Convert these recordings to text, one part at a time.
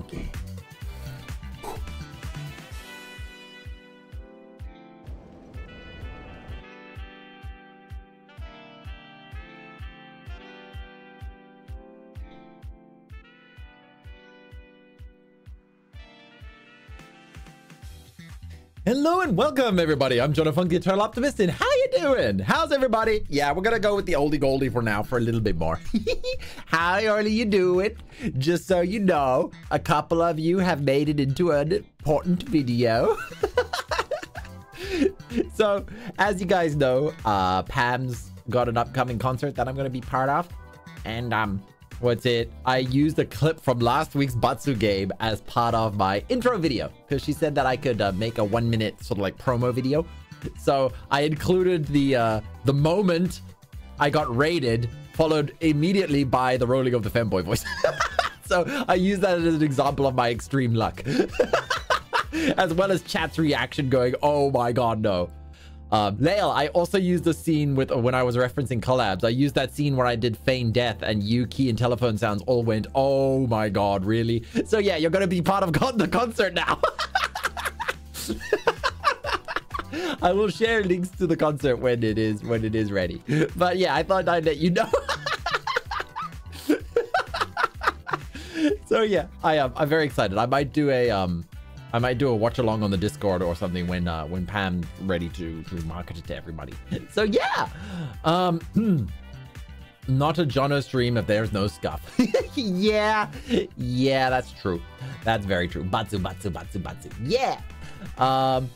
Okay. Hello and welcome everybody. I'm Jono Funk the Eternal Optimist and how you doing? How's everybody? Yeah, we're gonna go with the oldie goldie for now for a little bit more. how early you doing? Just so you know, a couple of you have made it into an important video. so, as you guys know, uh, Pam's got an upcoming concert that I'm gonna be part of. And um what's it? I used a clip from last week's Batsu game as part of my intro video because she said that I could uh, make a one minute sort of like promo video. So I included the uh, the moment I got raided, followed immediately by the rolling of the fanboy voice. so I use that as an example of my extreme luck, as well as chat's reaction going, "Oh my god, no." Um, Lael, I also used the scene with when I was referencing collabs. I used that scene where I did feign death and Yuki and telephone sounds all went, oh my god, really? So yeah, you're gonna be part of the concert now. I will share links to the concert when it is when it is ready. But yeah, I thought I'd let you know. so yeah, I am. I'm very excited. I might do a um I might do a watch along on the Discord or something when uh, when Pam's ready to to market it to everybody. So yeah, um, hmm. not a Jono stream if there's no scuff. yeah, yeah, that's true. That's very true. Batsu, batsu, batsu, batsu. Yeah. Um.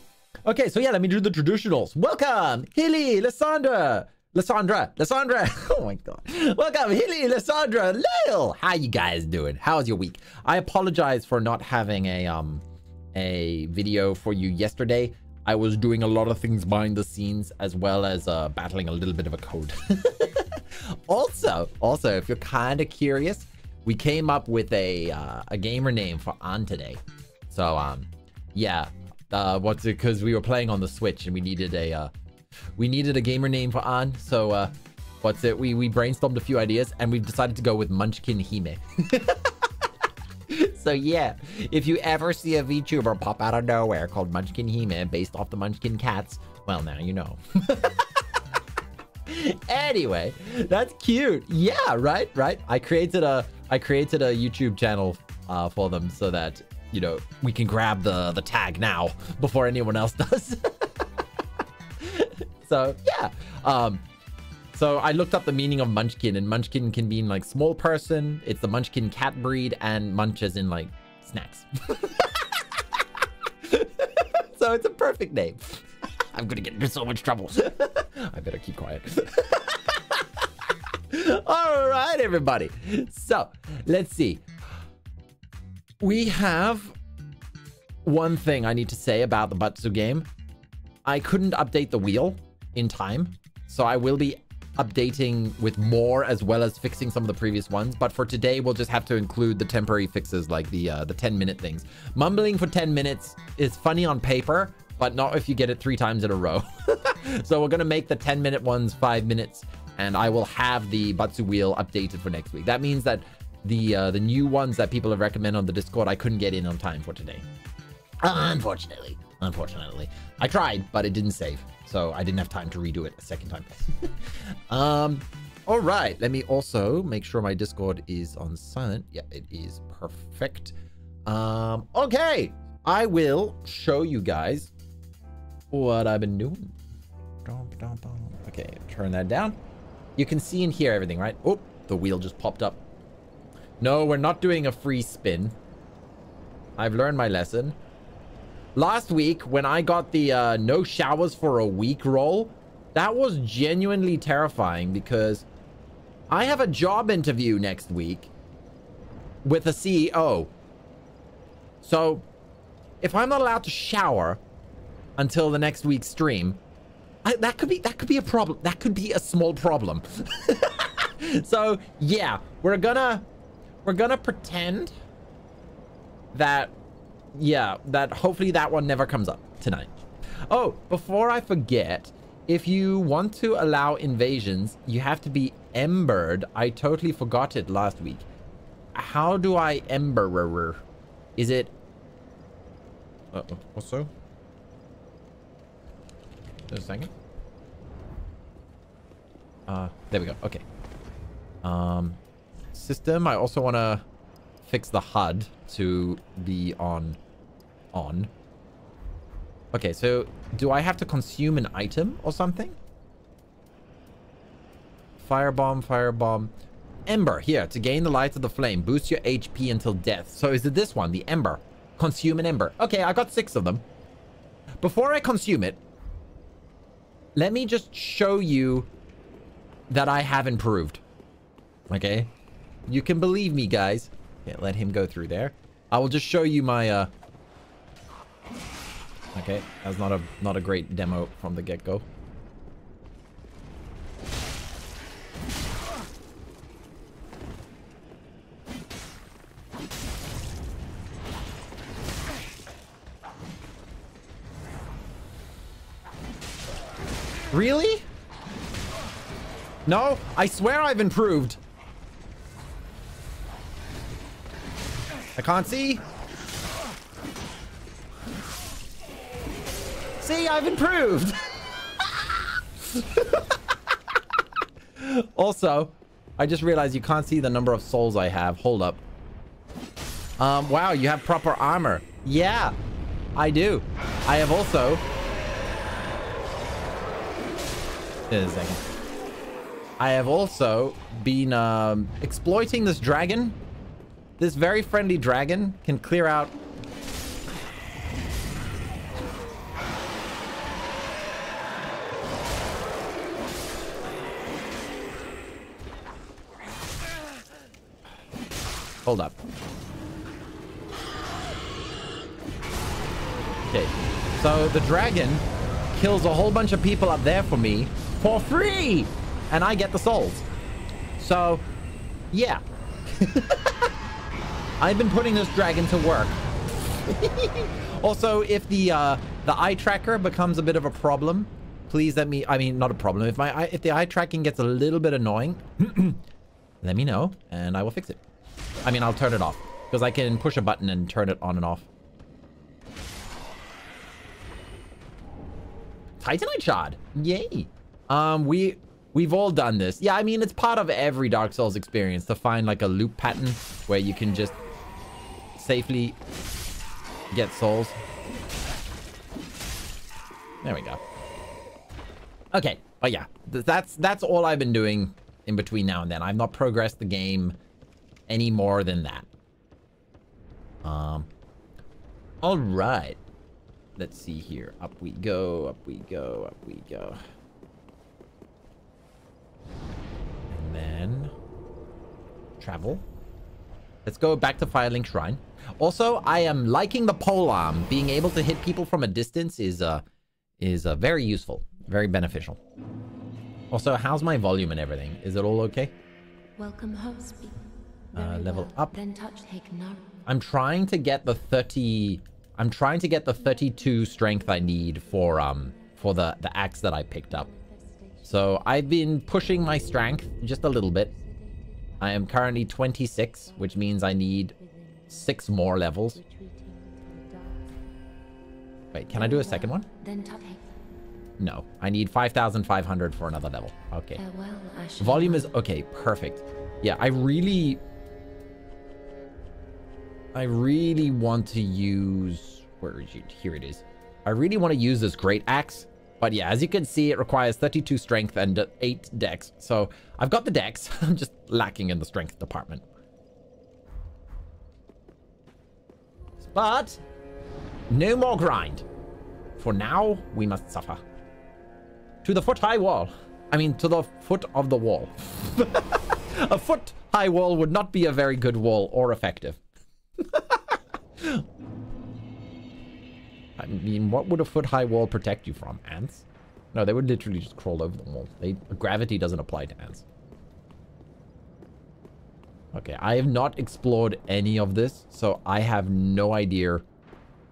Okay, so yeah, let me do the traditionals. Welcome, Hilly, Lysandra. Lysandra, Lysandra. Oh my god. Welcome, Hilly, Lysandra, Lil. How you guys doing? How's your week? I apologize for not having a um a video for you yesterday. I was doing a lot of things behind the scenes as well as uh, battling a little bit of a code. also, also, if you're kind of curious, we came up with a uh, a gamer name for on today. So um, yeah, uh, what's it? Because we were playing on the Switch and we needed a uh, we needed a gamer name for on. So uh, what's it? We we brainstormed a few ideas and we decided to go with Munchkin Hime. so yeah, if you ever see a VTuber pop out of nowhere called Munchkin Hime based off the Munchkin cats, well, now you know. anyway, that's cute. Yeah, right, right. I created a I created a YouTube channel uh, for them so that you know we can grab the the tag now before anyone else does. so yeah, um, so I looked up the meaning of munchkin, and munchkin can mean like small person. It's the munchkin cat breed, and munch as in like snacks. so it's a perfect name. I'm gonna get into so much trouble. I better keep quiet. All right, everybody. So let's see. We have one thing I need to say about the Batsu game. I couldn't update the wheel in time, so I will be updating with more as well as fixing some of the previous ones. But for today, we'll just have to include the temporary fixes like the uh, the 10 minute things. Mumbling for 10 minutes is funny on paper, but not if you get it three times in a row. so we're going to make the 10 minute ones five minutes and I will have the Batsu wheel updated for next week. That means that the uh, the new ones that people have recommended on the Discord, I couldn't get in on time for today. Unfortunately, unfortunately, I tried, but it didn't save. So I didn't have time to redo it a second time. um, all right. Let me also make sure my Discord is on silent. Yeah, it is perfect. Um, okay. I will show you guys what I've been doing. Okay, turn that down. You can see and hear everything, right? Oh, the wheel just popped up. No, we're not doing a free spin. I've learned my lesson last week when I got the uh, no showers for a week roll, that was genuinely terrifying because I have a job interview next week with a CEO. So if I'm not allowed to shower until the next week's stream, I, that could be that could be a problem. That could be a small problem. so yeah, we're gonna we're gonna pretend that yeah, that hopefully that one never comes up tonight. Oh, before I forget, if you want to allow invasions, you have to be embered. I totally forgot it last week. how do I ember? Is it... Uh-oh. Also? Just a second. Uh, there we go. Okay. Um, system. I also want to fix the HUD to be on, on. Okay, so do I have to consume an item or something? Firebomb, firebomb. Ember, here, to gain the light of the flame. Boost your HP until death. So is it this one, the Ember? Consume an Ember. Okay, I got six of them. Before I consume it, let me just show you that I have improved. Okay? You can believe me, guys. Okay, let him go through there. I will just show you my, uh... Okay, that's not a not a great demo from the get-go. Really? No, I swear I've improved. I can't see. See, I've improved. also, I just realized you can't see the number of souls I have. Hold up. Um, wow, you have proper armor. Yeah, I do. I have also... Wait a second. I have also been um, exploiting this dragon. This very friendly dragon can clear out Hold up. Okay. So the dragon kills a whole bunch of people up there for me for free. And I get the souls. So, yeah. I've been putting this dragon to work. also, if the uh, the eye tracker becomes a bit of a problem, please let me... I mean, not a problem. If my if the eye tracking gets a little bit annoying, let me know, and I will fix it. I mean, I'll turn it off. Because I can push a button and turn it on and off. Titanite shard. Yay. Um, we, we've all done this. Yeah, I mean, it's part of every Dark Souls experience to find like a loop pattern where you can just safely get souls. There we go. Okay. Oh yeah, that's that's all I've been doing in between now and then. I've not progressed the game any more than that. Um, all right. Let's see here. Up we go, up we go, up we go. And then travel. Let's go back to Firelink Shrine. Also, I am liking the pole arm. Being able to hit people from a distance is uh is uh, very useful, very beneficial. Also, how's my volume and everything? Is it all okay? Welcome home, uh, level well. up. I'm trying to get the 30... I'm trying to get the 32 strength I need for um for the, the axe that I picked up. So I've been pushing my strength just a little bit. I am currently 26, which means I need six more levels. Wait, can I do a second one? No, I need 5,500 for another level. Okay. Volume is... Okay, perfect. Yeah, I really I really want to use... Where is it? Here it is. I really want to use this great axe. But yeah, as you can see, it requires 32 strength and 8 dex. So I've got the dex. I'm just lacking in the strength department. But no more grind. For now, we must suffer. To the foot-high wall. I mean, to the foot of the wall. a foot-high wall would not be a very good wall or effective. I mean, what would a foot-high wall protect you from? Ants? No, they would literally just crawl over the wall. They, gravity doesn't apply to ants. Okay, I have not explored any of this, so I have no idea.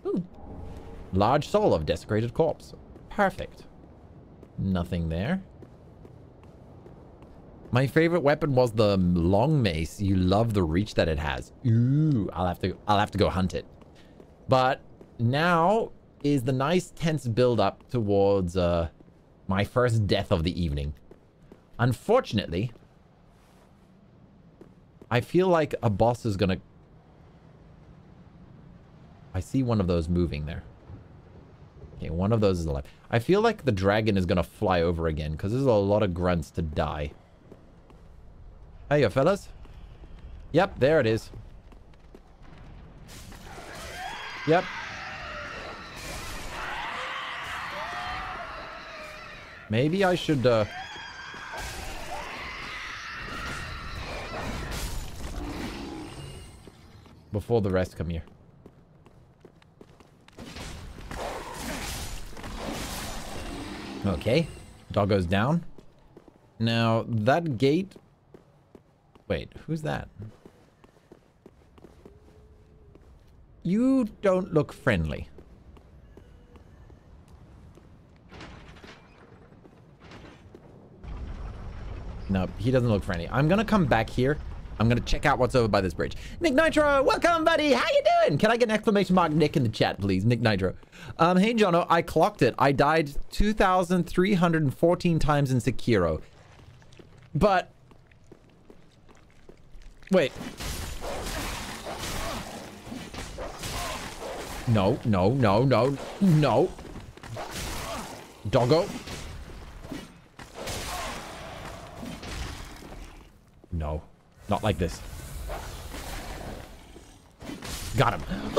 Ooh. Large soul of desecrated corpse. Perfect. Nothing there. My favorite weapon was the long mace. You love the reach that it has. Ooh, I'll have to I'll have to go hunt it. But now is the nice tense build up towards uh my first death of the evening. Unfortunately, I feel like a boss is gonna... I see one of those moving there. Okay, one of those is alive. I feel like the dragon is gonna fly over again, because there's a lot of grunts to die. Hey, you fellas. Yep, there it is. Yep. Maybe I should, uh... Before the rest come here. Okay. Dog goes down. Now, that gate... Wait, who's that? You don't look friendly. No, he doesn't look friendly. I'm gonna come back here. I'm gonna check out what's over by this bridge. Nick Nitro, welcome, buddy. How you doing? Can I get an exclamation mark Nick in the chat, please? Nick Nitro. Um, hey, Jono, I clocked it. I died 2,314 times in Sekiro. But... Wait. No, no, no, no, no. Doggo. No. Not like this. Got him.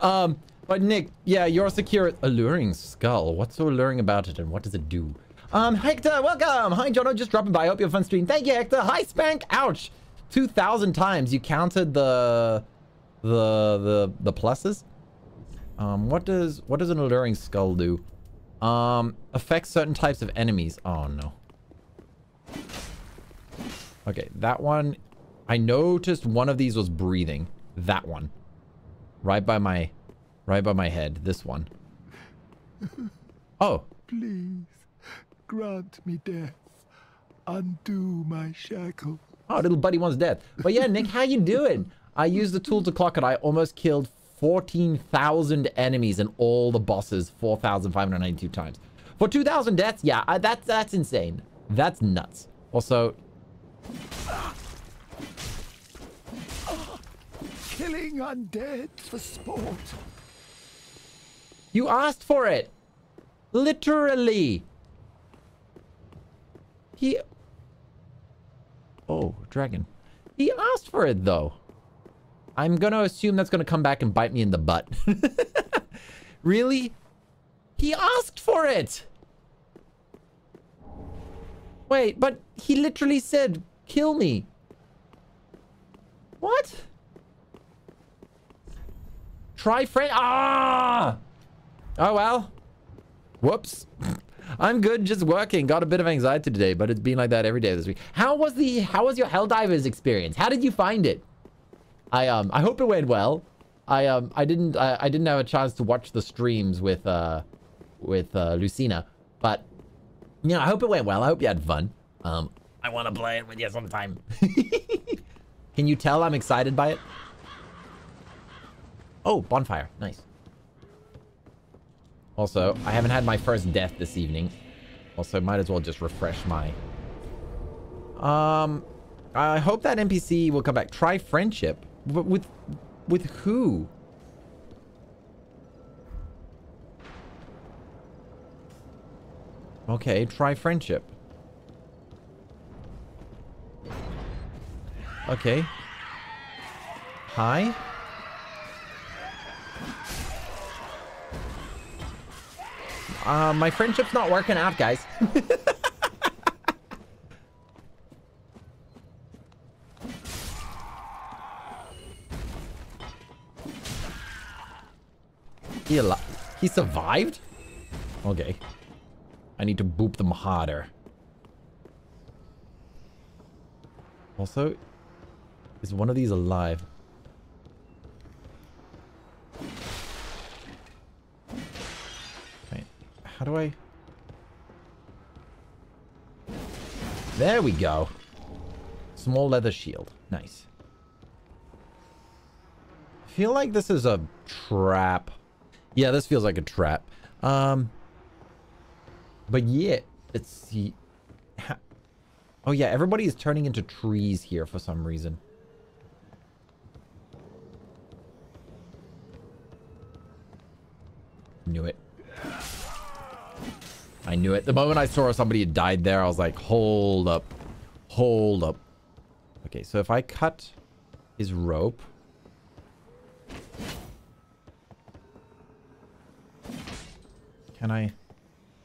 um, but Nick, yeah, your secure alluring skull. What's so alluring about it and what does it do? Um, Hector, welcome. Hi, Jono, just dropping by. I hope you have a fun stream. Thank you, Hector. Hi, Spank. Ouch. 2,000 times. You counted the, the, the, the pluses? Um, what does, what does an alluring skull do? Um, affects certain types of enemies. Oh, no. Okay, that one. I noticed one of these was breathing. That one. Right by my... Right by my head. This one. Oh. Please, grant me death. Undo my shackles. Oh, little buddy wants death. But yeah, Nick, how you doing? I used the tool to clock it. I almost killed 14,000 enemies and all the bosses 4,592 times. For 2,000 deaths? Yeah, I, that's, that's insane. That's nuts. Also, Killing undead for sport. You asked for it. Literally. He... Oh, dragon. He asked for it, though. I'm gonna assume that's gonna come back and bite me in the butt. really? He asked for it! Wait, but he literally said, kill me. What? Try friend. Ah! Oh, well. Whoops. I'm good, just working. Got a bit of anxiety today, but it's been like that every day this week. How was the, how was your Helldivers experience? How did you find it? I, um, I hope it went well. I, um, I didn't, I, I didn't have a chance to watch the streams with, uh, with, uh, Lucina, but, yeah, I hope it went well. I hope you had fun. Um, I want to play it with you sometime. Can you tell I'm excited by it? Oh, bonfire. Nice. Also, I haven't had my first death this evening. Also, might as well just refresh my... Um, I hope that NPC will come back. Try friendship. But with... With who? Okay, try friendship. Okay. Hi? Uh, my friendship's not working out, guys. he He survived? Okay. I need to boop them harder. Also, is one of these alive? How do I... There we go. Small leather shield. Nice. I feel like this is a trap. Yeah, this feels like a trap. Um, but yeah, let's see. Oh yeah, everybody is turning into trees here for some reason. Knew it. I knew it. The moment I saw somebody had died there, I was like, hold up. Hold up. Okay, so if I cut his rope... Can I...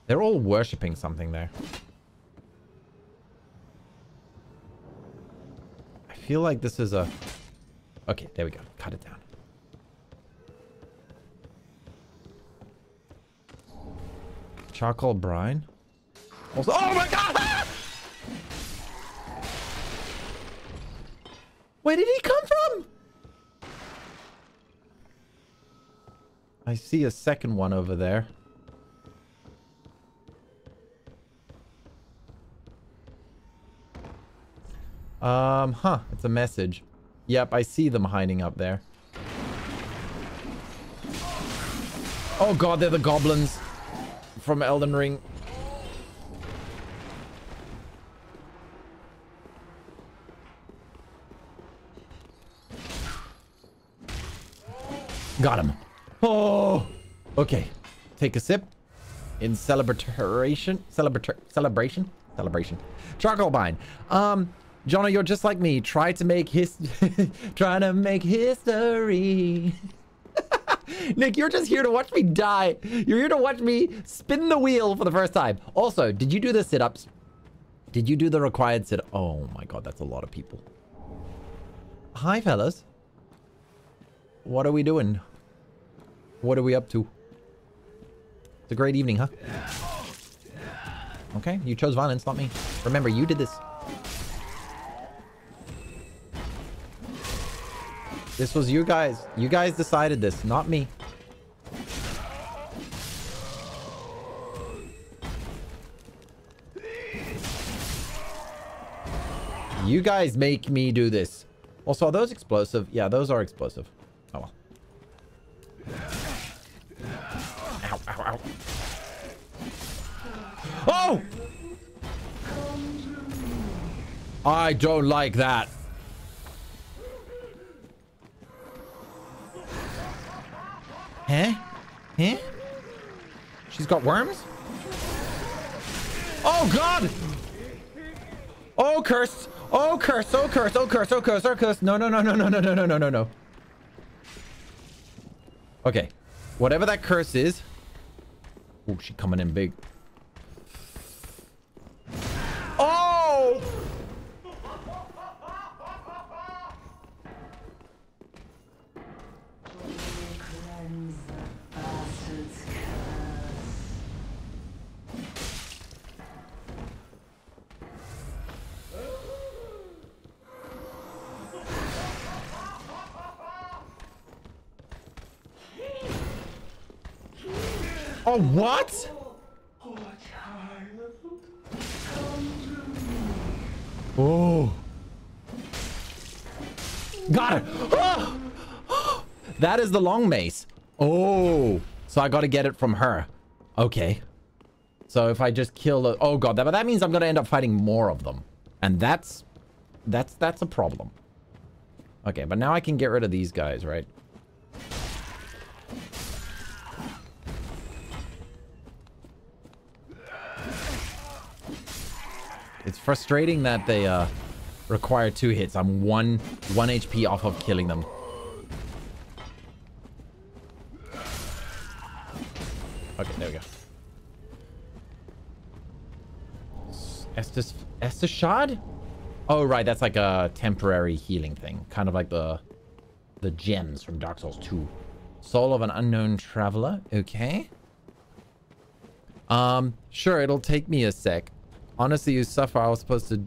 They're all worshipping something there. I feel like this is a... Okay, there we go. Cut it down. Charcoal brine. Also, oh my god! Where did he come from? I see a second one over there. Um, huh. It's a message. Yep, I see them hiding up there. Oh god, they're the goblins from Elden Ring. Got him. Oh, okay. Take a sip. In celebration, celebration, celebration, celebration. Charcoal. Um, Jono, you're just like me. Try to make his, trying to make history. Nick, you're just here to watch me die. You're here to watch me spin the wheel for the first time. Also, did you do the sit-ups? Did you do the required sit Oh my god, that's a lot of people. Hi, fellas. What are we doing? What are we up to? It's a great evening, huh? Okay, you chose violence, not me. Remember, you did this. This was you guys. You guys decided this, not me. You guys make me do this. Also, are those explosive? Yeah, those are explosive. Oh well. Ow, ow, ow. Oh! I don't like that. Huh? Huh? She's got worms? Oh, God! Oh, curse! Oh, curse! Oh, curse! Oh, curse! Oh, curse! Oh, curse! No, no, no, no, no, no, no, no, no, no, no. Okay. Whatever that curse is... Oh, she coming in big. Oh, what? Oh. Got it. Oh. That is the long mace. Oh. So I got to get it from her. Okay. So if I just kill the... Oh, God. That, but that means I'm going to end up fighting more of them. And that's... That's, that's a problem. Okay, but now I can get rid of these guys, right? It's frustrating that they uh, require two hits. I'm one one HP off of killing them. Okay, there we go. Estus Estus Shard? Oh right, that's like a temporary healing thing. Kind of like the the gems from Dark Souls 2. Soul of an unknown traveler. Okay. Um, sure, it'll take me a sec. Honestly, you suffer. I was supposed to...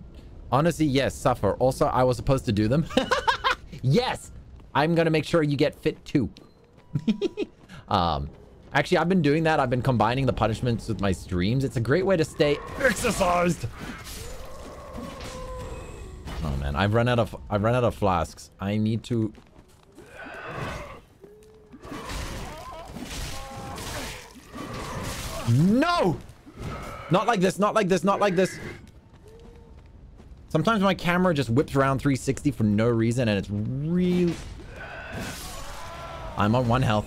Honestly, yes, suffer. Also, I was supposed to do them. yes! I'm gonna make sure you get fit too. um, actually, I've been doing that. I've been combining the punishments with my streams. It's a great way to stay exercised. Oh man, I've run out of I've run out of flasks. I need to No! Not like this, not like this, not like this. Sometimes my camera just whips around 360 for no reason and it's real. I'm on one health.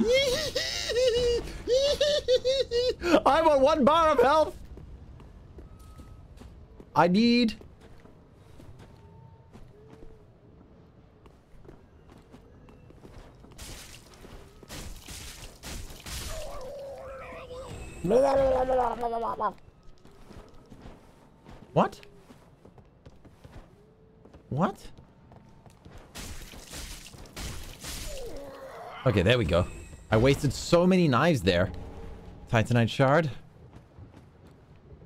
I'm on one bar of health. I need... What? What? Okay, there we go. I wasted so many knives there. Titanite shard.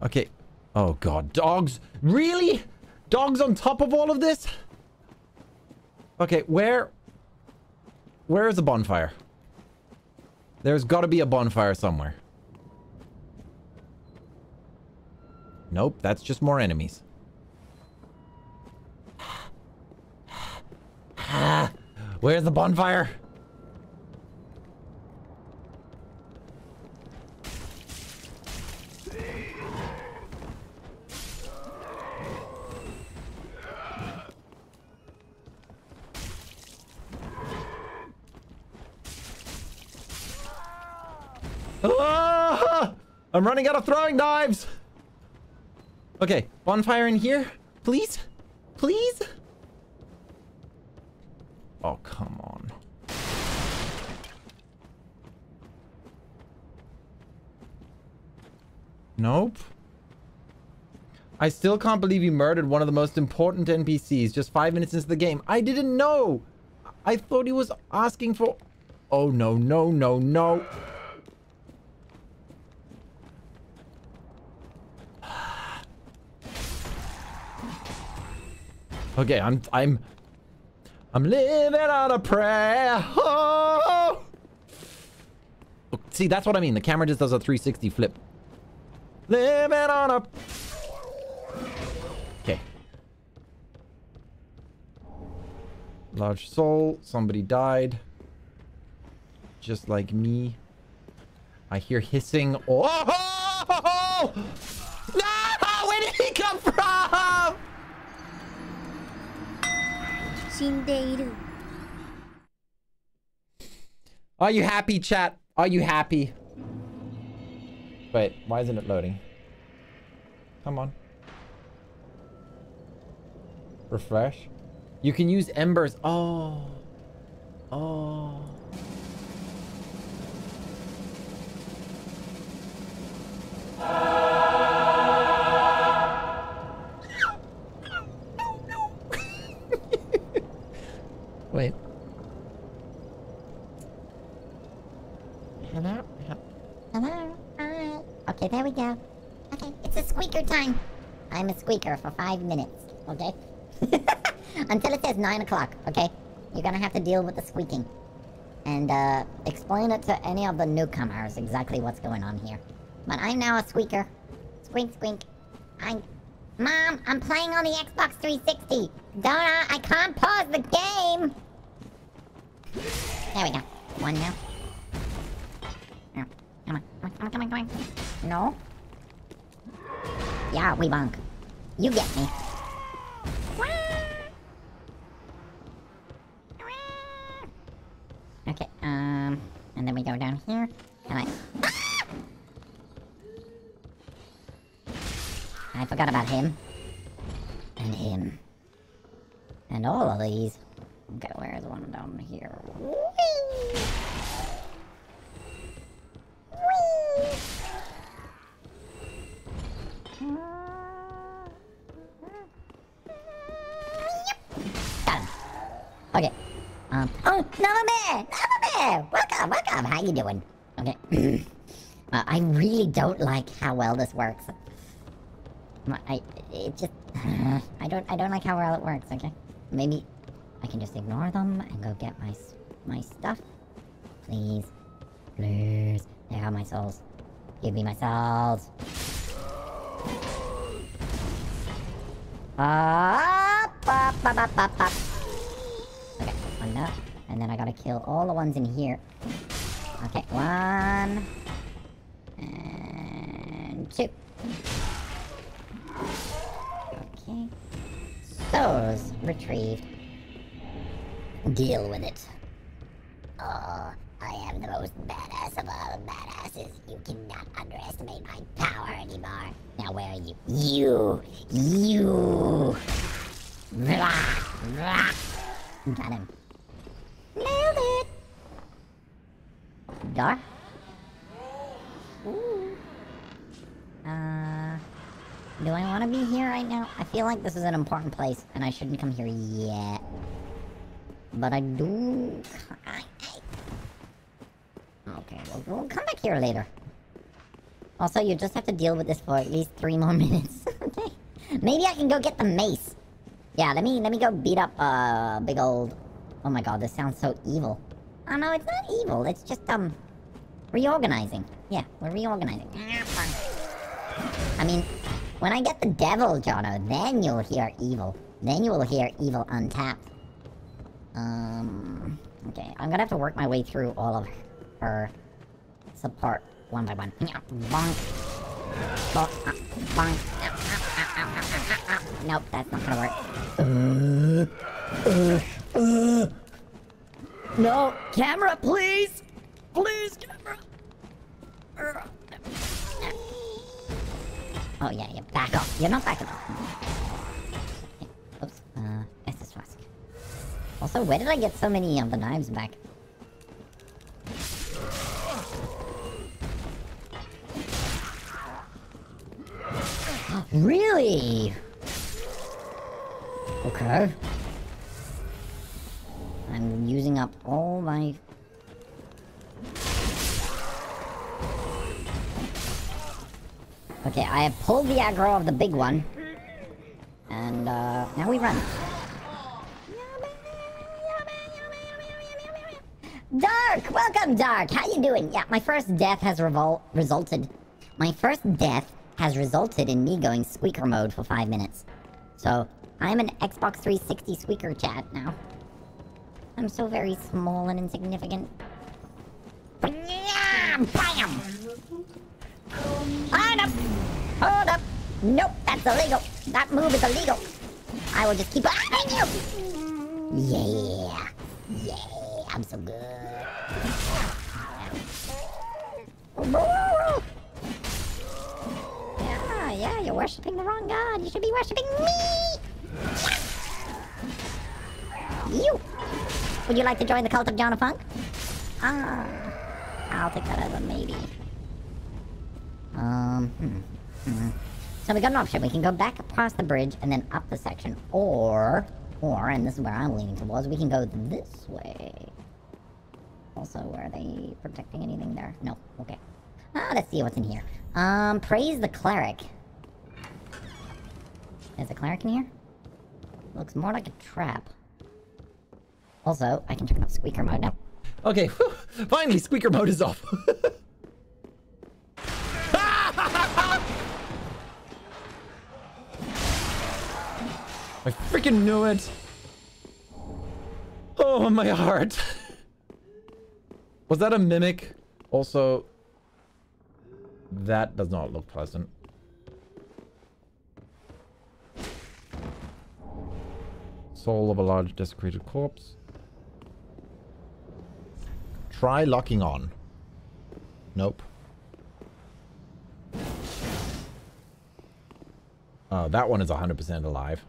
Okay. Oh god, dogs. Really? Dogs on top of all of this? Okay, where... Where is the bonfire? There's got to be a bonfire somewhere. Nope, that's just more enemies. Where's the bonfire? Ah! I'm running out of throwing knives! Okay, bonfire in here, please? Please? Oh, come on. Nope. I still can't believe you murdered one of the most important NPCs just five minutes into the game. I didn't know. I thought he was asking for... Oh, no, no, no, no. Okay, I'm I'm I'm living on a prayer. Oh! See, that's what I mean. The camera just does a 360 flip. Living on a Okay. Large soul. Somebody died. Just like me. I hear hissing. Oh! No! Where did he come from? Are you happy, chat? Are you happy? Wait, why isn't it loading? Come on. Refresh. You can use embers. Oh. Oh. Wait. Hello? Hello? Hi. Okay, there we go. Okay, it's a squeaker time. I'm a squeaker for five minutes, okay? Until it says nine o'clock, okay? You're gonna have to deal with the squeaking. And, uh, explain it to any of the newcomers exactly what's going on here. But I'm now a squeaker. Squeak, squeak. I... Mom, I'm playing on the Xbox 360. Don't I? I can't pause the game. There we go. One now. Come on, come on, come on, come on. No. Yeah, we bonk. You get me. Okay, um, and then we go down here, and I... I forgot about him. And him. And all of these. Okay, where's one down here? Whee! Whee! Okay. Um, oh, Naname! Naname! Welcome, welcome! How you doing? Okay. uh, I really don't like how well this works. I, it just, uh, I don't, I don't like how well it works, okay? Maybe I can just ignore them and go get my, my stuff. Please. Please. They are my souls. Give me my souls. Up, Pop! Pop! Pop! Pop! Pop! And then I gotta kill all the ones in here. Okay, one. And two. Okay. Those retrieved. Deal with it. Oh, I am the most badass of all the badasses. You cannot underestimate my power anymore. Now where are you? You! You! Blah, blah. Got him. Nailed it! Dar? Ooh. Uh... Do I want to be here right now? I feel like this is an important place, and I shouldn't come here yet. But I do... I, I... Okay, we'll, we'll come back here later. Also, you just have to deal with this for at least three more minutes. okay. Maybe I can go get the mace. Yeah, let me let me go beat up uh big old. Oh my god, this sounds so evil. Oh no, it's not evil. It's just um reorganizing. Yeah, we're reorganizing. I mean, when I get the devil, Jono, then you'll hear evil. Then you will hear evil untapped. Um, okay, I'm gonna have to work my way through all of her support one by one. Bonk. Nope, that's not gonna work. Uh, uh, uh. No, camera, please! Please, camera! Oh, yeah, yeah, back off. You're not backing off. Oops, uh, Estus Flask. Also, where did I get so many of the knives back? Really? Okay. I'm using up all my... Okay, I have pulled the aggro of the big one. And, uh, now we run. Dark! Welcome, Dark! How you doing? Yeah, my first death has revol resulted... My first death has resulted in me going squeaker mode for five minutes. So, I'm an Xbox 360 squeaker chat now. I'm so very small and insignificant. Bam! Hold up! Hold up! Nope, that's illegal. That move is illegal. I will just keep on you! Yeah! Yeah! I'm so good. Yeah, you're worshipping the wrong god. You should be worshipping me! You! Would you like to join the cult of Jono Funk? Ah, I'll take that as a maybe. Um, hmm, hmm. So we got an option. We can go back across the bridge and then up the section. Or, or, and this is where I'm leaning towards, we can go this way. Also, are they protecting anything there? No. Okay. Ah, let's see what's in here. Um, praise the cleric. Is a cleric in here? Looks more like a trap. Also, I can turn off squeaker mode now. Okay, finally, squeaker mode is off. I freaking knew it. Oh, my heart. Was that a mimic? Also, that does not look pleasant. Soul of a large desecrated corpse. Try locking on. Nope. Oh, that one is 100% alive.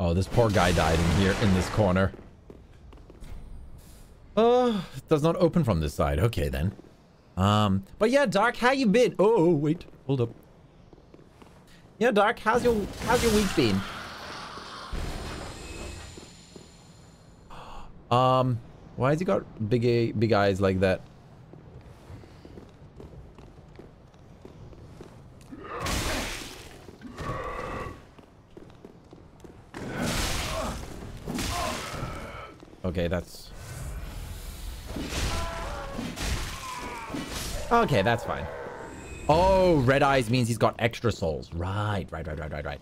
Oh, this poor guy died in here, in this corner. It does not open from this side. Okay, then. Um, but yeah, Dark, how you been? Oh, wait, hold up. Yeah, Dark, how's your how's your week been? Um, why has he got big a big eyes like that? Okay, that's Okay, that's fine. Oh, red eyes means he's got extra souls. Right, right, right, right, right, right.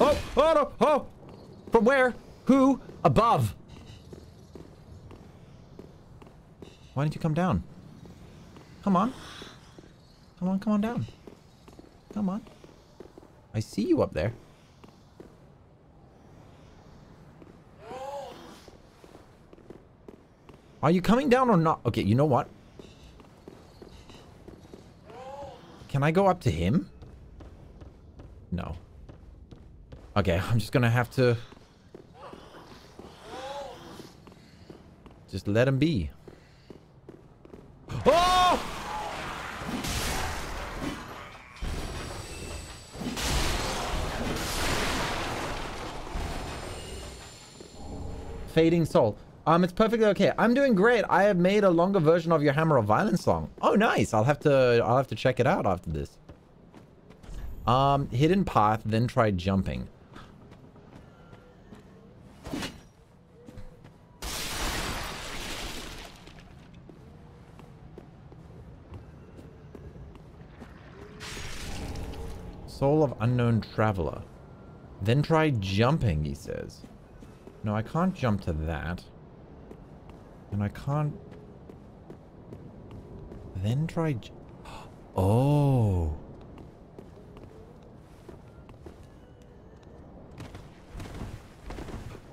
Oh, oh, no, oh! From where? Who? Above. Why didn't you come down? Come on. Come on, come on down. Come on. I see you up there. Are you coming down or not? Okay, you know what? Can I go up to him? No. Okay, I'm just gonna have to... Just let him be. Oh! Fading Soul. Um, it's perfectly okay. I'm doing great. I have made a longer version of your Hammer of Violence song. Oh, nice. I'll have to. I'll have to check it out after this. Um, hidden path, then try jumping. Soul of Unknown Traveler. Then try jumping, he says. No, I can't jump to that. And I can't... Then try... Oh.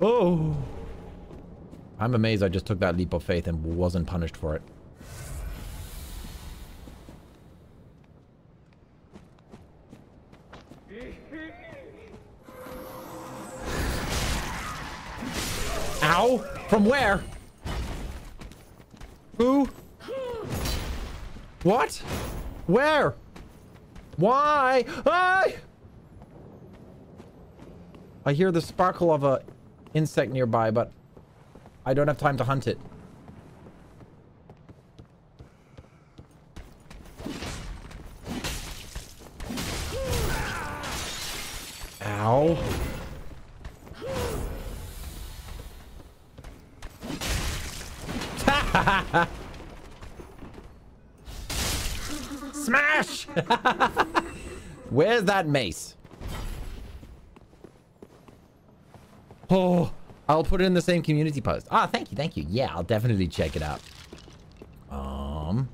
Oh. I'm amazed I just took that leap of faith and wasn't punished for it. Ow! From where? Who? What? Where? Why? I. I hear the sparkle of a insect nearby, but I don't have time to hunt it. Ow. Smash! Where's that mace? Oh, I'll put it in the same community post. Ah, thank you, thank you. Yeah, I'll definitely check it out. Um,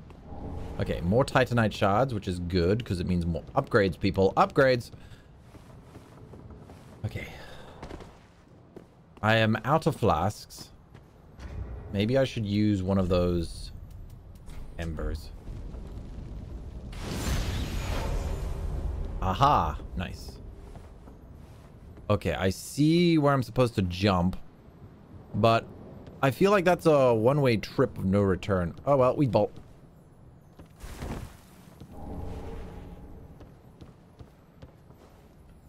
okay, more Titanite shards, which is good because it means more upgrades, people. Upgrades. Okay. I am out of flasks. Maybe I should use one of those embers. Aha! Nice. Okay, I see where I'm supposed to jump. But I feel like that's a one-way trip of no return. Oh well, we bolt.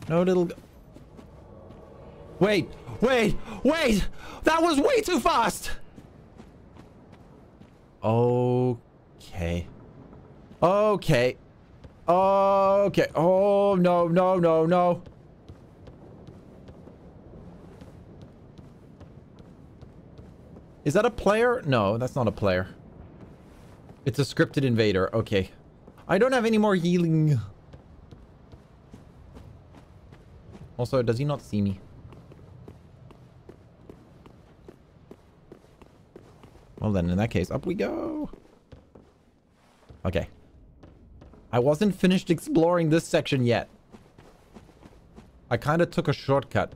No little... Wait! Wait! Wait! That was way too fast! Okay. Okay. Okay. Oh, no, no, no, no. Is that a player? No, that's not a player. It's a scripted invader. Okay. I don't have any more healing. Also, does he not see me? Well then, in that case, up we go. Okay. I wasn't finished exploring this section yet. I kind of took a shortcut.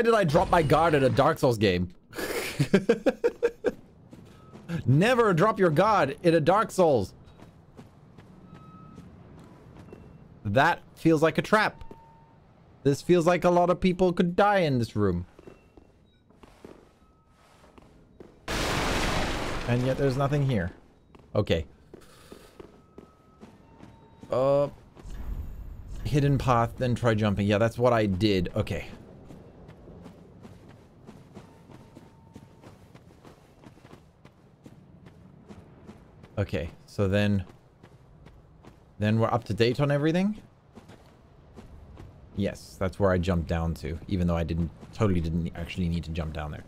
Why did I drop my guard in a Dark Souls game? Never drop your guard in a Dark Souls. That feels like a trap. This feels like a lot of people could die in this room. And yet there's nothing here. Okay. Uh, hidden path, then try jumping. Yeah, that's what I did. Okay. Okay, so then... Then we're up to date on everything? Yes, that's where I jumped down to, even though I didn't totally didn't actually need to jump down there.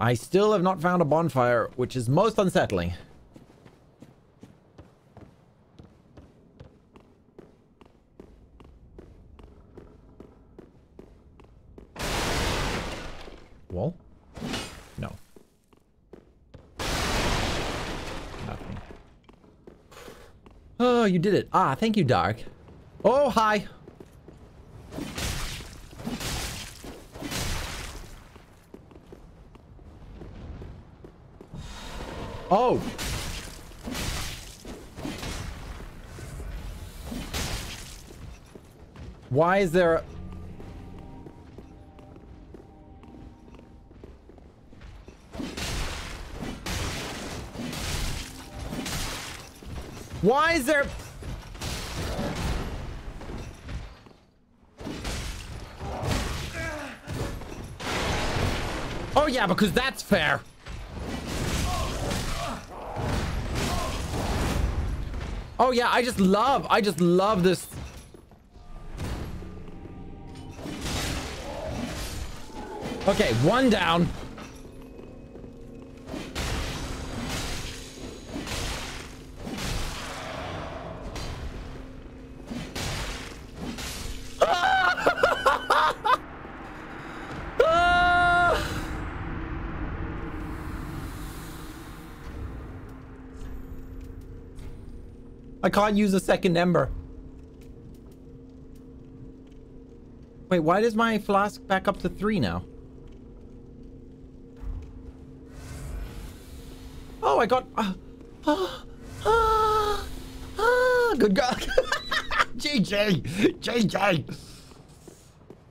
I still have not found a bonfire, which is most unsettling. Wall? No. Nothing. Oh, you did it. Ah, thank you, Dark. Oh, hi. Oh. Why is there... Why is there... Oh yeah, because that's fair. Oh yeah, I just love, I just love this. Okay, one down. I can't use a second ember. Wait, why does my flask back up to three now? Oh, I got... Uh, ah, ah, ah, good girl. GG. GG.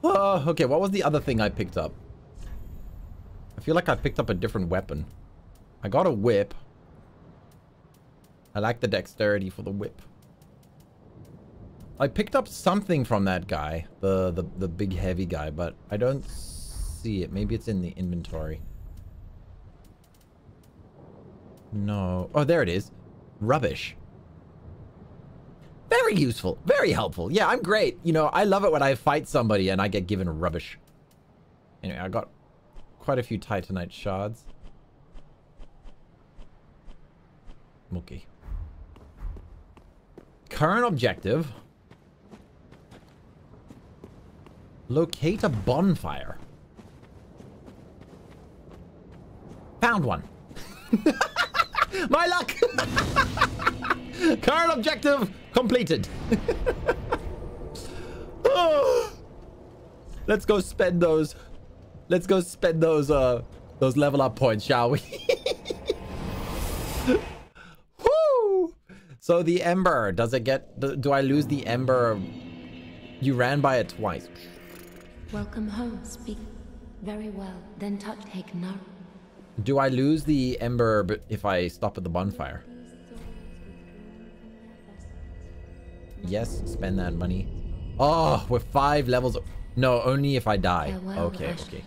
Oh, okay, what was the other thing I picked up? I feel like I picked up a different weapon. I got a whip. I like the dexterity for the whip. I picked up something from that guy, the, the, the big heavy guy, but I don't see it. Maybe it's in the inventory. No. Oh, there it is. Rubbish. Very useful. Very helpful. Yeah, I'm great. You know, I love it when I fight somebody and I get given rubbish. Anyway, I got quite a few Titanite shards. Okay. Current objective. Locate a bonfire. Found one. My luck! Current objective completed. Oh. Let's go spend those. Let's go spend those uh those level up points, shall we? So the ember, does it get do, I lose the ember? You ran by it twice. Welcome home. Speak very well. Then touch take no. Do I lose the ember if I stop at the bonfire? Yes, spend that money. Oh, we're five levels. No, only if I die. Farewell, Okay, Ash. okay.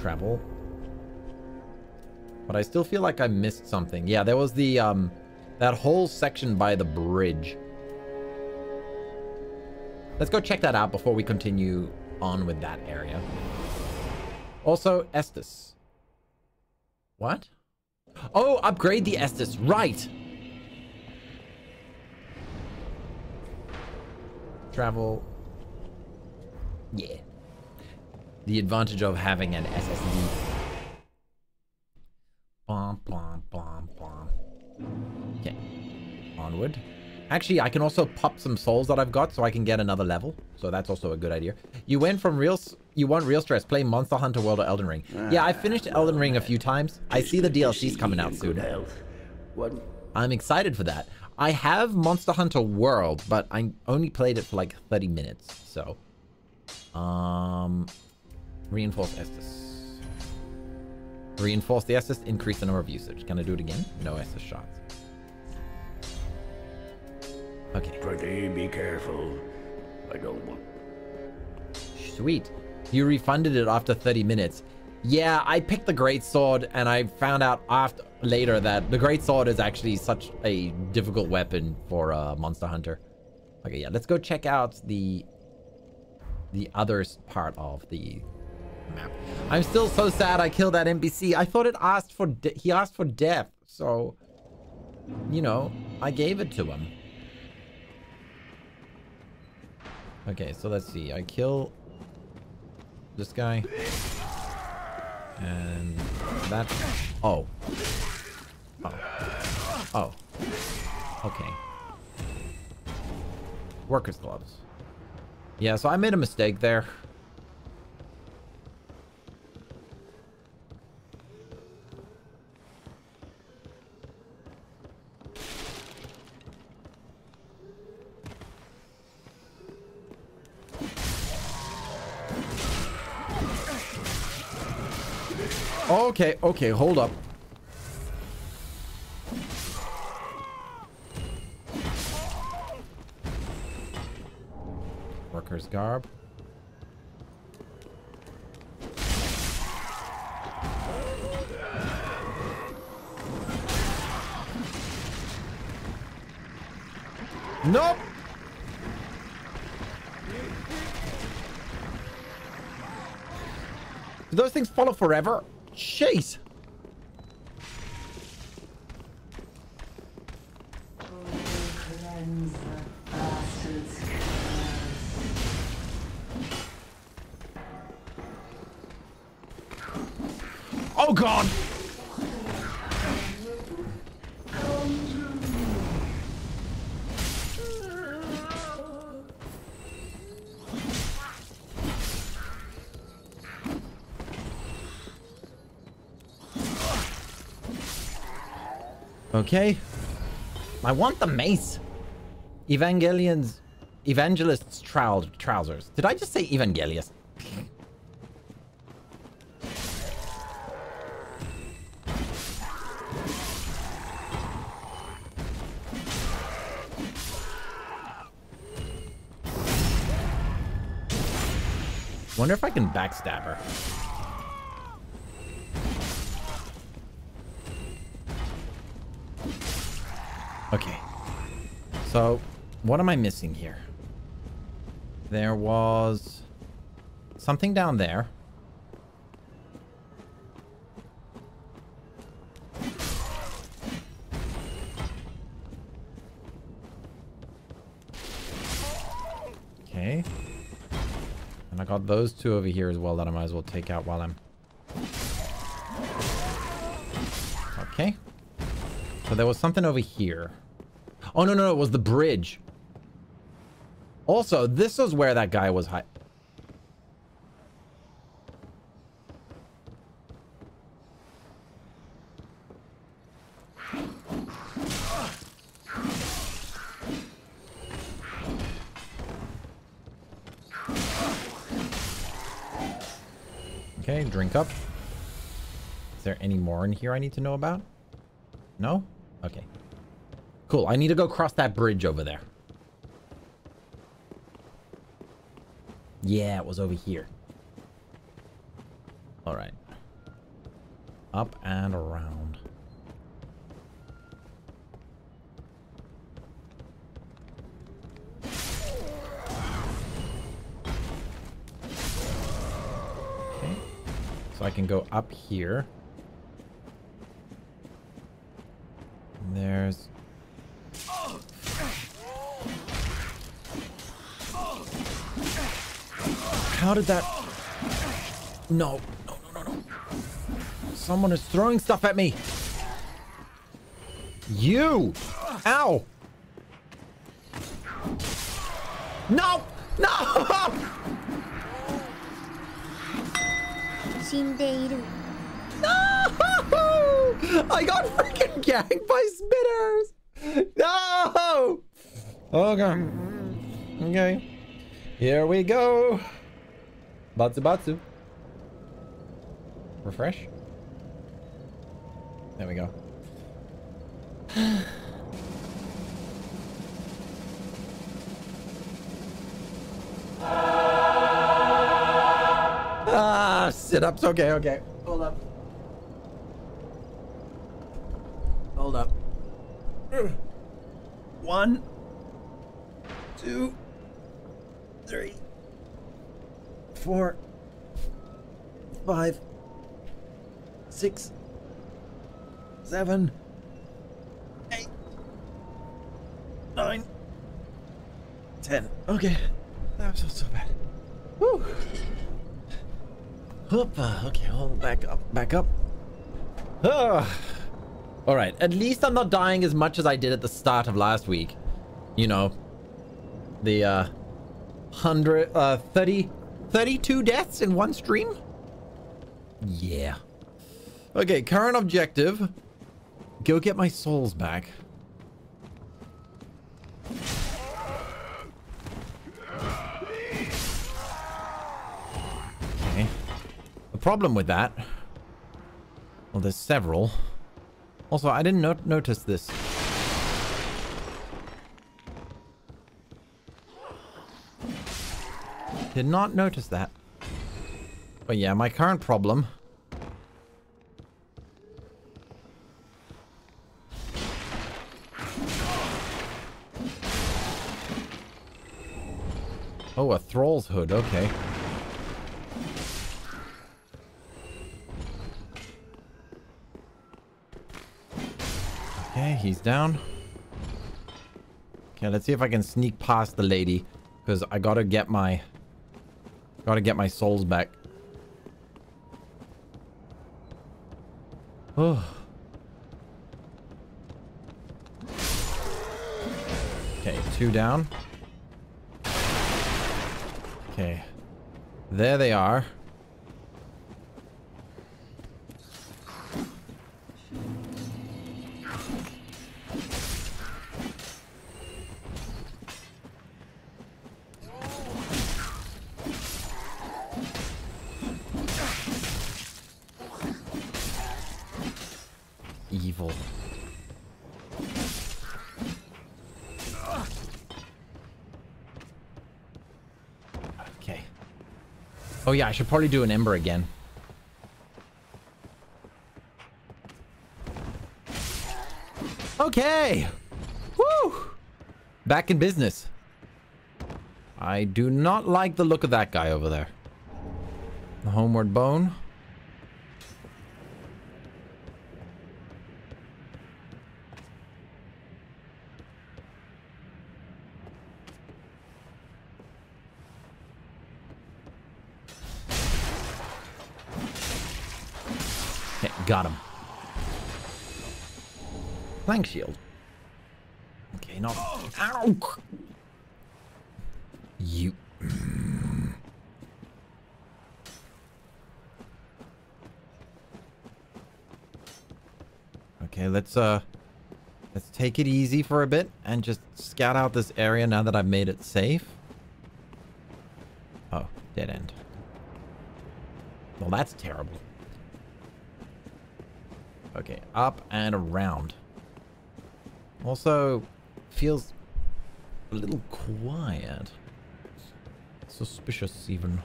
Travel. But I still feel like I missed something. Yeah, there was the, um, that whole section by the bridge. Let's go check that out before we continue on with that area. Also, Estus. What? Oh, upgrade the Estus. Right. Travel. Yeah. The advantage of having an SSD. Bom, bom, bom, bom. Okay. Onward. Actually, I can also pop some souls that I've got so I can get another level. So that's also a good idea. You went from real... You want real stress. Play Monster Hunter World or Elden Ring. Yeah, I finished Elden Ring a few times. I see the DLC's coming out soon. One I'm excited for that. I have Monster Hunter World, but I only played it for like 30 minutes, so. Um, reinforce Estus. Reinforce the Estus, increase the number of usage. Can I do it again? No Estus shots. Okay. Pretty be careful. I don't want. Sweet. You refunded it after 30 minutes. Yeah, I picked the Great Sword and I found out after later that the Great Sword is actually such a difficult weapon for a Monster Hunter. Okay, yeah, let's go check out the the other part of the map. I'm still so sad I killed that NPC. I thought it asked for he asked for death, so you know, I gave it to him. Okay, so let's see. I kill this guy. And that... Oh. Oh. Oh. Okay. Worker's gloves. Yeah, so I made a mistake there. Okay, okay, hold up. Worker's garb. Nope. Do those things follow forever? Jeez. Oh god! Okay. I want the mace. Evangelions... Evangelist's trou trousers. Did I just say Evangelius? Wonder if I can backstab her. Okay. So, what am I missing here? There was something down there. Okay. And I got those two over here as well that I might as well take out while I'm... Okay. So there was something over here. Oh, no, no, no. It was the bridge. Also, this was where that guy was high. Okay, drink up. Is there any more in here I need to know about? No? Okay. Cool. I need to go cross that bridge over there. Yeah, it was over here. All right. Up and around. Okay. So I can go up here. There's How did that... No. No, no, no, no. Someone is throwing stuff at me. You! Ow! No! No! 死んでいる No! I got freaking ganked by spitters! No! Okay. Okay. Here we go. Batsu Batsu. Refresh. There we go. ah, sit-ups. Okay, okay. Hold up. Hold up. One, two, three, four, five, six, seven, eight, nine, ten. Okay, that was not so bad. Woo. Hoppa. Okay, hold back up, back up. Ah. All right, at least I'm not dying as much as I did at the start of last week. You know, the uh, 100, uh, 30, 32 deaths in one stream? Yeah. Okay, current objective. Go get my souls back. Okay. The problem with that... Well, there's several. Also, I didn't not notice this. Did not notice that. But yeah, my current problem... Oh, a Thrall's hood, okay. Okay, he's down. Okay, let's see if I can sneak past the lady. Because I gotta get my... Gotta get my souls back. Oh. Okay, two down. Okay. There they are. Yeah, I should probably do an ember again. Okay. Woo! Back in business. I do not like the look of that guy over there. The homeward bone. Okay, got him. Plank shield. Okay, not. Ow! You. Okay, let's uh let's take it easy for a bit and just scout out this area now that I've made it safe. Oh, dead end. Well, that's terrible. Okay, up and around. Also, feels a little quiet. Suspicious, even.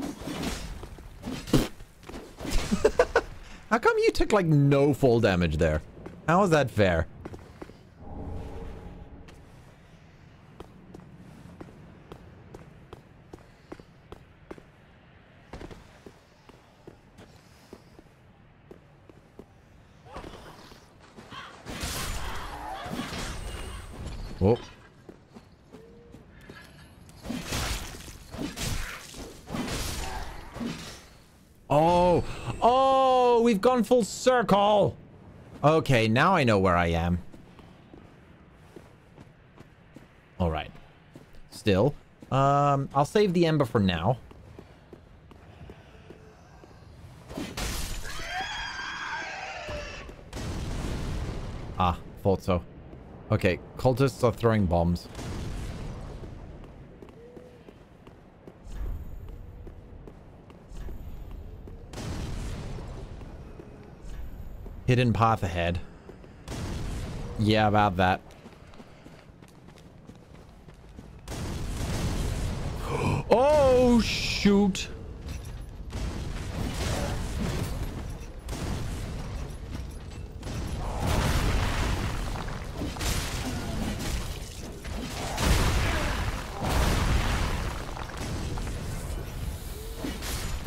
How come you took, like, no full damage there? How is that fair? Oh. Oh, oh, we've gone full circle. Okay, now I know where I am. All right. Still, um, I'll save the ember for now. Ah, thought so. Okay, cultists are throwing bombs. Hidden path ahead. Yeah, about that. Oh, shoot.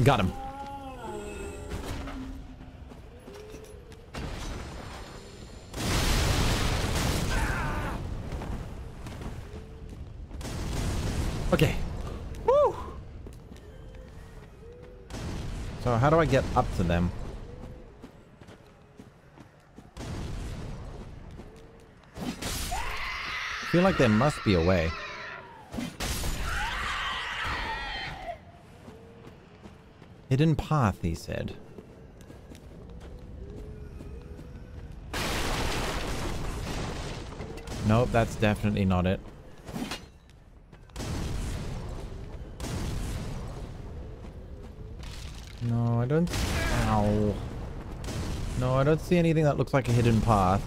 Got him. Okay. Woo! So how do I get up to them? I feel like there must be a way. Hidden path, he said. Nope, that's definitely not it. Don't... Ow. No, I don't see anything that looks like a hidden path.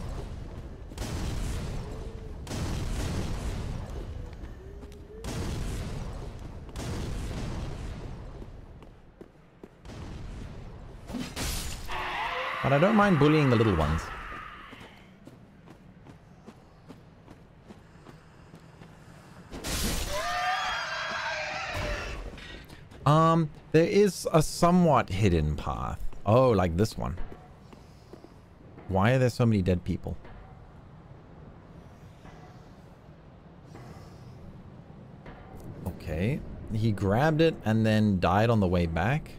But I don't mind bullying the little ones. There is a somewhat hidden path. Oh, like this one. Why are there so many dead people? Okay. He grabbed it and then died on the way back.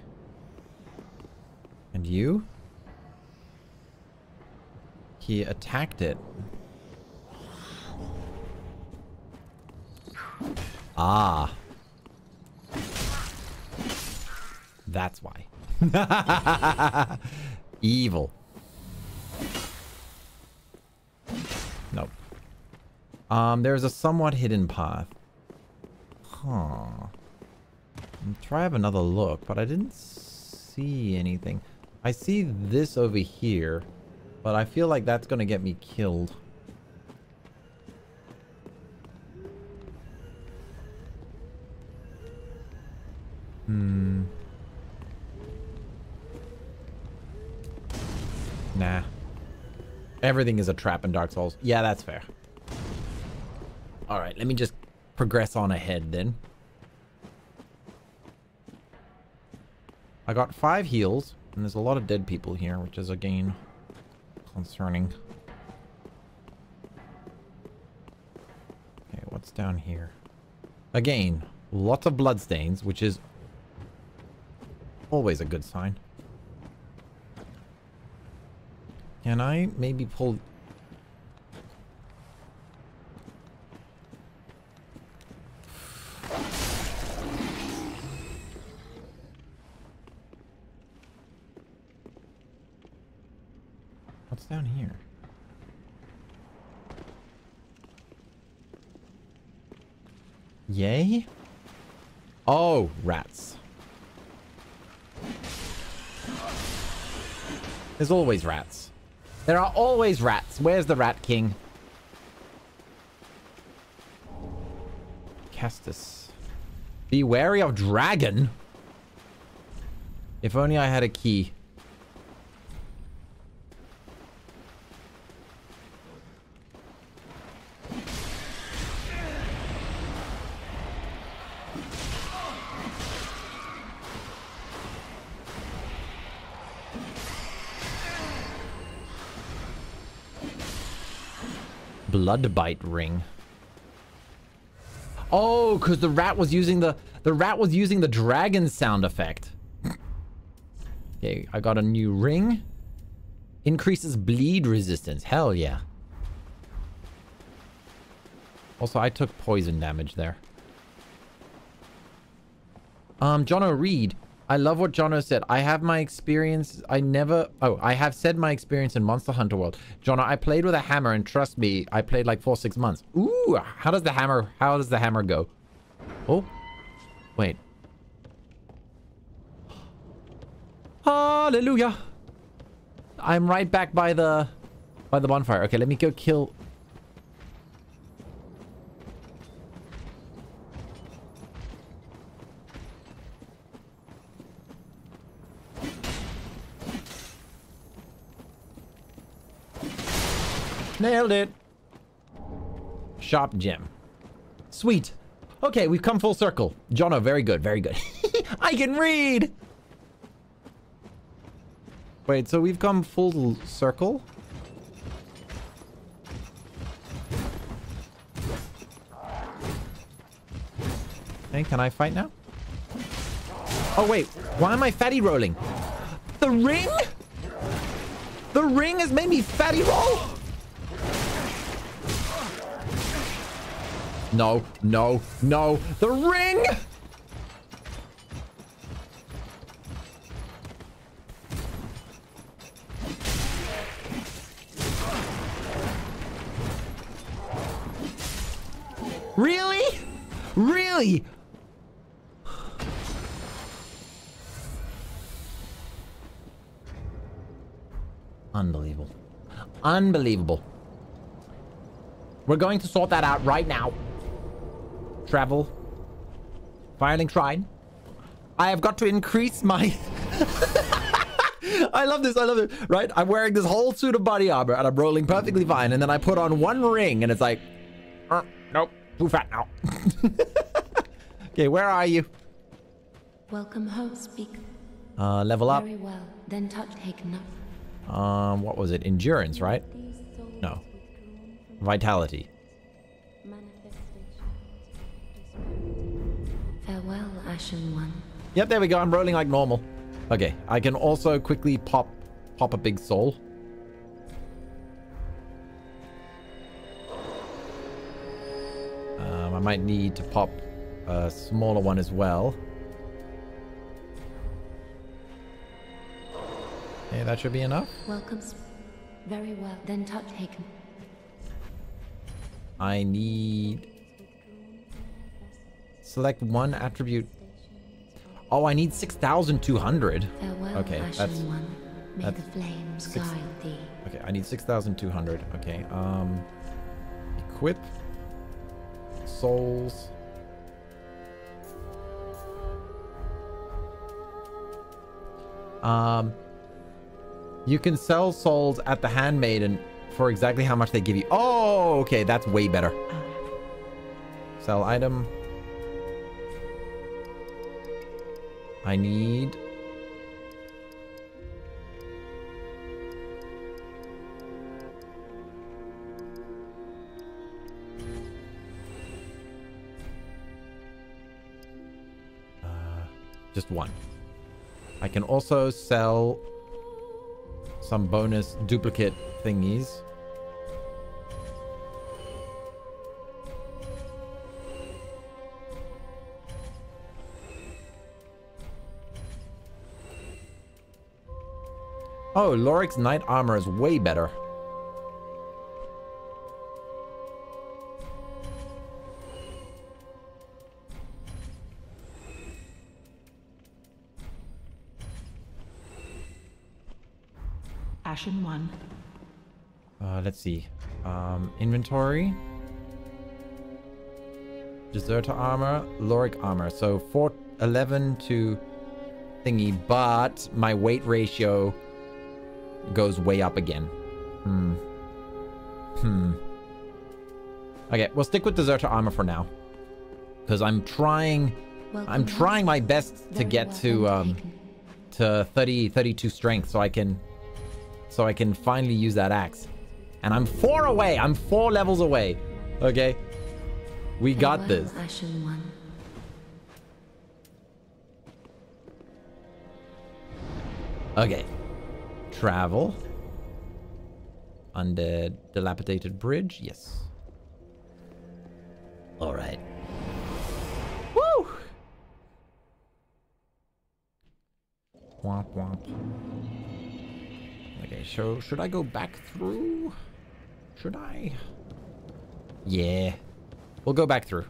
And you? He attacked it. Ah. That's why. Evil. Nope. Um, there's a somewhat hidden path. Huh. I'll try have another look, but I didn't see anything. I see this over here, but I feel like that's gonna get me killed. Everything is a trap in Dark Souls. Yeah, that's fair. Alright, let me just progress on ahead then. I got five heals, and there's a lot of dead people here, which is again concerning. Okay, what's down here? Again, lots of bloodstains, which is always a good sign. Can I maybe pull... What's down here? Yay? Oh, rats. There's always rats. There are always rats. Where's the rat king? Castus. Be wary of dragon. If only I had a key. Bloodbite ring. Oh, because the rat was using the the rat was using the dragon sound effect. okay, I got a new ring. Increases bleed resistance. Hell yeah. Also, I took poison damage there. Um, Jono Reed. I love what Jono said. I have my experience. I never... Oh, I have said my experience in Monster Hunter World. Jono, I played with a hammer, and trust me, I played like four, six months. Ooh, how does the hammer... How does the hammer go? Oh. Wait. Hallelujah. I'm right back by the by the bonfire. Okay, let me go kill. Nailed it. Sharp gem. Sweet. Okay, we've come full circle. Jono, very good, very good. I can read! Wait, so we've come full circle? Hey, can I fight now? Oh, wait. Why am I fatty rolling? The ring? The ring has made me fatty roll? No, no, no. The ring! Really? Really? Unbelievable. Unbelievable. We're going to sort that out right now. Travel. Firelink Shrine. I have got to increase my... I love this. I love it. Right? I'm wearing this whole suit of body armor and I'm rolling perfectly fine. And then I put on one ring and it's like, "Uh, nope, too fat now. okay, where are you? Welcome home, speak Uh, level up. very well. Then touch. Um, what was it? Endurance, right? No. Vitality. Farewell, Ashen One. Yep, there we go. I'm rolling like normal. Okay, I can also quickly pop pop a big soul. Um, I might need to pop a smaller one as well. Okay, that should be enough. Welcome. Very well. Then touch taken. I need... Select one attribute. Oh, I need 6,200. Okay, that's- One. May that's the flames six- guide thee. Okay, I need 6,200. Okay, um... Equip. Souls. Um... You can sell souls at the Handmaiden for exactly how much they give you. Oh, okay, that's way better. Sell item. I need... Just one. I can also sell some bonus duplicate thingies. Oh, Lothric knight armor is way better. Ashen One. Uh, let's see. Um, inventory. Deserter armor, Lothric armor. So 411 to thingy, but my weight ratio goes way up again. Hmm. Hmm. Okay, we'll stick with Deserter armor for now. Because I'm trying... Welcome I'm trying my best to get to, um... to 30, 32 strength so I can so I can finally use that axe. And I'm four away. I'm four levels away. Okay. We got this. Okay. Travel. Under dilapidated bridge. Yes. All right. Woo! Womp womp. Okay, so should I go back through? Should I? Yeah. We'll go back through.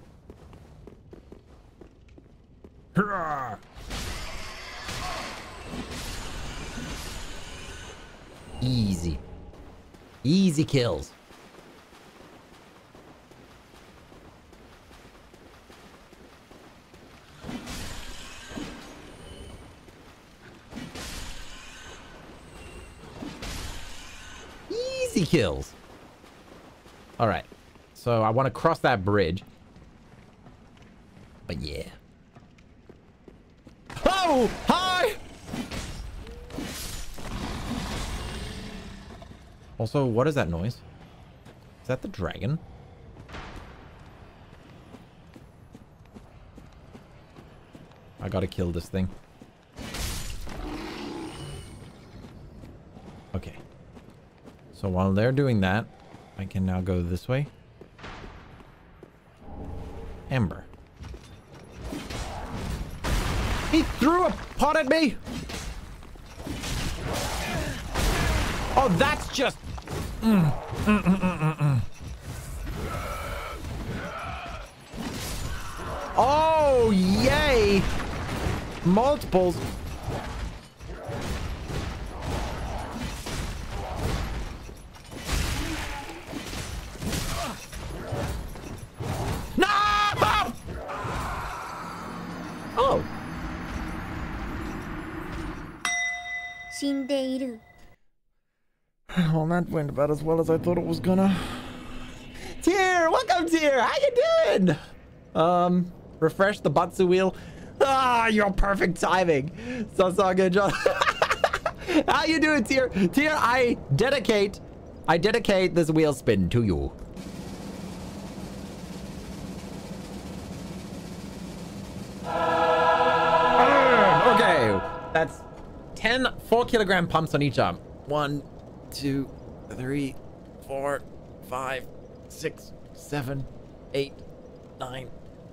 Hurrah! Easy. Easy kills. Easy kills. All right. So I want to cross that bridge. But yeah. Oh! Hi! Also, what is that noise? Is that the dragon? I gotta kill this thing. Okay. So while they're doing that, I can now go this way. Ember. He threw a pot at me! Oh, that's just... Mm, mm, mm, mm, mm. Oh, yay! Multiples. No! Oh. 死んでいる Well, that went about as well as I thought it was gonna. Tier, welcome, Tier. How you doing? Um, refresh the Batsu wheel. Ah, you're perfect timing. So so good job. How you doing, Tier? Tier, I dedicate, I dedicate this wheel spin to you. Ah, Okay, that's 10 4 kilogram pumps on each arm. One, two, three, four, five, six, seven, eight, nine,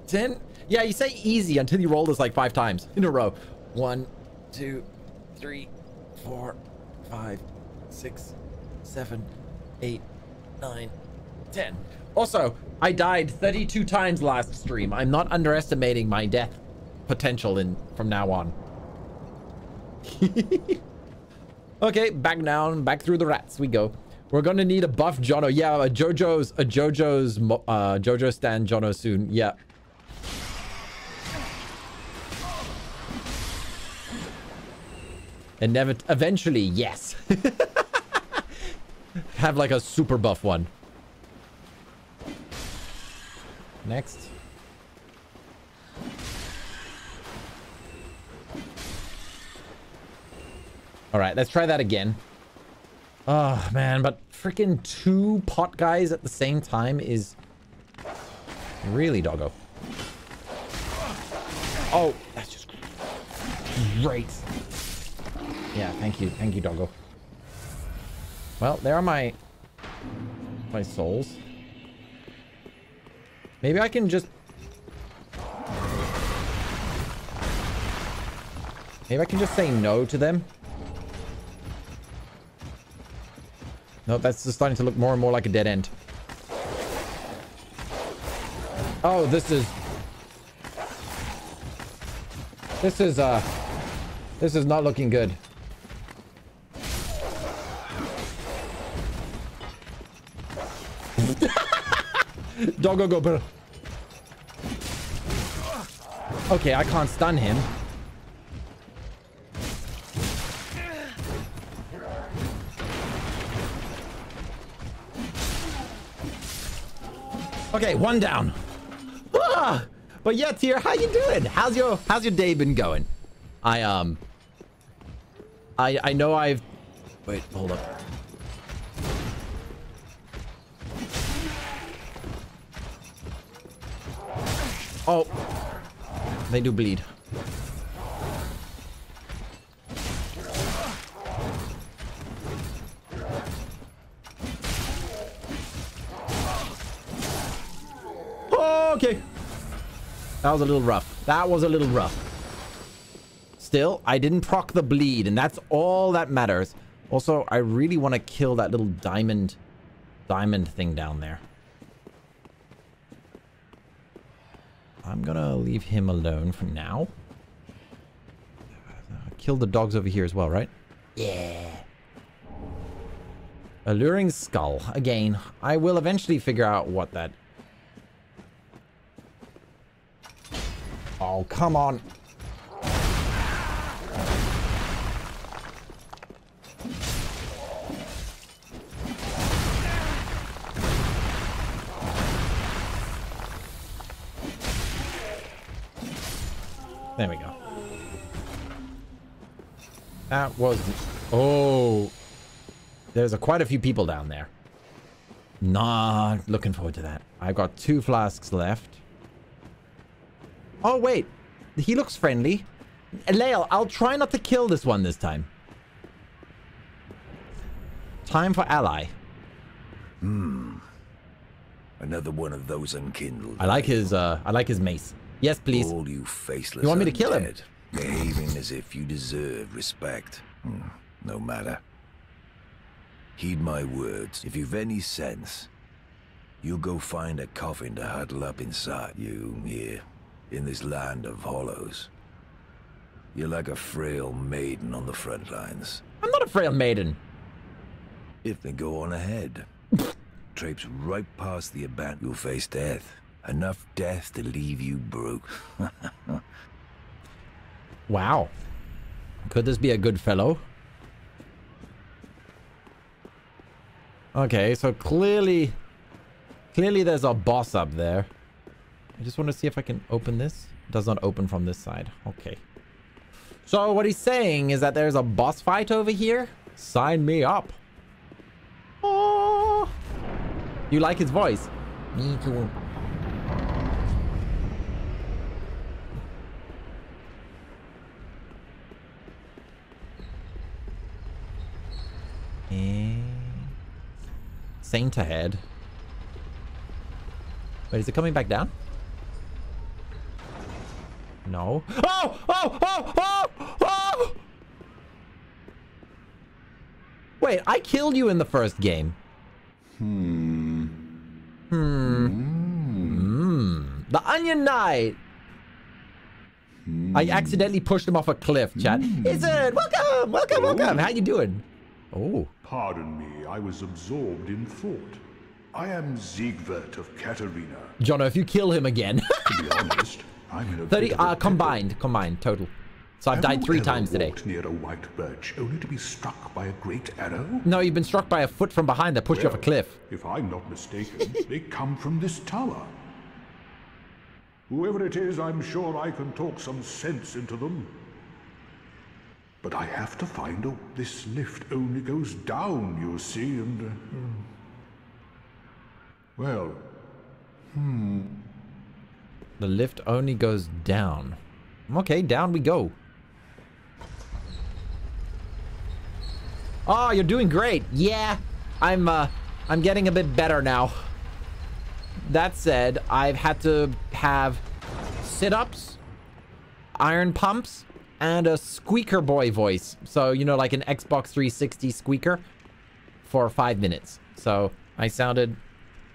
ten. Yeah, you say easy until you roll this like five times in a row. One, two, three, four, five, six, seven, eight, nine, ten. Also, I died 32 times last stream. I'm not underestimating my death potential in from now on. Okay, back down, back through the rats we go. We're gonna need a buff Jono. Yeah, a JoJo's, a JoJo's, uh, JoJo stand Jono soon. Yeah. And never, eventually, yes. Have like a super buff one. Next. All right, let's try that again. Oh, man, but freaking two pot guys at the same time is really doggo. Oh, that's just great. Yeah, thank you. Thank you, doggo. Well, there are my my souls. Maybe I can just Maybe I can just say no to them. Nope, that's just starting to look more and more like a dead end. Oh, this is... This is, uh... This is not looking good. Doggo go, bro. Okay, I can't stun him. Okay, one down. Ah, but yeah, Tier, how you doing? How's your How's your day been going? I um. I I know I've. Wait, hold up. Oh, they do bleed. Okay. That was a little rough. That was a little rough. Still, I didn't proc the bleed, and that's all that matters. Also, I really want to kill that little diamond, diamond thing down there. I'm gonna leave him alone for now. Uh, kill the dogs over here as well, right? Yeah. Alluring skull. Again, I will eventually figure out what that... Oh, come on. There we go. That was... Oh. There's a, quite a few people down there. Not looking forward to that. I've got two flasks left. Oh, wait. He looks friendly. Lael, I'll try not to kill this one this time. Time for ally. Hmm. Another one of those unkindled. I like his, uh, I like his mace. Yes, please. All you faceless You want me to kill him? Behaving as if you deserve respect. Hmm, no matter. Heed my words. If you've any sense, you'll go find a coffin to huddle up inside. You here, in this land of hollows. You're like a frail maiden on the front lines. I'm not a frail maiden. If they go on ahead, traipse right past the abandoned, you'll face death. Enough death to leave you broke. Wow. Could this be a good fellow? Okay, so clearly... Clearly there's a boss up there. I just want to see if I can open this. It does not open from this side. Okay. So what he's saying is that there's a boss fight over here? Sign me up. Oh. You like his voice? Me too. And Saint ahead. Wait, is it coming back down? No. Oh! Oh! Oh! Oh! Oh! Wait, I killed you in the first game. Hmm. Hmm. Hmm. The Onion Knight. I accidentally pushed him off a cliff, chat. Izard, welcome, welcome, welcome. How you doing? Oh. Pardon me, I was absorbed in thought. I am Siegward of Catarina. Jono, if you kill him again. To be honest, I'm in a 30, bit of a uh, combined, combined, total. So I've Have died three times today. near a white birch only to be struck by a great arrow? No, you've been struck by a foot from behind that pushed you off a cliff. If I'm not mistaken, they come from this tower. Whoever it is, I'm sure I can talk some sense into them. But I have to find a... This lift only goes down, you see, and... Uh, hmm. The lift only goes down. Okay, down we go. Oh, you're doing great. Yeah, I'm uh I'm getting a bit better now. That said, I've had to have sit-ups, iron pumps, and a squeaker boy voice. So, you know, like an Xbox 360 squeaker for five minutes. So I sounded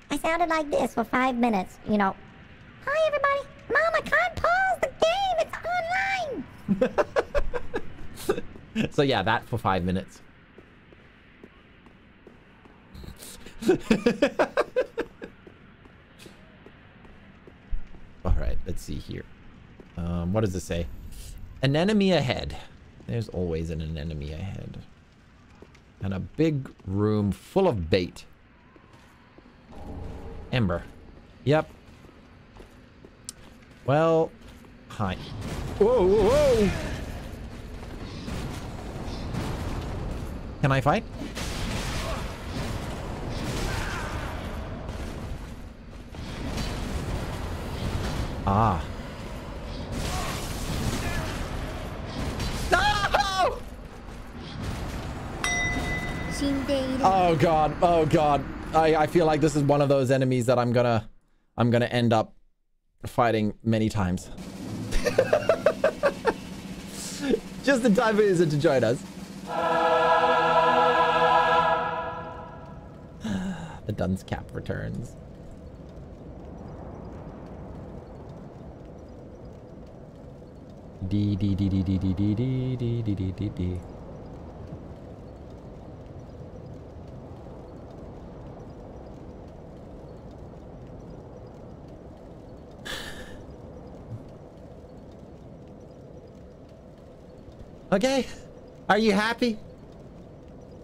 I sounded like this for five minutes, you know. Hi, everybody. Mom, I can't pause the game. It's online. So yeah, that for five minutes. All right, let's see here. Um, what does it say? An enemy ahead. There's always an, an enemy ahead. And a big room full of bait. Ember. Yep. Well, hi. Whoa, whoa, whoa! Can I fight? Ah. No! Oh god, oh god. I, I feel like this is one of those enemies that I'm gonna I'm gonna end up fighting many times. Just in time for Izzy to join us. the dunce cap returns. D D D D D D D D D D D D D. Okay? Are you happy?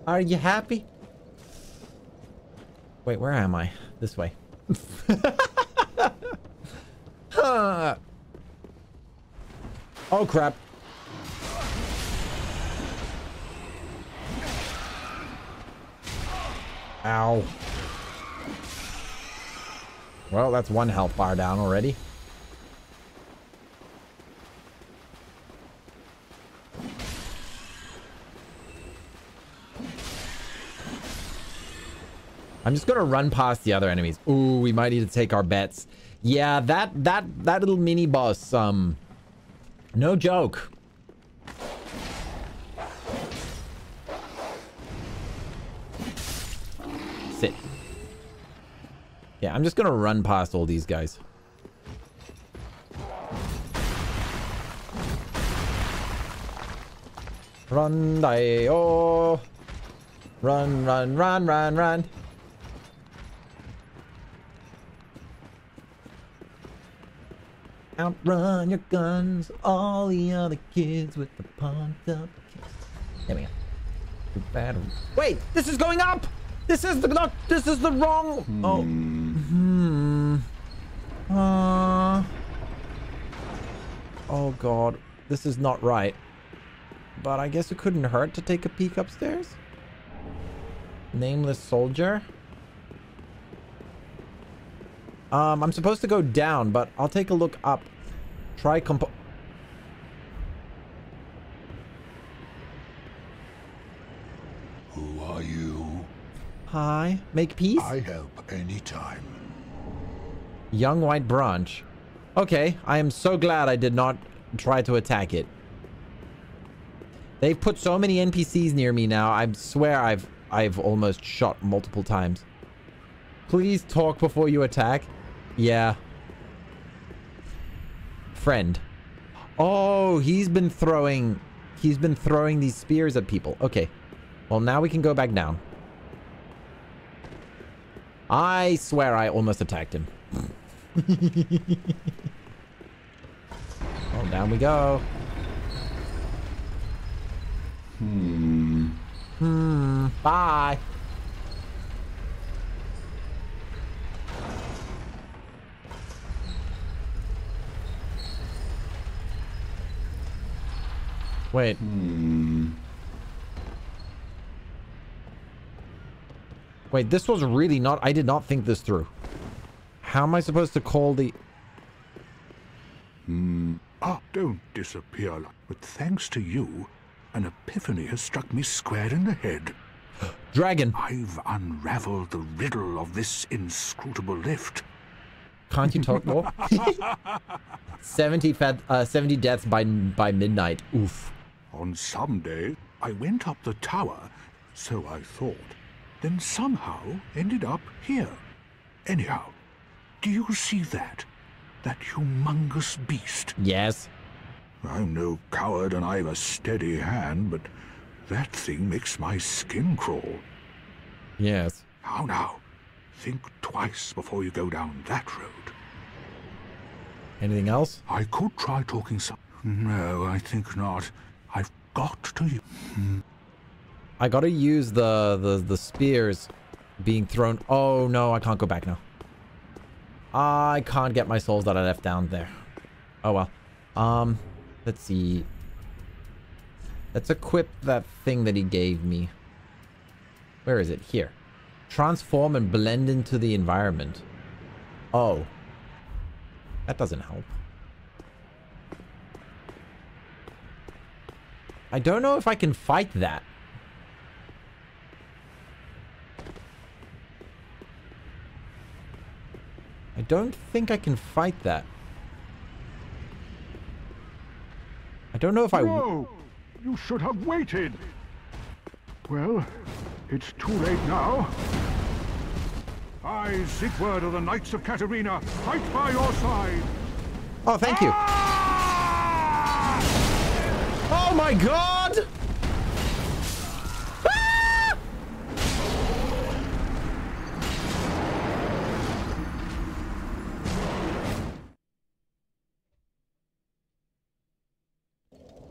Are you happy? Wait, where am I? This way. Huh. oh, crap. Ow. Well, that's one health bar down already. I'm just gonna run past the other enemies. Ooh, we might need to take our bets. Yeah, that that that little mini boss, um, no joke. Sit. Yeah, I'm just gonna run past all these guys. Run, die, oh. Run, run, run, run, run. Outrun your guns, all the other kids with the pumped up kids. There we go. The bad. Wait, this is going up. This is the not. This is the wrong. Oh. Hmm. Uh. Oh God, this is not right. But I guess it couldn't hurt to take a peek upstairs. Nameless soldier. Um, I'm supposed to go down, but I'll take a look up. Try comp- Who are you? Hi. Make peace? I help anytime. Young white branch. Okay, I am so glad I did not try to attack it. They've put so many NPCs near me now. I swear I've I've almost shot multiple times. Please talk before you attack. Yeah. Friend. Oh, he's been throwing... He's been throwing these spears at people. Okay. Well, now we can go back down. I swear I almost attacked him. oh, down we go. Hmm. Hmm. Bye. Wait. Wait, this was really not... I did not think this through. How am I supposed to call the... Ah, don't disappear. But thanks to you, an epiphany has struck me square in the head. Dragon? I've unraveled the riddle of this inscrutable lift. Can't you talk more? 70, fed, uh, 70 deaths by, by midnight. Oof. On some day, I went up the tower, so I thought, then somehow ended up here. Anyhow, do you see that? That humongous beast? Yes. I'm no coward and I've a steady hand, but that thing makes my skin crawl. Yes. How now? Think twice before you go down that road. Anything else? I could try talking some. No, I think not. I've got to. u- I gotta use the, the, the spears being thrown. Oh, no, I can't go back now. I can't get my souls that I left down there. Oh, well. Um, let's see. Let's equip that thing that he gave me. Where is it? Here. Transform and blend into the environment. Oh. That doesn't help. I don't know if I can fight that. I don't think I can fight that. I don't know if I... No! You should have waited! Well, it's too late now. I, Siegward of the Knights of Catarina, fight by your side! Oh, thank you. Ah! Oh my god! Ah!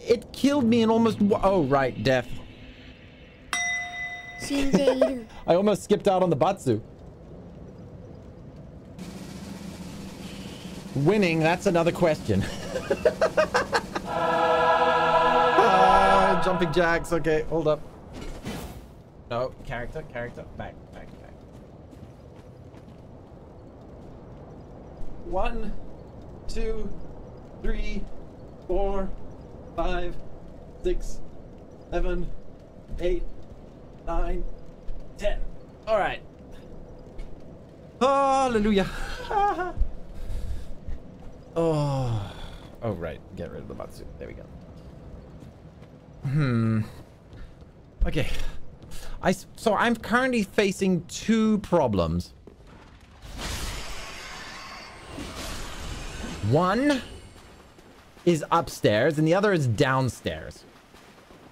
It killed me and almost. Oh, right, death. I almost skipped out on the Batsu. Winning, that's another question. Jumping jacks. Okay, hold up. No, character, character. Back, back, back. One, two, three, four, five, six, seven, eight, nine, ten. All right. Hallelujah. oh. Oh, right. Get rid of the Matsu. There we go. Hmm. Okay. I, so I'm currently facing two problems. One is upstairs and the other is downstairs.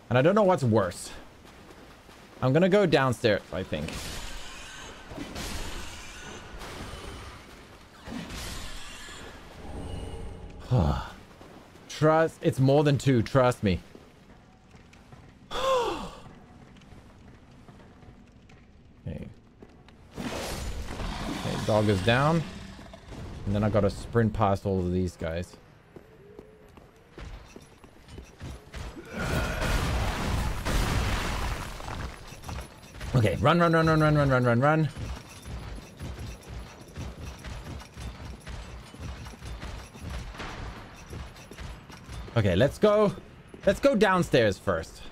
And I don't know what's worse. I'm gonna go downstairs, I think. trust, it's more than two, trust me. Dog is down. And then I gotta sprint past all of these guys. Okay, run, run, run, run, run, run, run, run, run. Okay, let's go. Let's go downstairs first.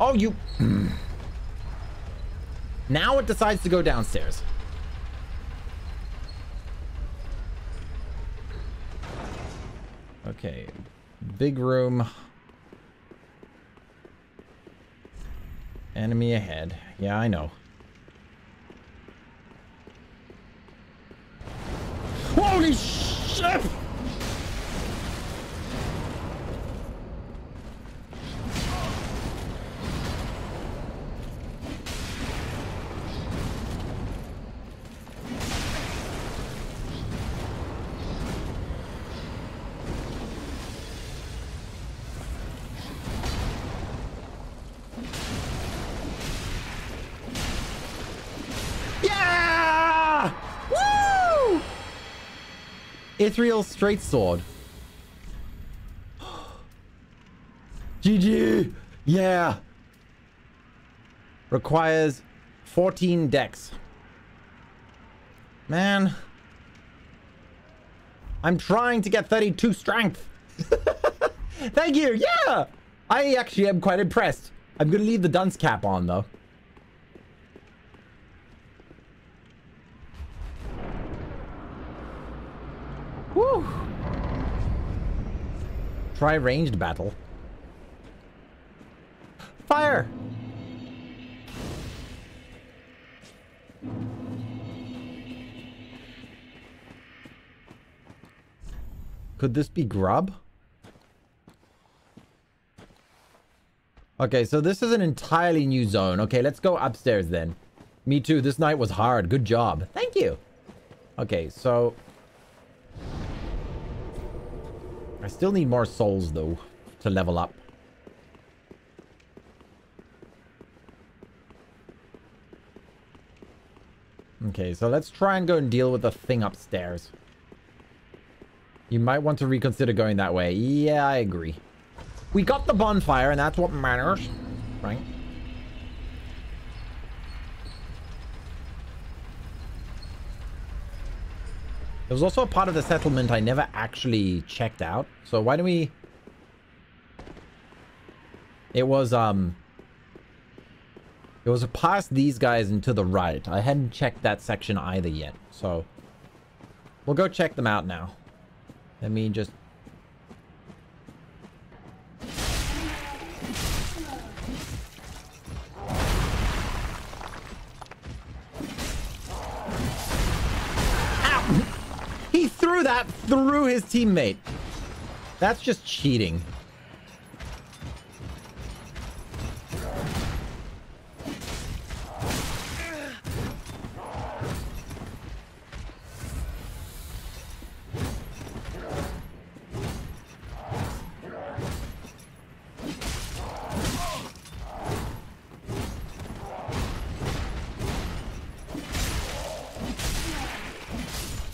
Oh, you... now it decides to go downstairs. Okay. Big room. Enemy ahead. Yeah, I know. Holy shit! Ethereal straight sword. GG! Yeah! Requires 14 dex. Man. I'm trying to get 32 strength. Thank you! Yeah! I actually am quite impressed. I'm gonna leave the dunce cap on though. Try ranged battle. Fire! Could this be grub? Okay, so this is an entirely new zone. Okay, let's go upstairs then. Me too. This night was hard. Good job. Thank you. Okay, so I still need more souls, though, to level up. Okay, so let's try and go and deal with the thing upstairs. You might want to reconsider going that way. Yeah, I agree. We got the bonfire, and that's what matters. Right? There was also a part of the settlement I never actually checked out. So why don't we... It was, um... It was past these guys and to the right. I hadn't checked that section either yet. So... We'll go check them out now. Let me just... threw that through his teammate. That's just cheating.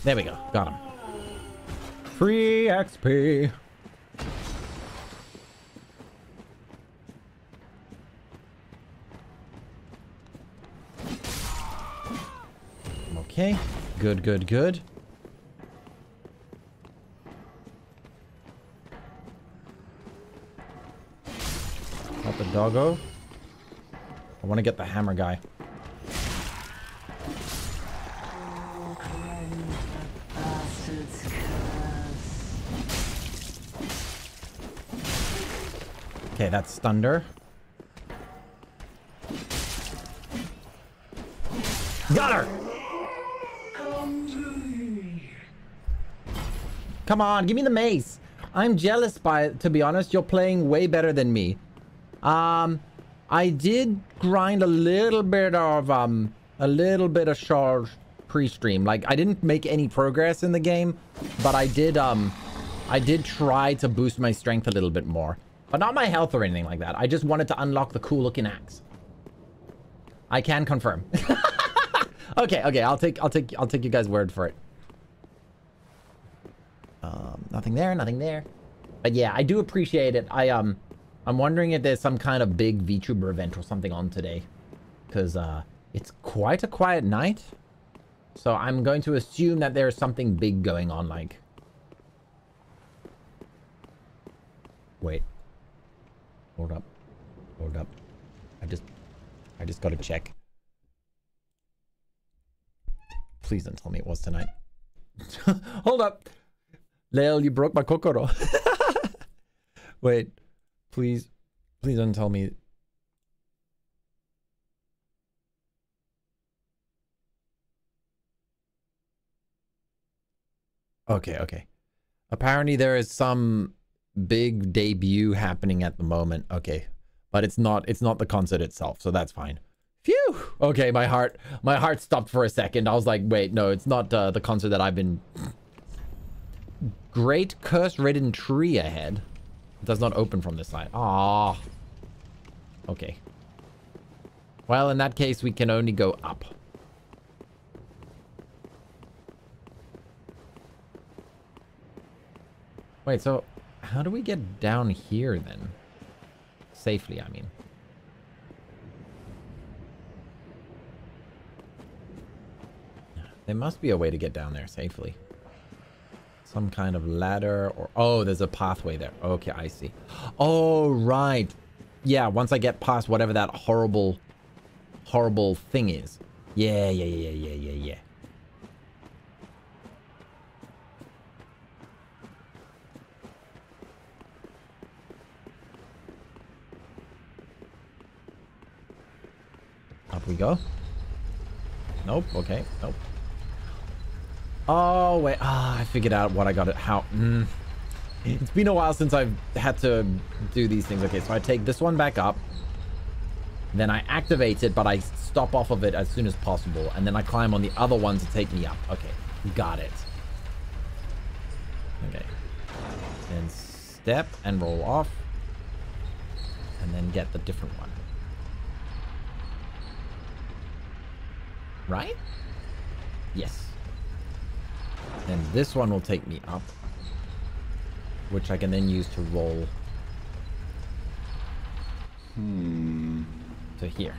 There we go. Got him. Free XP. Okay. Good, good, good. Not the doggo. I want to get the hammer guy. Okay, that's Thunder. Got her! Come on, give me the mace. I'm jealous by to be honest. You're playing way better than me. Um, I did grind a little bit of, um, a little bit of charge pre-stream. Like, I didn't make any progress in the game, but I did, um, I did try to boost my strength a little bit more. But not my health or anything like that. I just wanted to unlock the cool looking axe. I can confirm. okay, okay, I'll take I'll take I'll take you guys' word for it. Um, nothing there, nothing there. But yeah, I do appreciate it. I um I'm wondering if there's some kind of big VTuber event or something on today. Cause uh it's quite a quiet night. So I'm going to assume that there's something big going on like Wait. Hold up. Hold up. I just... I just gotta check. Please don't tell me it was tonight. Hold up. Lel, you broke my kokoro. Wait. Please. Please don't tell me. Okay, okay. Apparently there is some big debut happening at the moment. Okay. But it's not it's not the concert itself, so that's fine. Phew. Okay, my heart my heart stopped for a second. I was like, wait, no, it's not uh, the concert that I've been Great curse ridden tree ahead. It does not open from this side. Ah. Okay. Well, in that case, we can only go up. Wait, so how do we get down here then? Safely, I mean. There must be a way to get down there safely. Some kind of ladder or... Oh, there's a pathway there. Okay, I see. Oh, right. Yeah, once I get past whatever that horrible, horrible thing is. Yeah, yeah, yeah, yeah, yeah, yeah. Up we go. Nope. Okay. Nope. Oh, wait. Ah, I figured out what I got it. How. Mm. It's been a while since I've had to do these things. Okay, so I take this one back up. Then I activate it, but I stop off of it as soon as possible. And then I climb on the other one to take me up. Okay, got it. Okay. Then step and roll off. And then get the different one. Right? Yes. And this one will take me up. Which I can then use to roll. Hmm. To here.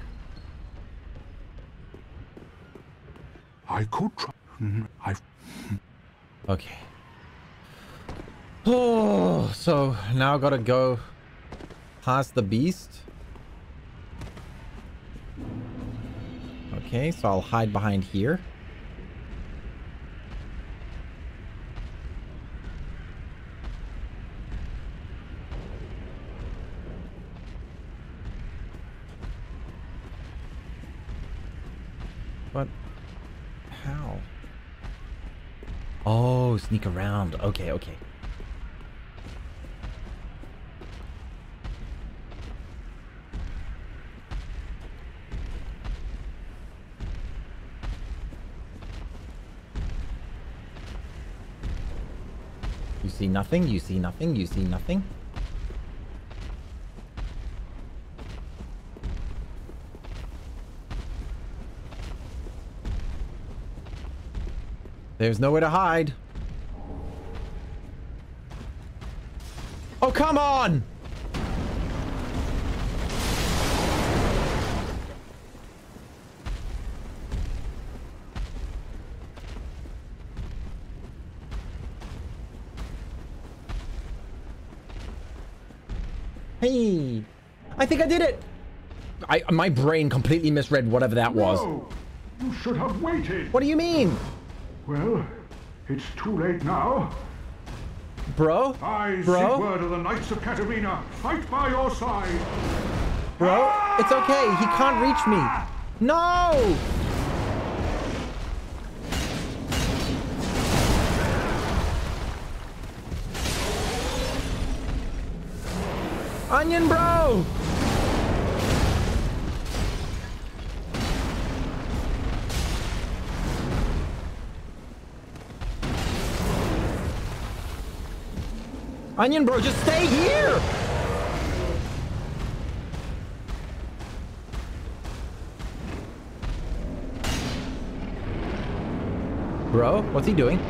I could try. Hmm, I. Okay. Oh, so now I gotta go past the beast. Okay, so I'll hide behind here. But how? Oh, sneak around. Okay, okay. Nothing, you see nothing, you see nothing. There's nowhere to hide. Oh, come on! I think I did it! I, my brain completely misread whatever that was. You should have waited! What do you mean? Well, it's too late now. Bro? I, Bro? Siegward of the Knights of Catarina, fight by your side. Bro? It's okay. He can't reach me. No! Onion bro! Onion bro, just stay here! Bro, what's he doing?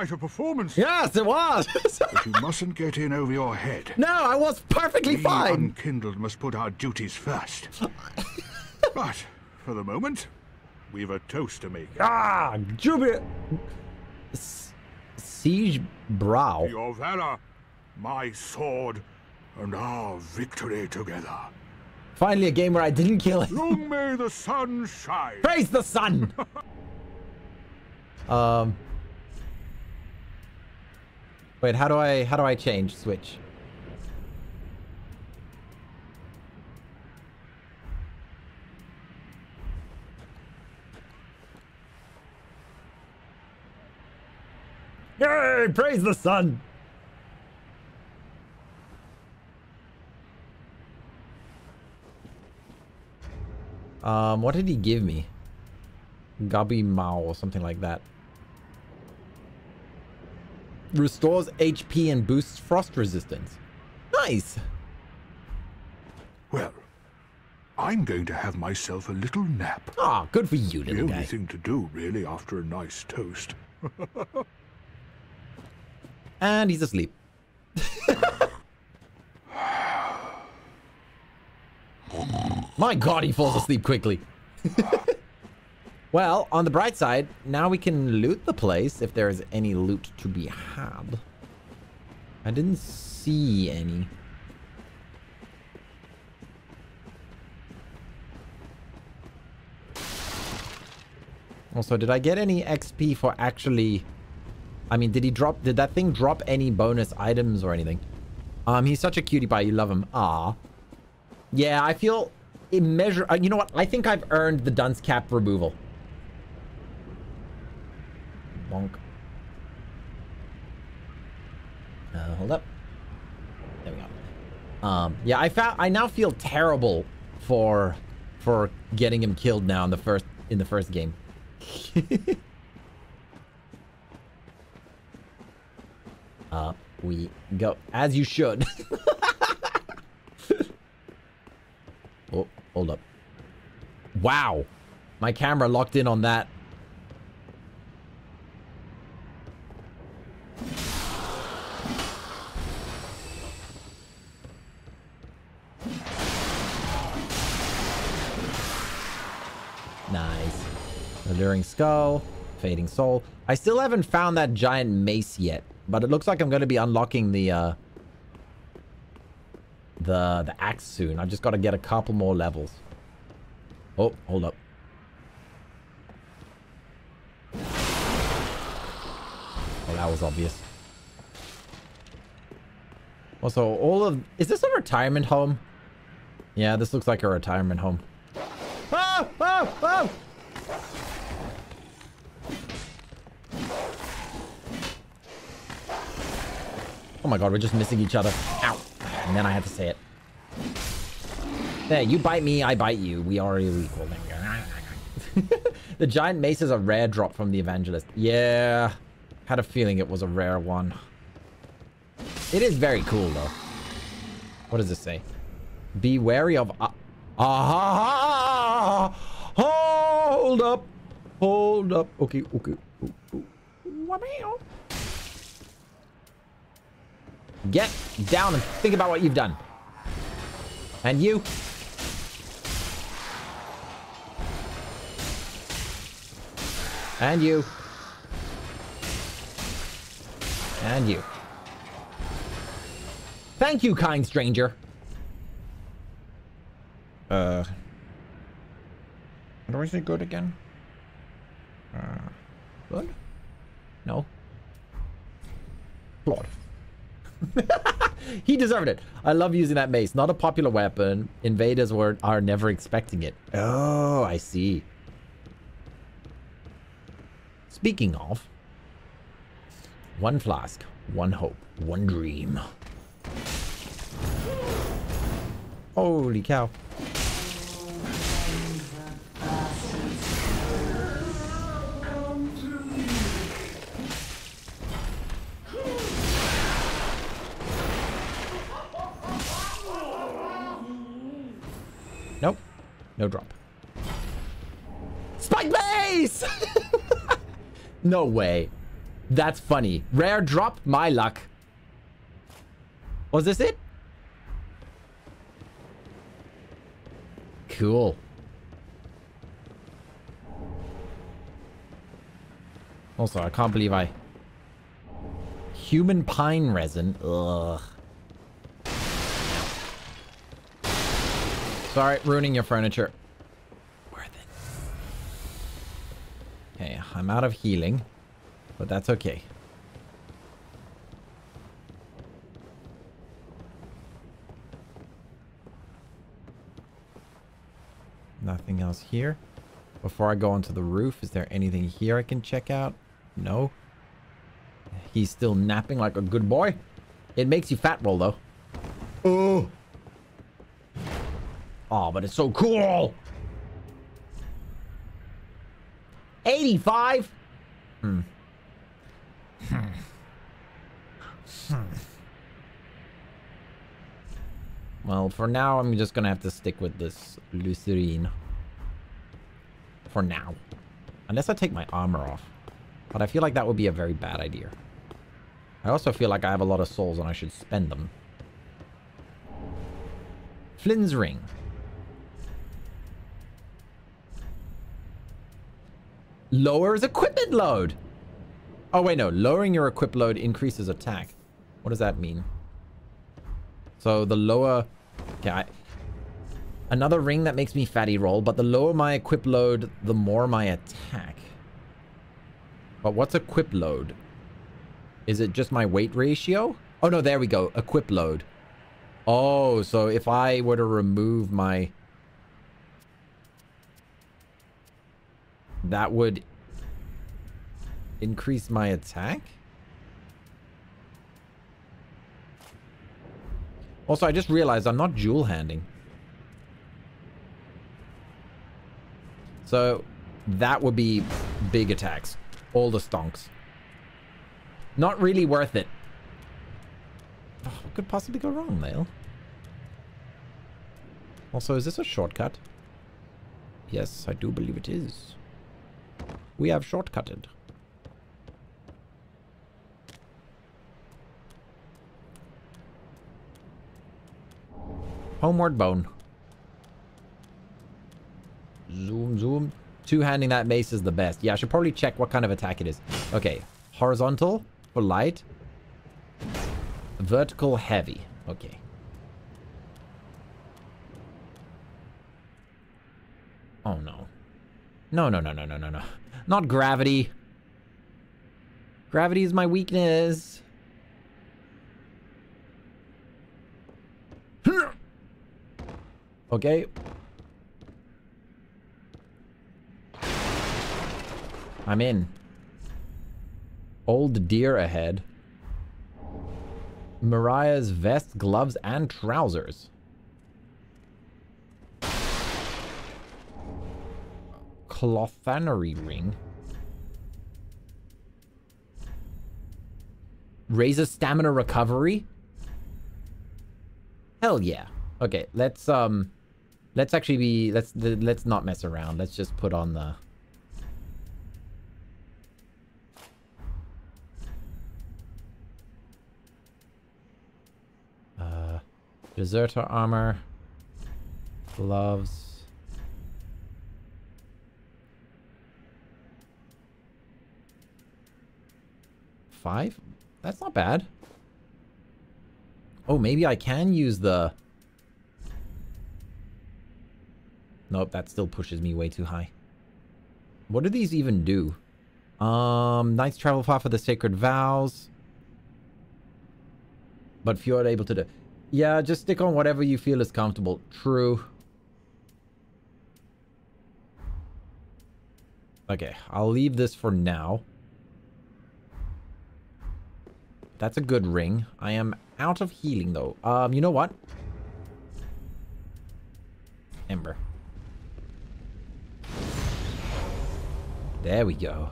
Quite a performance. Yes, it was! But you mustn't get in over your head. no, I was perfectly We fine! unkindled must put our duties first. but, for the moment, we've a toast to make. Ah, Jubit! Siege Brow. Your valor, my sword, and our victory together. Finally a game where I didn't kill him. Long may the sun shine. Praise the sun! um... Wait, how do I, how do I change switch? Yay! Praise the sun! Um, what did he give me? Gabi Mao or something like that. Restores HP and boosts frost resistance. Nice. Well, I'm going to have myself a little nap. Ah, good for you, little The little only guy. thing to do, really, after a nice toast. And he's asleep. My god, he falls asleep quickly. well, on the bright side, now we can loot the place if there is any loot to be had. I didn't see any. Also, did I get any XP for actually... I mean, did he drop... Did that thing drop any bonus items or anything? Um, he's such a cutie pie. You love him. Ah. Yeah, I feel... Immeasure... Uh, you know what? I think I've earned the dunce cap removal. Bonk. Uh, hold up. There we go. Um, yeah, I found... I now feel terrible for... For getting him killed now in the first... In the first game. Up we go. As you should. oh, hold up. Wow. My camera locked in on that. Alluring Skull, Fading Soul. I still haven't found that giant mace yet, but it looks like I'm going to be unlocking the, uh, the, the axe soon. I've just got to get a couple more levels. Oh, hold up. Oh, that was obvious. Also, all of... Is this a retirement home? Yeah, this looks like a retirement home. Ah! Ah! whoa, Oh my god, we're just missing each other. Ow. And then I had to say it. There, you bite me, I bite you. We are equal. the giant mace is a rare drop from the evangelist. Yeah, had a feeling it was a rare one. It is very cool, though. What does this say? Be wary of... Uh, ah, hold up. Hold up. Okay, okay. Ooh, ooh. Get down and think about what you've done. And you. And you. And you. Thank you, kind stranger. Uh. Do I say good again? Uh, good? No. Flawed. he deserved it. I love using that mace. Not a popular weapon. Invaders were are never expecting it. Oh, I see. Speaking of, one flask, one hope, one dream. Holy cow. No drop. Spiked mace! no way. That's funny. Rare drop, my luck. Was this it? Cool. Also, I can't believe I... Human pine resin. Ugh. Sorry, ruining your furniture. Worth it. Okay, I'm out of healing. But that's okay. Nothing else here. Before I go onto the roof, is there anything here I can check out? No. He's still napping like a good boy. It makes you fat roll, though. Oh. Oh, but it's so cool. 85? Hmm. Hmm. Hmm. Well, for now, I'm just gonna have to stick with this Lucerne. For now. Unless I take my armor off. But I feel like that would be a very bad idea. I also feel like I have a lot of souls and I should spend them. Flynn's ring. Lowers equipment load. Oh, wait, no. Lowering your equip load increases attack. What does that mean? So the lower... Okay, I... Another ring that makes me fatty roll, but the lower my equip load, the more my attack. But what's equip load? Is it just my weight ratio? Oh, no, there we go. Equip load. Oh, so if I were to remove my... That would increase my attack? Also, I just realized I'm not dual handing. So, that would be big attacks. All the stonks. Not really worth it. Oh, what could possibly go wrong, Nail? Also, is this a shortcut? Yes, I do believe it is. We have shortcutted. Homeward bone. Zoom, zoom. Two-handing that mace is the best. Yeah, I should probably check what kind of attack it is. Okay. Horizontal for light. Vertical heavy. Okay. Oh, no. No, no, no, no, no, no, no. Not gravity. Gravity is my weakness. Okay. I'm in. Old deer ahead. Mirrah's vest, gloves, and trousers. Chloranthy ring. Raises stamina recovery? Hell yeah. Okay, let's um let's actually be let's let's not mess around. Let's just put on the uh deserter armor gloves Five? That's not bad. Oh, maybe I can use the... Nope, that still pushes me way too high. What do these even do? Um, Knights travel far for the sacred vows. But few are able to do... Yeah, just stick on whatever you feel is comfortable. True. Okay, I'll leave this for now. That's a good ring. I am out of healing, though. Um, you know what? Ember. There we go.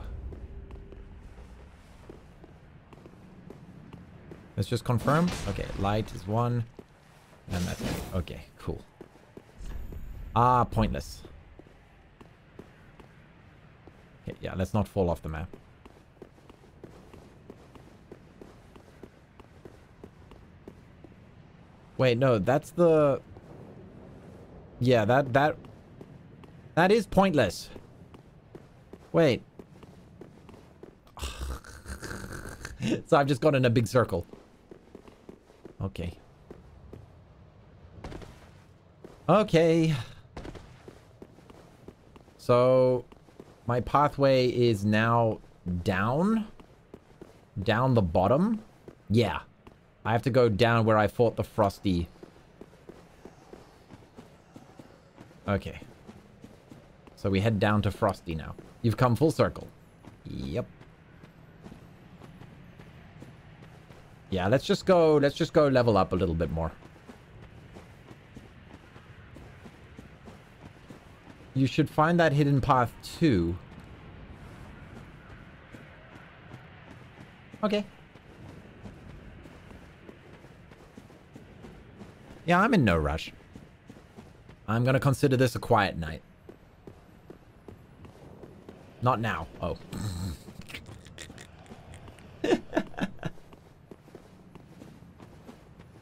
Let's just confirm. Okay, light is one. And that's it. Okay, cool. Ah, pointless. Okay, yeah, let's not fall off the map. Wait, no, that's the... Yeah, that, that... That is pointless. Wait. so I've just gone in a big circle. Okay. Okay. So, my pathway is now down? Down the bottom? Yeah. I have to go down where I fought the Frosty. Okay. So we head down to Frosty now. You've come full circle. Yep. Yeah, let's just go, let's just go level up a little bit more. You should find that hidden path too. Okay. Yeah, I'm in no rush. I'm gonna consider this a quiet night. Not now. Oh.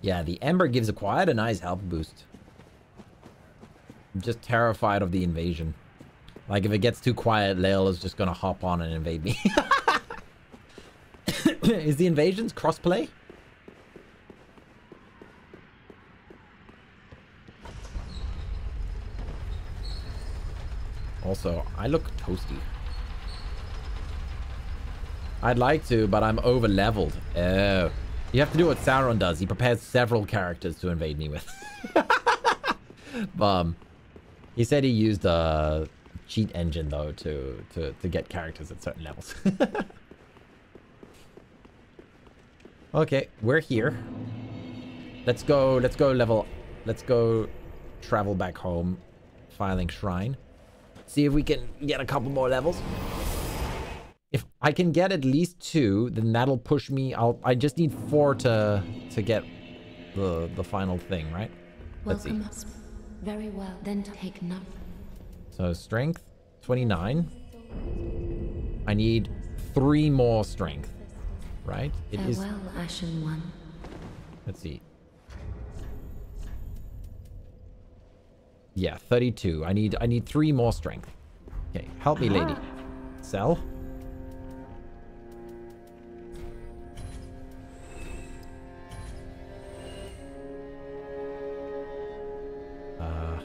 yeah, the Ember gives a quite a nice health boost. I'm just terrified of the invasion. Like, if it gets too quiet, Lael is just gonna hop on and invade me. is the invasions crossplay? Also, I look toasty. I'd like to, but I'm over leveled. Oh. You have to do what Sauron does. He prepares several characters to invade me with. um, he said he used a cheat engine though to to to get characters at certain levels. okay, we're here. Let's go. Let's go level. Let's go travel back home. Firelink Shrine. See if we can get a couple more levels. If I can get at least two, then that'll push me. I'll. I just need four to to get the the final thing, right? Let's Welcome. see. Very well. Then take none. So strength, 29. I need three more strength, right? It Farewell, is. Ashen One. Let's see. Yeah, 32. I need I need three more strength. Okay, help me, lady. Sell. Uh,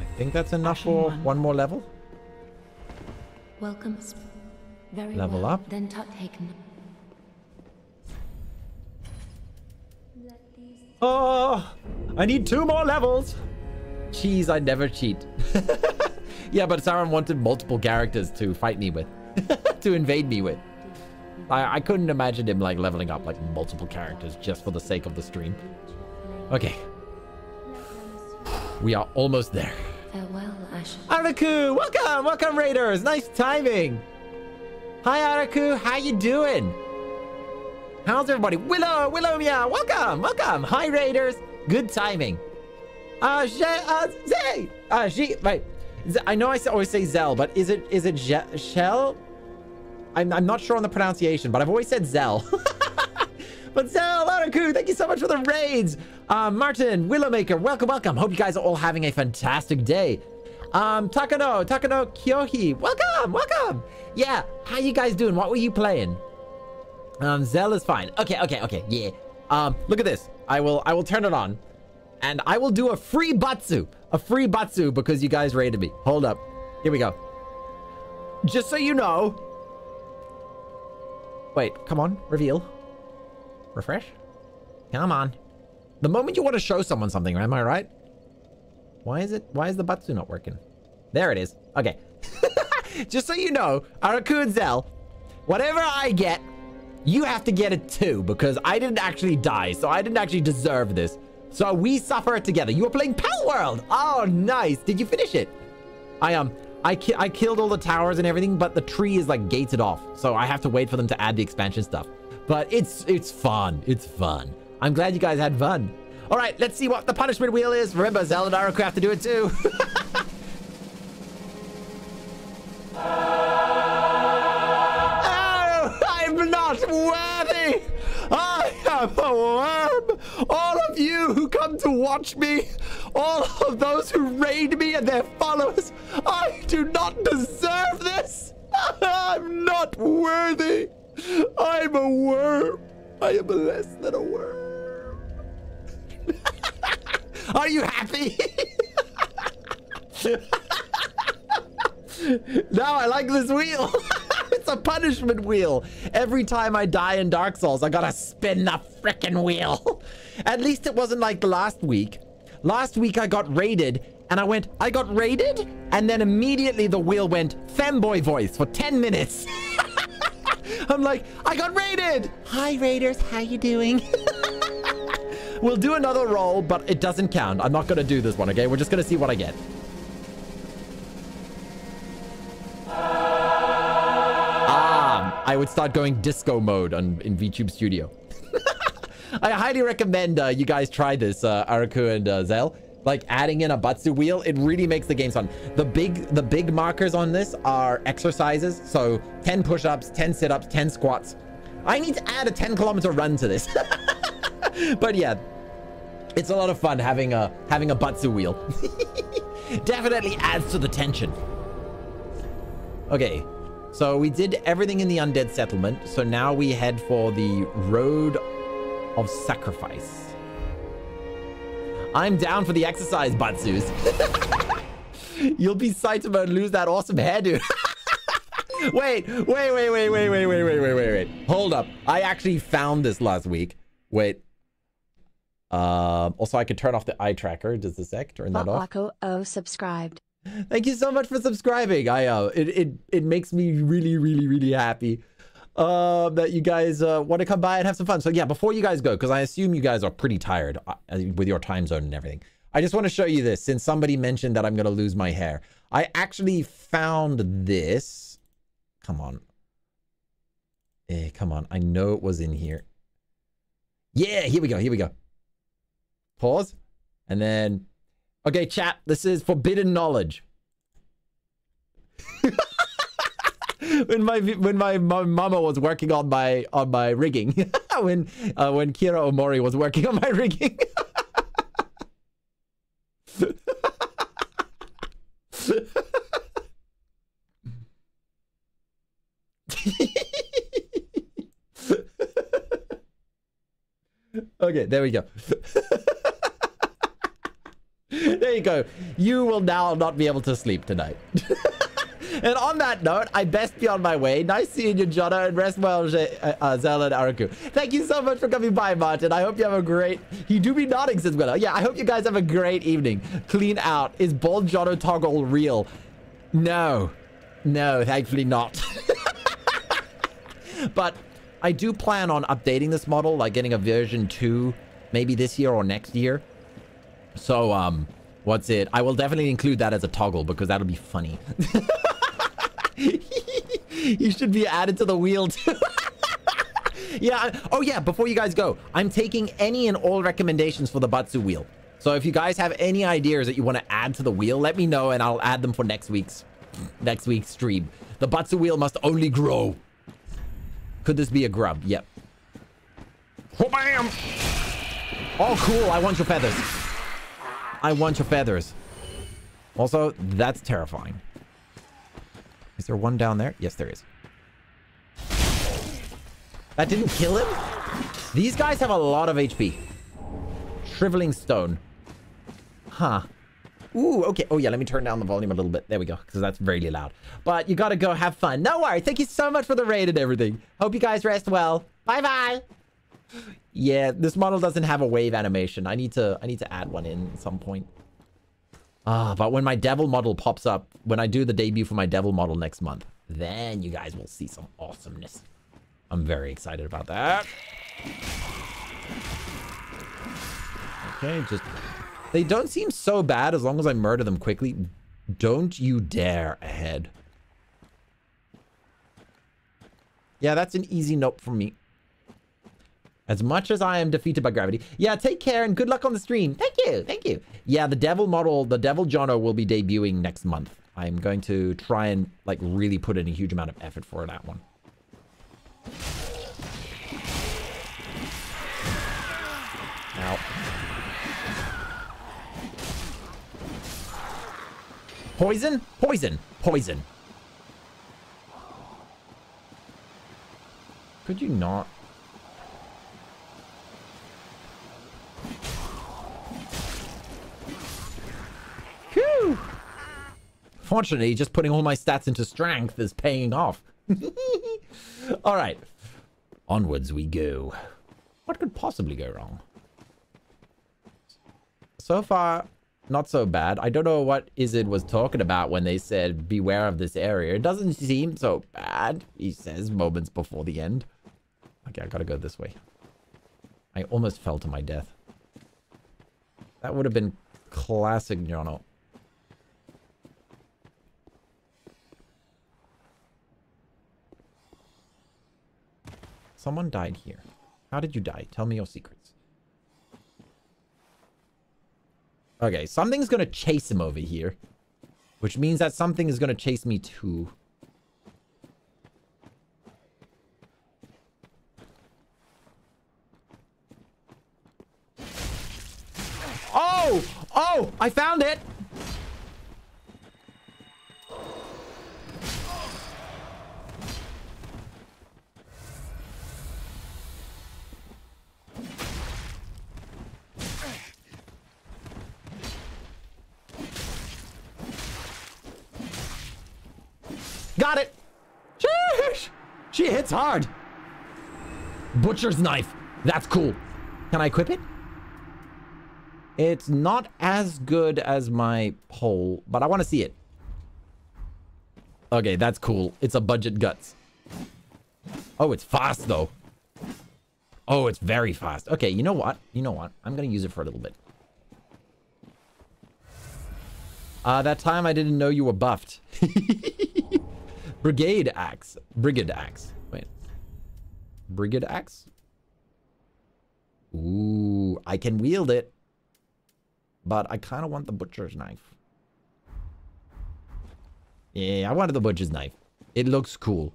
I think that's enough for one. one more level. Welcome. Very level well. up. Then take Oh, I need two more levels. Cheese, I never cheat. yeah, but Sauron wanted multiple characters to fight me with, to invade me with. I, I couldn't imagine him like leveling up like multiple characters just for the sake of the stream. Okay. We are almost there. Farewell, Asher. Araku, welcome, welcome Raiders. Nice timing. Hi Araku, how you doing? How's everybody? Willow, Willow, yeah, welcome, welcome. Hi Raiders, good timing. Uh, Je, uh, Zay, uh, she, wait. I know I always say Zell, but is it is it Je- Shell? I'm, I'm not sure on the pronunciation, but I've always said Zell. but Zell, Araku, thank you so much for the raids. Uh, Martin, Willowmaker, welcome, welcome. Hope you guys are all having a fantastic day. Um, Takano, Takano Kyohi, welcome, welcome. Yeah, how you guys doing? What were you playing? Um, Zell is fine. Okay, okay, okay, yeah. Um, look at this. I will, I will turn it on, and I will do a free Batsu, a free Batsu because you guys rated me. Hold up, here we go. Just so you know. Wait, come on, reveal. Refresh. Come on. The moment you want to show someone something, am I right? Why is it? Why is the Batsu not working? There it is. Okay. Just so you know, Araku and Zell, whatever I get, you have to get it too, because I didn't actually die, so I didn't actually deserve this. So we suffer it together. You were playing Palworld. Oh, nice. Did you finish it? I um, I ki I killed all the towers and everything, but the tree is like gated off, so I have to wait for them to add the expansion stuff. But it's it's fun. It's fun. I'm glad you guys had fun. All right, let's see what the punishment wheel is. Remember, Zelda and have to do it too. not worthy. I am a worm. All of you who come to watch me, all of those who raid me and their followers, I do not deserve this. I'm not worthy. I'm a worm. I am less than a worm. Are you happy? now I like this wheel. It's a punishment wheel. Every time I die in Dark Souls, I gotta spin the frickin' wheel. At least it wasn't like last week. Last week I got raided and I went, I got raided? And then immediately the wheel went femboy voice for 10 minutes. I'm like, I got raided. Hi Raiders, how you doing? we'll do another roll, but it doesn't count. I'm not gonna do this one, okay? We're just gonna see what I get. I would start going disco mode on in VTube Studio. I highly recommend uh, you guys try this, uh, Araku and uh, Zell. Like adding in a Batsu wheel, it really makes the game fun. The big, the big markers on this are exercises. So 10 push-ups, 10 sit-ups, 10 squats. I need to add a 10 kilometer run to this. but yeah, it's a lot of fun having a having a Batsu wheel. Definitely adds to the tension. Okay, so we did everything in the undead settlement. So now we head for the road of sacrifice. I'm down for the exercise, Batsus. You'll be Saitama and lose that awesome hairdo. wait, wait, wait, wait, wait, wait, wait, wait, wait, wait, wait. Hold up. I actually found this last week. Wait. Um, also, I could turn off the eye tracker. Does the sec turn that off? Paco O subscribed. Thank you so much for subscribing. I uh, it it it makes me really, really, really happy. Uh, that you guys uh, want to come by and have some fun. So yeah, before you guys go, because I assume you guys are pretty tired uh, with your time zone and everything. I just want to show you this since somebody mentioned that I'm gonna lose my hair. I actually found this. Come on. Eh, come on. I know it was in here. Yeah, here we go. Here we go. Pause. And then Okay, chat, this is forbidden knowledge. when my when my, my mama was working on my on my rigging, when uh, when Kira Omori was working on my rigging. okay, there we go. there you go. You will now not be able to sleep tonight. and on that note, I best be on my way. Nice seeing you, Jono, and rest well, uh, uh, Zella and Araku. Thank you so much for coming by, Martin. I hope you have a great... He do be nodding, says Willow. Yeah, I hope you guys have a great evening. Clean out. Is bald Jono toggle real? No. No, thankfully not. but I do plan on updating this model, like getting a version 2 maybe this year or next year. So, um, what's it? I will definitely include that as a toggle because that'll be funny. you should be added to the wheel too. yeah. I- Oh yeah. Before you guys go, I'm taking any and all recommendations for the Batsu wheel. So if you guys have any ideas that you want to add to the wheel, let me know and I'll add them for next week's next week's stream. The Batsu wheel must only grow. Could this be a grub? Yep. Oh, bam! Oh, cool. I want your feathers. I want your feathers. Also, that's terrifying. Is there one down there? Yes, there is. That didn't kill him? These guys have a lot of HP. Shriveling stone. Huh. Ooh, okay. Oh, yeah, let me turn down the volume a little bit. There we go, because that's really loud. But you gotta go have fun. No worries. Thank you so much for the raid and everything. Hope you guys rest well. Bye-bye. Yeah, this model doesn't have a wave animation. I need to I need to add one in at some point. Ah, but when my devil model pops up, when I do the debut for my devil model next month, then you guys will see some awesomeness. I'm very excited about that. Okay, just they don't seem so bad as long as I murder them quickly. Don't you dare ahead. Yeah, that's an easy note for me. As much as I am defeated by gravity. Yeah, take care and good luck on the stream. Thank you. Thank you. Yeah, the devil model, the devil Jono will be debuting next month. I'm going to try and like really put in a huge amount of effort for that one. Now. Poison? Poison. Poison. Could you not? Fortunately, just putting all my stats into strength is paying off. all right. Onwards we go. What could possibly go wrong? So far, not so bad. I don't know what Izzard was talking about when they said, beware of this area. It doesn't seem so bad, he says moments before the end. Okay, I gotta go this way. I almost fell to my death. That would have been classic Jono. Someone died here. How did you die? Tell me your secrets. Okay, something's gonna chase him over here. Which means that something is gonna chase me too. Oh! Oh! I found it! Butcher's knife. That's cool. Can I equip it? It's not as good as my pole, but I want to see it. Okay, that's cool. It's a budget guts. Oh, it's fast though. Oh, it's very fast. Okay, you know what? You know what? I'm going to use it for a little bit. Uh, that time I didn't know you were buffed. Brigand axe. Brigand axe. Brigand axe? Ooh, I can wield it. But I kind of want the butcher's knife. Yeah, I wanted the butcher's knife. It looks cool.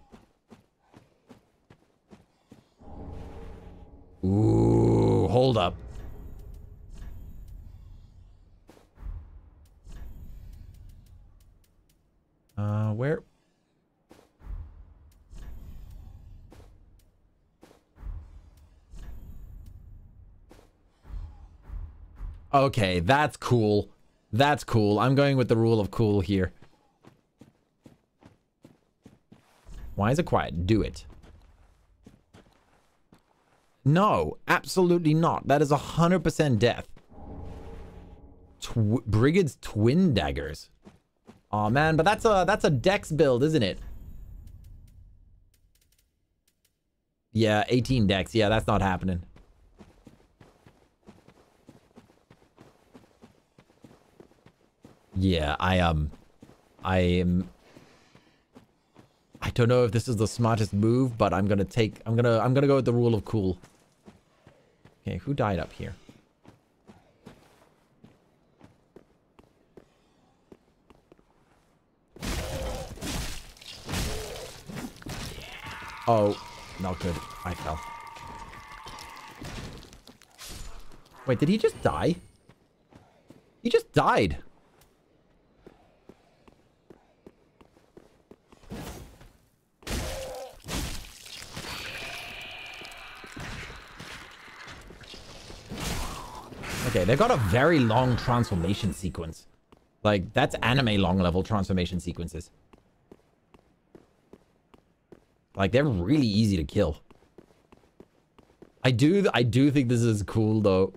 Ooh, hold up. Uh, where? Okay, that's cool. That's cool. I'm going with the rule of cool here. Why is it quiet? Do it. No, absolutely not. That is 100% death. Tw twin daggers. Oh man, but that's a that's a dex build, isn't it? Yeah, 18 dex. Yeah, that's not happening. Yeah, I um I am I don't know if this is the smartest move, but I'm gonna take I'm gonna I'm gonna go with the rule of cool. Okay, who died up here? Oh, not good. I fell. Wait, did he just die? He just died. Okay, they've got a very long transformation sequence. Like, that's anime long level transformation sequences. Like, they're really easy to kill. I do, I do think this is cool, though.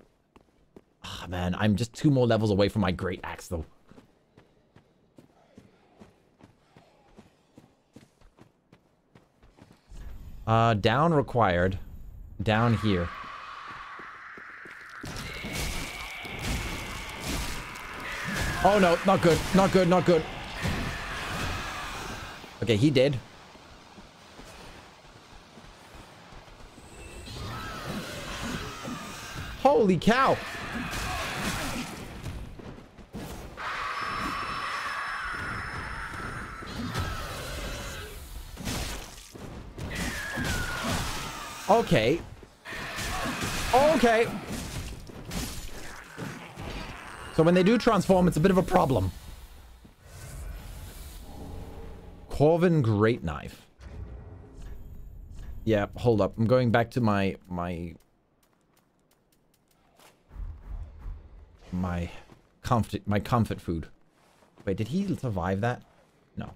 Ah, oh, man, I'm just two more levels away from my great axe, though. Uh, down required. Down here. Oh no, not good, not good, not good. Okay, he did. Holy cow! Okay. Okay. So when they do transform, it's a bit of a problem. Corvian Greatknife. Yeah, hold up. I'm going back to my my my comfort my comfort food. Wait, did he survive that? No.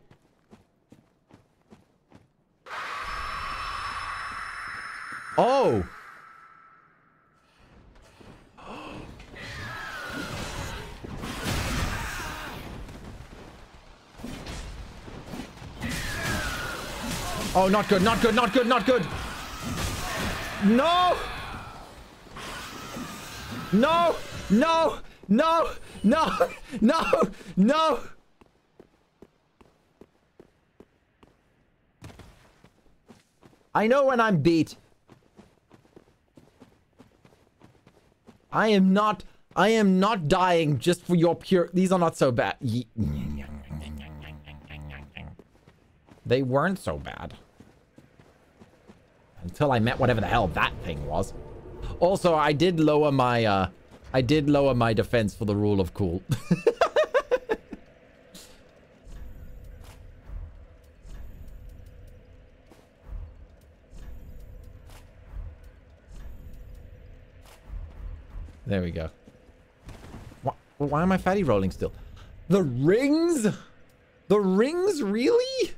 Oh! Oh, not good, not good, not good, not good. No! No! No! No! No! No! No! I know when I'm beat. I am not... I am not dying just for your pure... These are not so bad. They weren't so bad. Until I met whatever the hell that thing was. Also, I did lower my, uh... I did lower my defense for the rule of cool. there we go. Why, why am I fatty rolling still? The rings? The rings, really?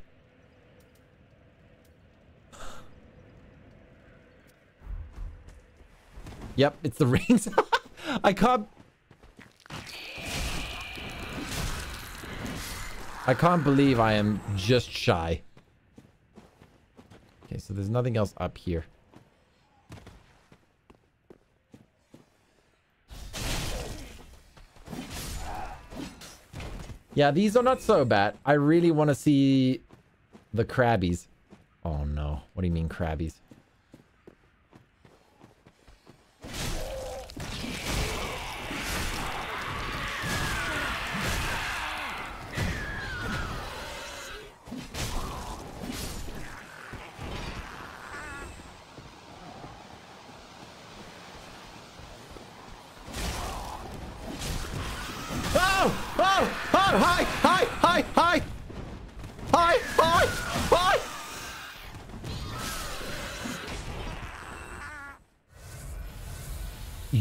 Yep, it's the rings. I can't... I can't believe I am just shy. Okay, so there's nothing else up here. Yeah, these are not so bad. I really want to see the crabbies. Oh no. What do you mean crabbies?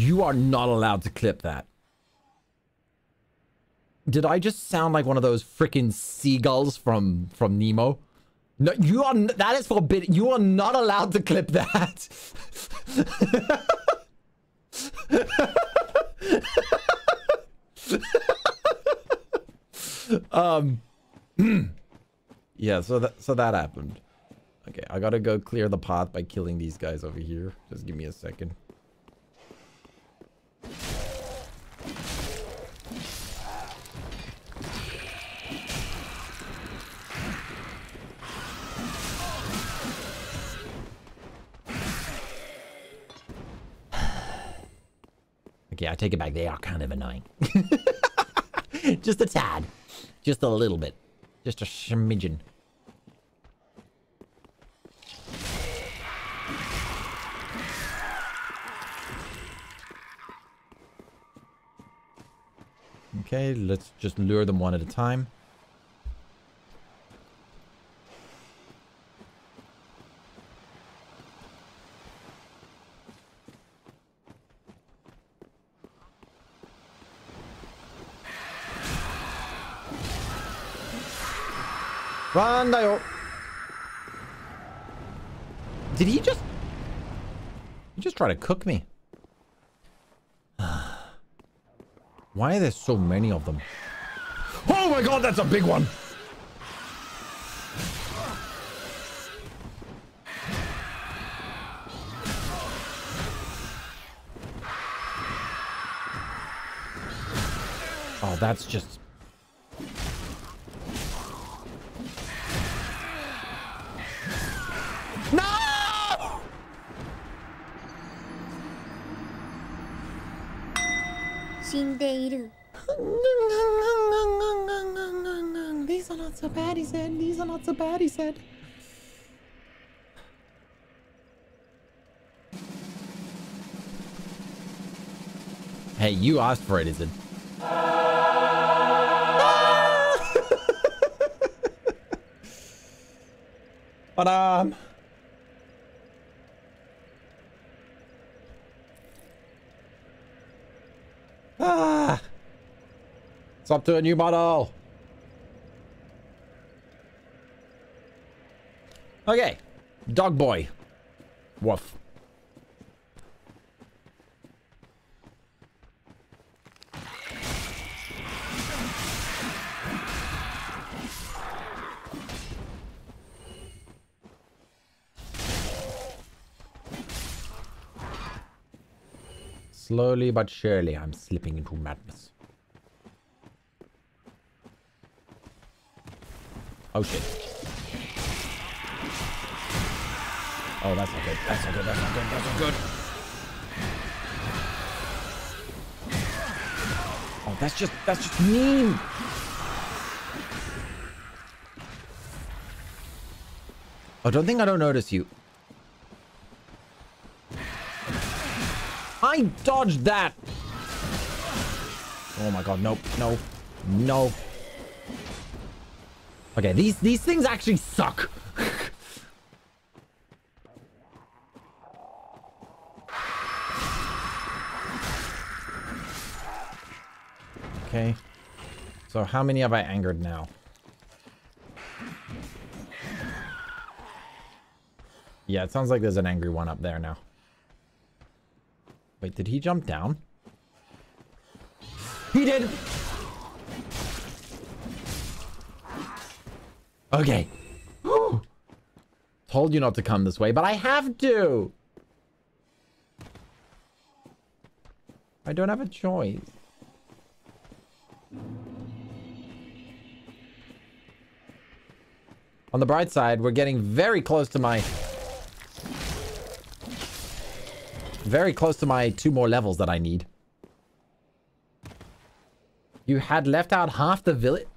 You are not allowed to clip that. Did I just sound like one of those freaking seagulls from from Nemo? No, you are. That is forbidden. You are not allowed to clip that. um. yeah. So that so that happened. Okay, I gotta go clear the path by killing these guys over here. Just give me a second. Okay, I take it back. They are kind of annoying. Just a tad. Just a little bit. Just a smidgen. Okay, let's just lure them one at a time. Run, Dio. Did he just... He just try to cook me? Why are there so many of them? Oh my god, that's a big one! Oh, that's just... said. These are so bad, he said. Hey, you asked for it, it? but um Ah It's up to a new model. Okay. Dog boy. Woof. Slowly but surely, I'm slipping into madness. Oh shit. Oh, that's not good. That's not good. That's not good. That's not good. Oh, that's just that's just mean. Oh, don't think I don't notice you. I dodged that. Oh my god, nope, no, no. Okay, these these things actually suck. okay. So how many have I angered now? Yeah, it sounds like there's an angry one up there now. Wait, did he jump down? He did! Okay. Told you not to come this way, but I have to! I don't have a choice. On the bright side, we're getting very close to my... Very close to my two more levels that I need. You had left out half the village?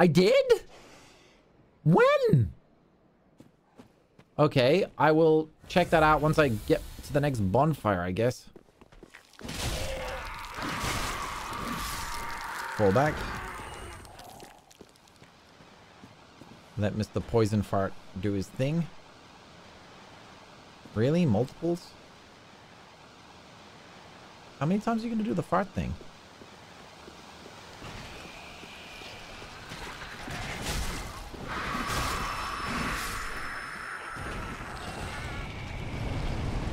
I did? When? Okay, I will check that out once I get to the next bonfire, I guess. Fall back. let Mr. Poison Fart do his thing. Really? Multiples? How many times are you going to do the fart thing?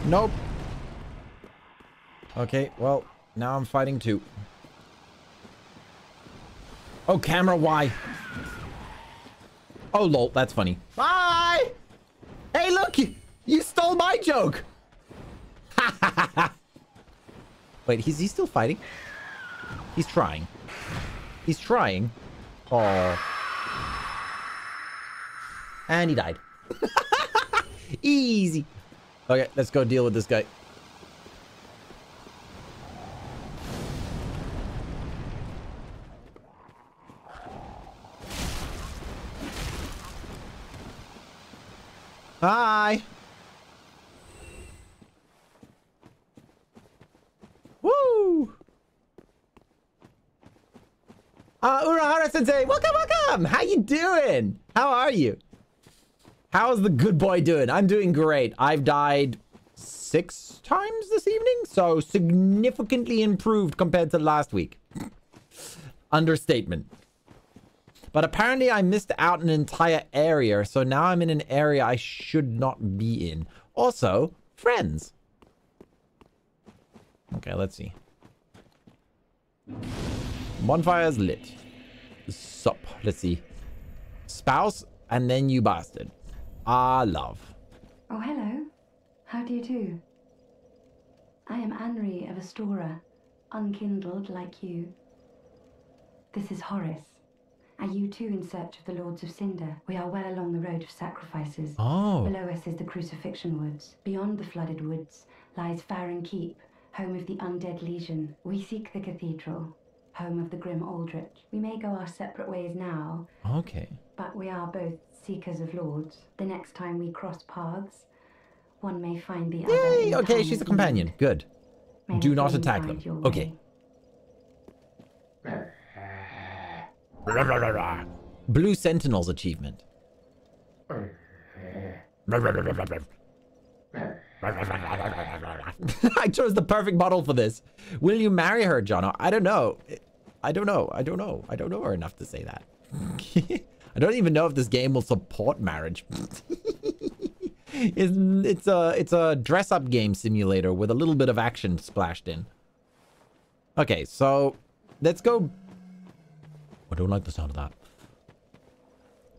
Nope. Okay, well, now I'm fighting two. Oh, camera, why? Oh, lol, that's funny. Bye! Hey, look! You, stole my joke! Wait, he's, he's still fighting? He's trying. He's trying. Oh. And he died. Easy. Okay, let's go deal with this guy. Hi. Woo. Uh, Urahara Sensei, welcome, welcome. How you doing? How are you? How's the good boy doing? I'm doing great. I've died six times this evening, so significantly improved compared to last week. Understatement. But apparently I missed out an entire area, so now I'm in an area I should not be in. Also, friends. Okay, let's see. Bonfire's lit. Sup. Let's see. Spouse, and then you bastard. Ah, love. Oh, hello. How do you do? I am Anri of Astora, unkindled like you. This is Horace. Are you too in search of the Lords of Cinder? We are well along the road of sacrifices. Oh. Below us is the Crucifixion Woods. Beyond the flooded woods lies Farron Keep, home of the Undead Legion. We seek the Cathedral, home of the Grim Aldrich. We may go our separate ways now, Okay. but we are both seekers of lords. The next time we cross paths, one may find the other. Yay! Okay, she's a companion. Good. May Do not attack them. Okay. way. Blue Sentinels achievement. I chose the perfect model for this. Will you marry her, Jono? I don't know. I don't know. I don't know. I don't know her enough to say that. I don't even know if this game will support marriage. it's, it's a it's a dress up game simulator with a little bit of action splashed in. Okay, so let's go. I don't like the sound of that.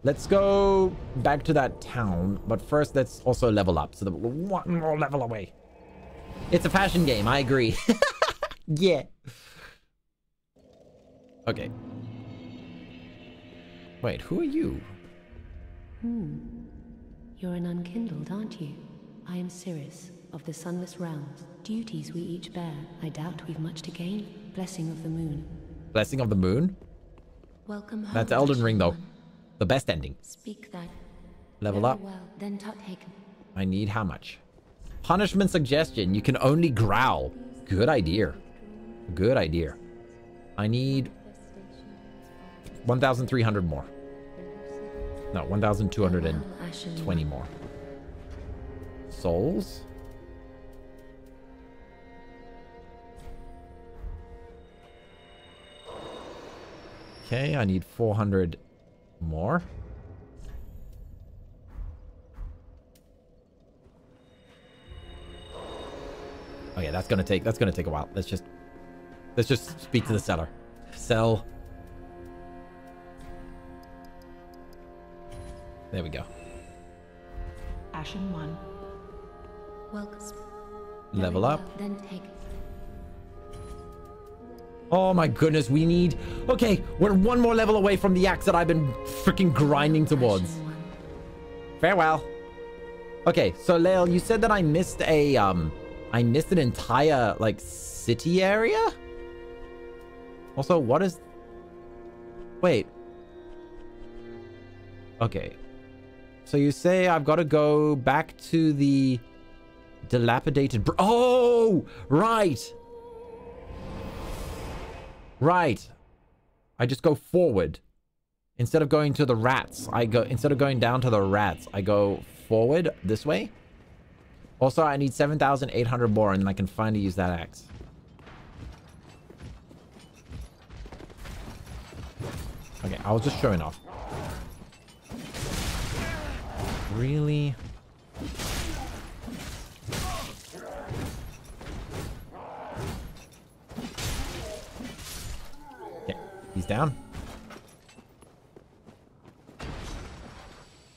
Let's go back to that town, but first let's also level up so that we're one more level away. It's a fashion game, I agree. yeah. Okay. Wait, who are you? Hmm. You're an unkindled, aren't you? I am Sirris, of the Sunless Realms. Duties we each bear. I doubt we've much to gain. Blessing of the moon. Blessing of the Moon? Welcome home. That's Elden Ring, though. The best ending. Speak that. Level up. Well, then I need how much? Punishment suggestion. You can only growl. Good idea. Good idea. I need 1,300 more. No, 1,220 more. Souls? Okay, I need 400 more. Oh, okay, that's gonna take that's gonna take a while. Let's just let's just speak to the seller. Sell. There we go. Ashen 1. Welcome. Level up. Then take. Oh my goodness, we need. Okay, we're one more level away from the axe that I've been freaking grinding towards. Farewell. Okay, so Lael, you said that I missed a um I missed an entire like city area? Also, what is Wait. Okay. So you say I've got to go back to the dilapidated Oh, right. Right. I just go forward. Instead of going to the rats, I go instead of going down to the rats, I go forward this way. Also, I need 7,800 more and I can finally use that axe. Okay, I was just showing off. Down.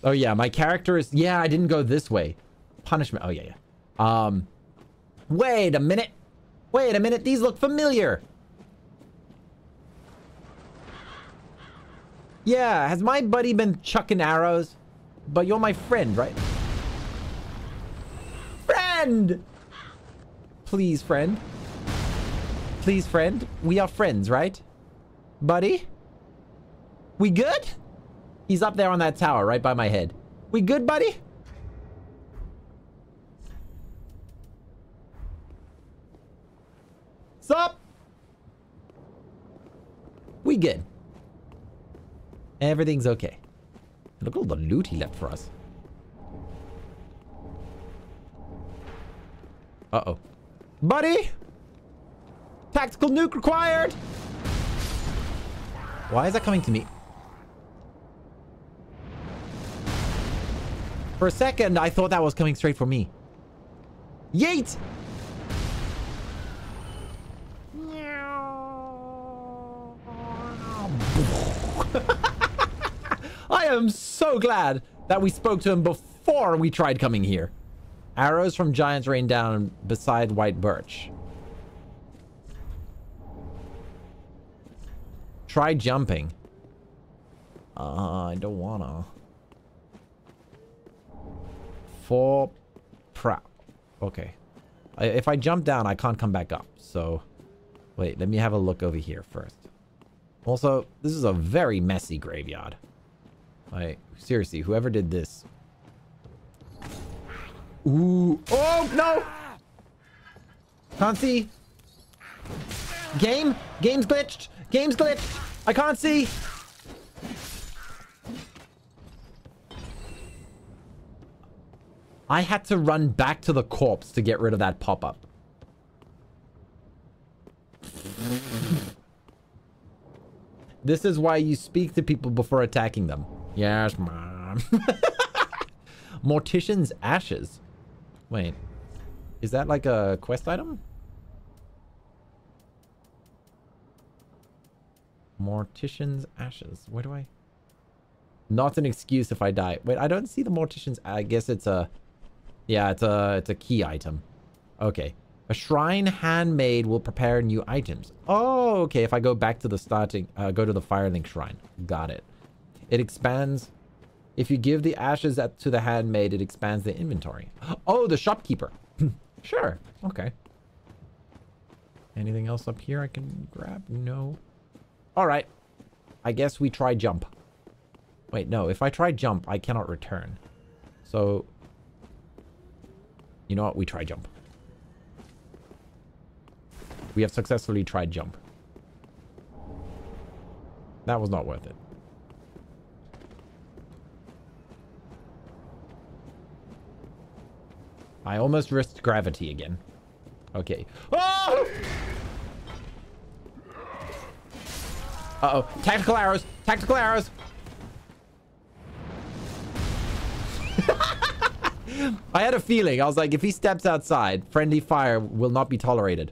Oh, yeah. My character is... Yeah, I didn't go this way. Punishment. Oh, yeah, yeah. Um, wait a minute. Wait a minute. These look familiar. Yeah, has my buddy been chucking arrows? But you're my friend, right? Friend! Please, friend. Please, friend. We are friends, right? Buddy? We good? He's up there on that tower right by my head. We good, buddy? Sup? We good. Everything's okay. Look at all the loot he left for us. Uh-oh. Buddy! Tactical nuke required! Why is that coming to me? For a second, I thought that was coming straight for me. Yeet! I am so glad that we spoke to him before we tried coming here. Arrows from giants rain down beside white birch. Try jumping. Uh, I don't wanna. For prop. Okay. I, if I jump down, I can't come back up. So, wait, let me have a look over here first. Also, this is a very messy graveyard. Like, seriously, whoever did this. Ooh. Oh, no! Can't see. Game? Game's glitched. Game's glitched. I can't see. I had to run back to the corpse to get rid of that pop-up. this is why you speak to people before attacking them. Yes, mom. Mortician's ashes. Wait. Is that like a quest item? Mortician's ashes. Where do I... Not an excuse if I die. Wait, I don't see the mortician's... I guess it's a... Yeah, it's a, it's a key item. Okay. A shrine Handmaid will prepare new items. Oh, okay. If I go back to the starting... Uh, go to the Firelink shrine. Got it. It expands... If you give the ashes at, to the handmaid, it expands the inventory. Oh, the shopkeeper. sure. Okay. Anything else up here I can grab? No. All right. I guess we try jump. Wait, no. If I try jump, I cannot return. So, you know what? We try jump. We have successfully tried jump. That was not worth it. I almost risked gravity again. Okay. Oh! Uh-oh. Tactical arrows. Tactical arrows. I had a feeling. I was like, if he steps outside, friendly fire will not be tolerated.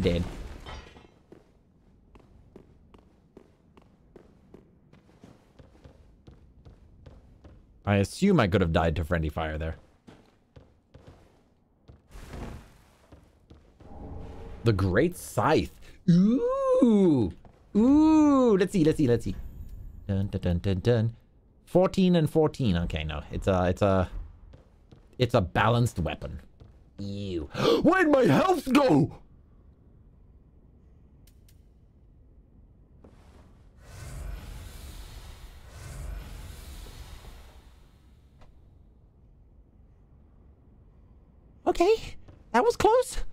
Dead. I assume I could have died to friendly fire there. The Great Scythe. Ooh. Ooh. Let's see. Let's see. Let's see. Dun, dun, dun, dun, dun. 14 and 14. Okay, no. It's a, it's a, it's a balanced weapon. Ew. Where'd my health go? Okay, that was close.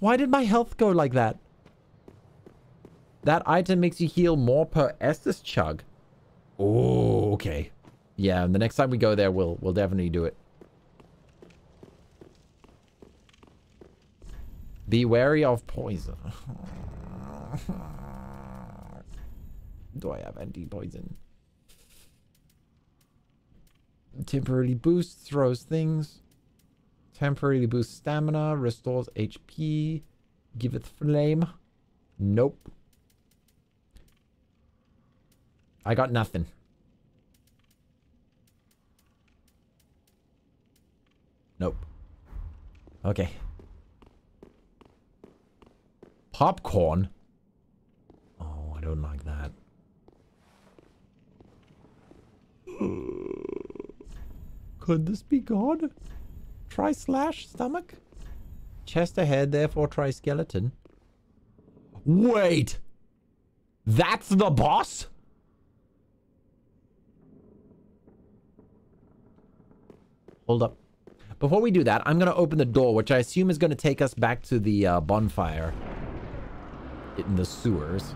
Why did my health go like that? That item makes you heal more per Estus chug. Oh, okay. Yeah, and the next time we go there, we'll we'll definitely do it. Be wary of poison. do I have anti-poison? Temporarily boosts, throws things. Temporarily boosts stamina, restores HP, giveth flame. Nope. I got nothing. Nope. Okay. Popcorn? Oh, I don't like that. Could this be God? Try slash stomach? Chest ahead, therefore try skeleton. Wait! That's the boss? Hold up. Before we do that, I'm going to open the door, which I assume is going to take us back to the uh, bonfire in the sewers.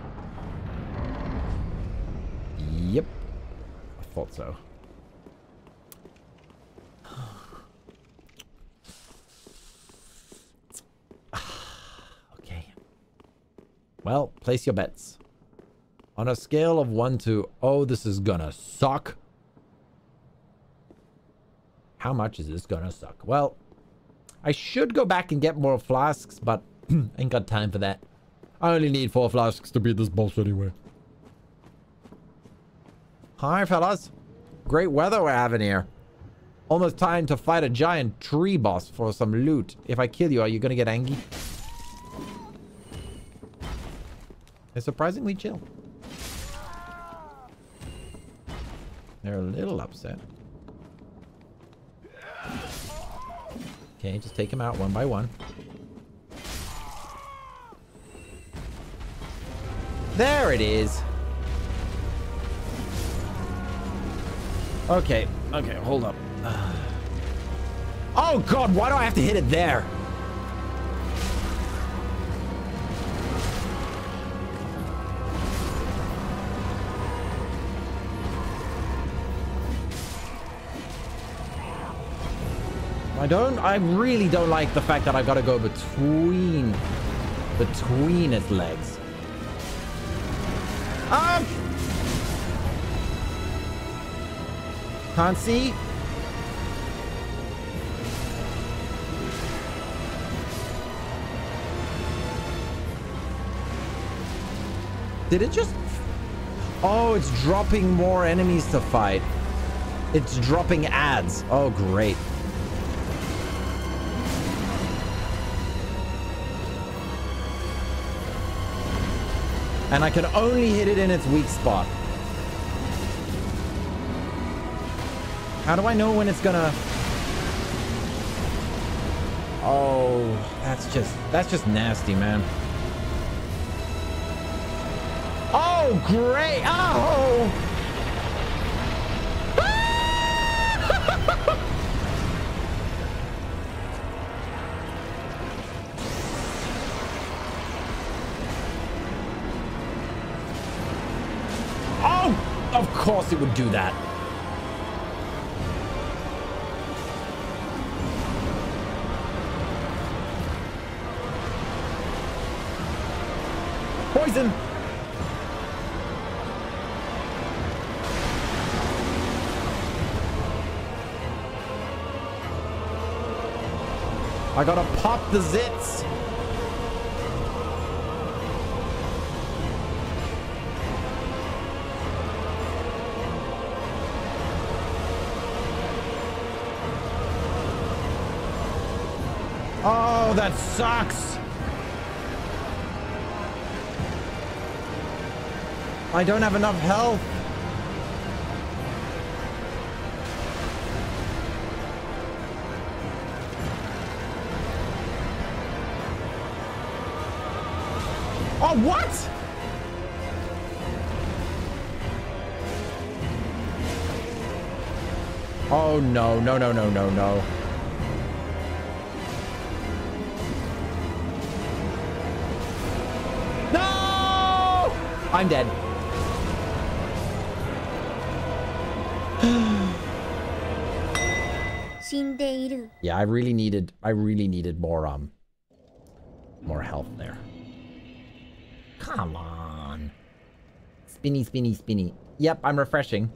Yep. I thought so. okay. Well, place your bets. On a scale of 1 to, oh, this is gonna suck. How much is this gonna suck? Well, I should go back and get more flasks, but ain't got time for that. I only need four flasks to beat this boss anyway. Hi, fellas. Great weather we're having here. Almost time to fight a giant tree boss for some loot. If I kill you, are you gonna get angry? They're surprisingly chill. They're a little upset. Okay, just take them out one by one. There it is. Okay, okay, hold up. Oh god, why do I have to hit it there? I don't, I really don't like the fact that I've gotta go between, between its legs. Ah! Can't see. Did it just... Oh, it's dropping more enemies to fight. It's dropping ads. Oh, great. And I can only hit it in its weak spot. How do I know when it's gonna... Oh, that's just, that's just nasty, man. Oh, great. Oh! Course it would do that. Poison! I gotta pop the zits. That sucks. I don't have enough health. Oh, what? Oh, no, no, no, no, no, no. No! I'm dead. Yeah, I really needed, I really needed more, um, more health there. Come on. Spinny, spinny, spinny. Yep, I'm refreshing.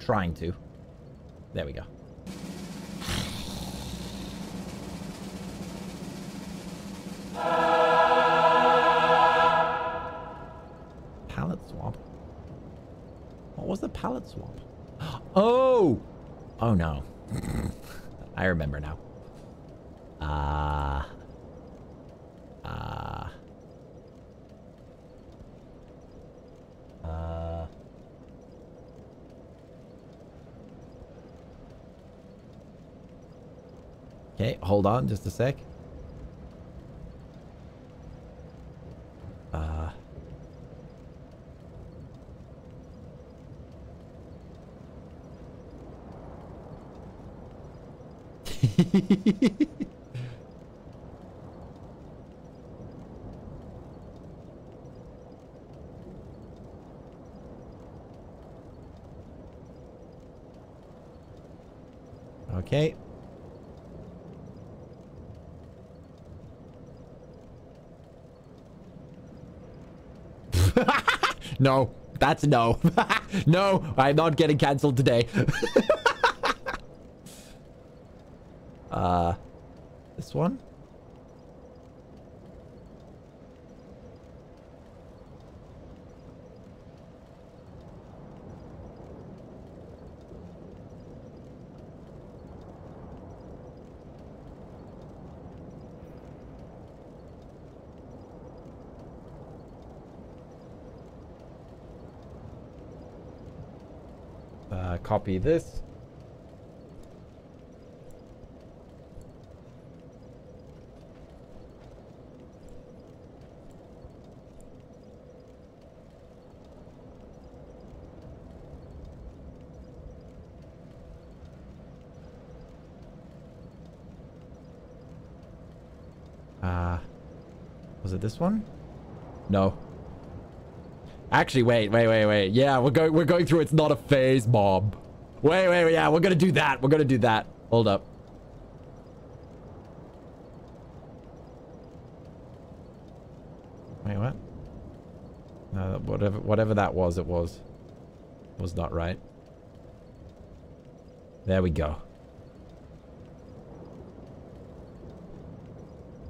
Trying to. There we go. Swap? Oh! Oh no. I remember now. Ah. Uh, Ah. Uh, uh. Okay, hold on just a sec. Uh. okay. no, that's no. no, I'm not getting cancelled today. Uh, this one? Uh, copy this. This one? No. Actually, wait, wait, wait, wait. Yeah, we're going we're going through it's not a phase mob. Wait, wait, wait, yeah, we're gonna do that. We're gonna do that. Hold up. Wait, what? No, whatever whatever that was, it was. Was not right. There we go.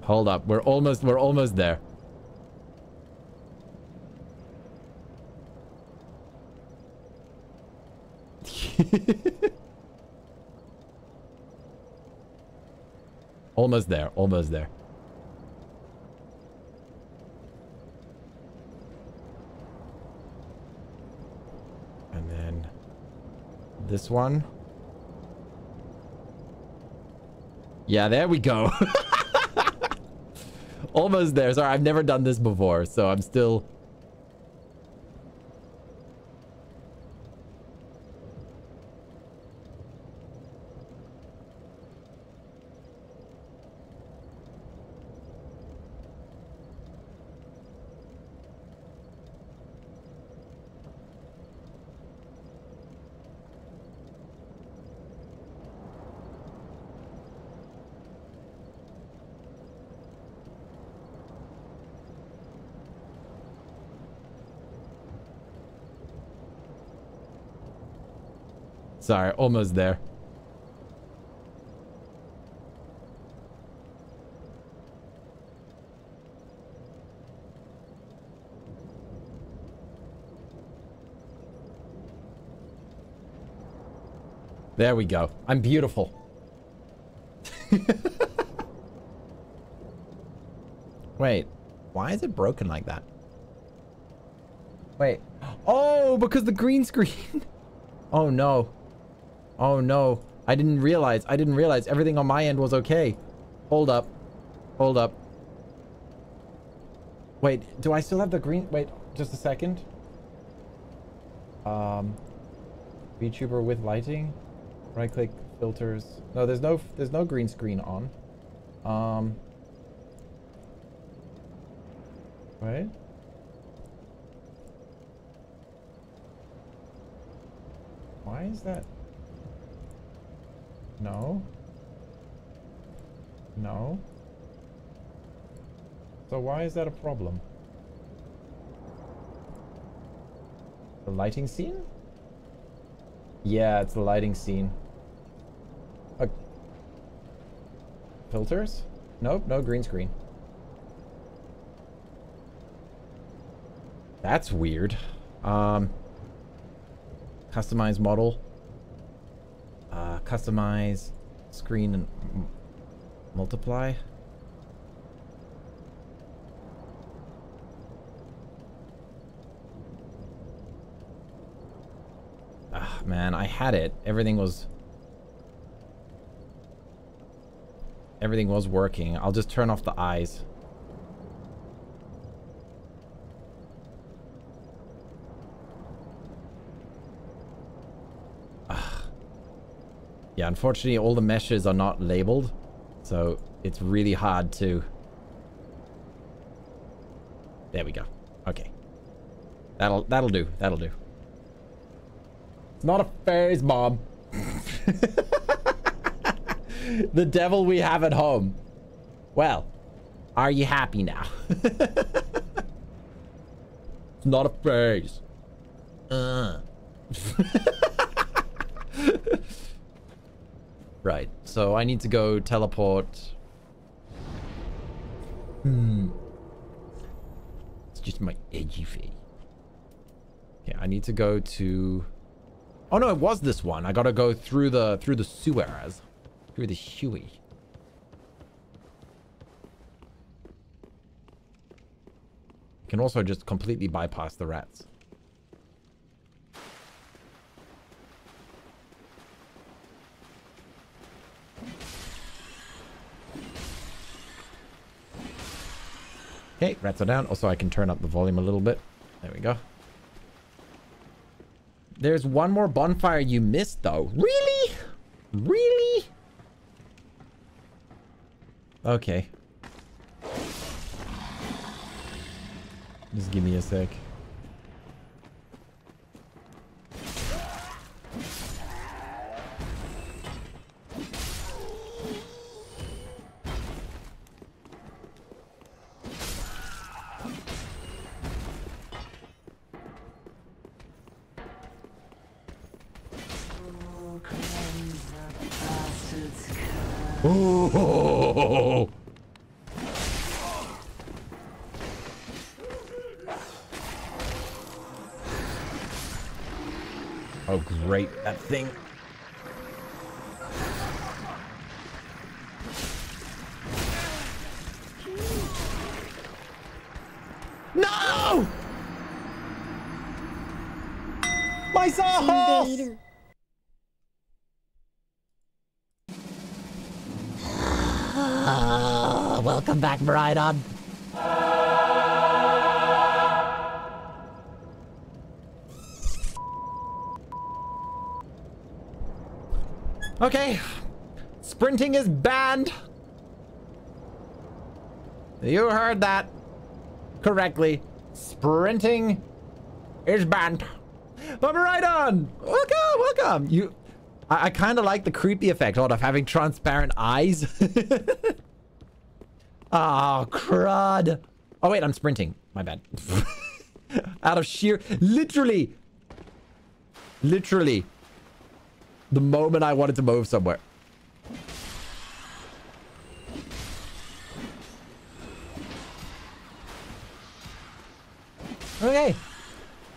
Hold up. We're almost we're almost there. almost there. Almost there. And then this one. Yeah, there we go. Almost there. Sorry, I've never done this before, so I'm still... Sorry, almost there. There we go. I'm beautiful. Wait, why is it broken like that? Wait. Oh, because the green screen. oh no. Oh no. I didn't realize. I didn't realize everything on my end was okay. Hold up. Hold up. Wait, do I still have the green? Wait, just a second. Um, VTuber with lighting. Right click filters. No, there's no there's no green screen on. Um. Wait. Why is that? No. No. So why is that a problem? The lighting scene? Yeah, it's the lighting scene. Filters? Nope, no green screen. That's weird. Um, customize model. Customize screen and multiply. Ah, man, I had it. Everything was... Everything was working. I'll just turn off the eyes. Ah. Yeah, unfortunately, all the meshes are not labeled. So it's really hard to... There we go. Okay. That'll that'll do. That'll do. It's not a phase, Mom. the devil we have at home. Well, are you happy now? it's not a phase. Uh. right. So I need to go teleport. Hmm. It's just my edgy face. Okay, I need to go to... Oh no, it was this one. I gotta go through the through the sewers. Through the Huey. Can also just completely bypass the rats. Okay, rats are down. Also, I can turn up the volume a little bit. There we go. There's one more bonfire you missed, though. Really? Really? Okay. Just give me a sec. Back, Brydon. Okay. Sprinting is banned. You heard that correctly. Sprinting is banned. But Brydon, welcome, welcome. You I, I kind of like the creepy effect of having transparent eyes. oh, crud. Oh, wait, I'm sprinting. My bad. Out of sheer... Literally. Literally. The moment I wanted to move somewhere. Okay.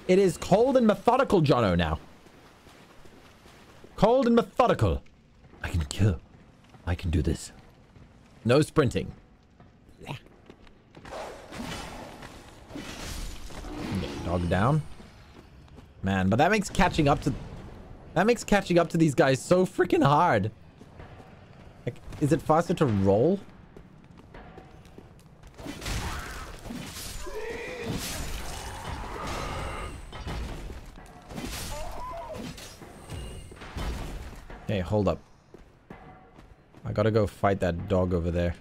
It is cold and methodical, Jono, now. Cold and methodical. I can kill. I can do this. No sprinting. Down. Man, but that makes catching up to... That makes catching up to these guys so freaking hard. Like, is it faster to roll? Hey, hold up. I gotta go fight that dog over there.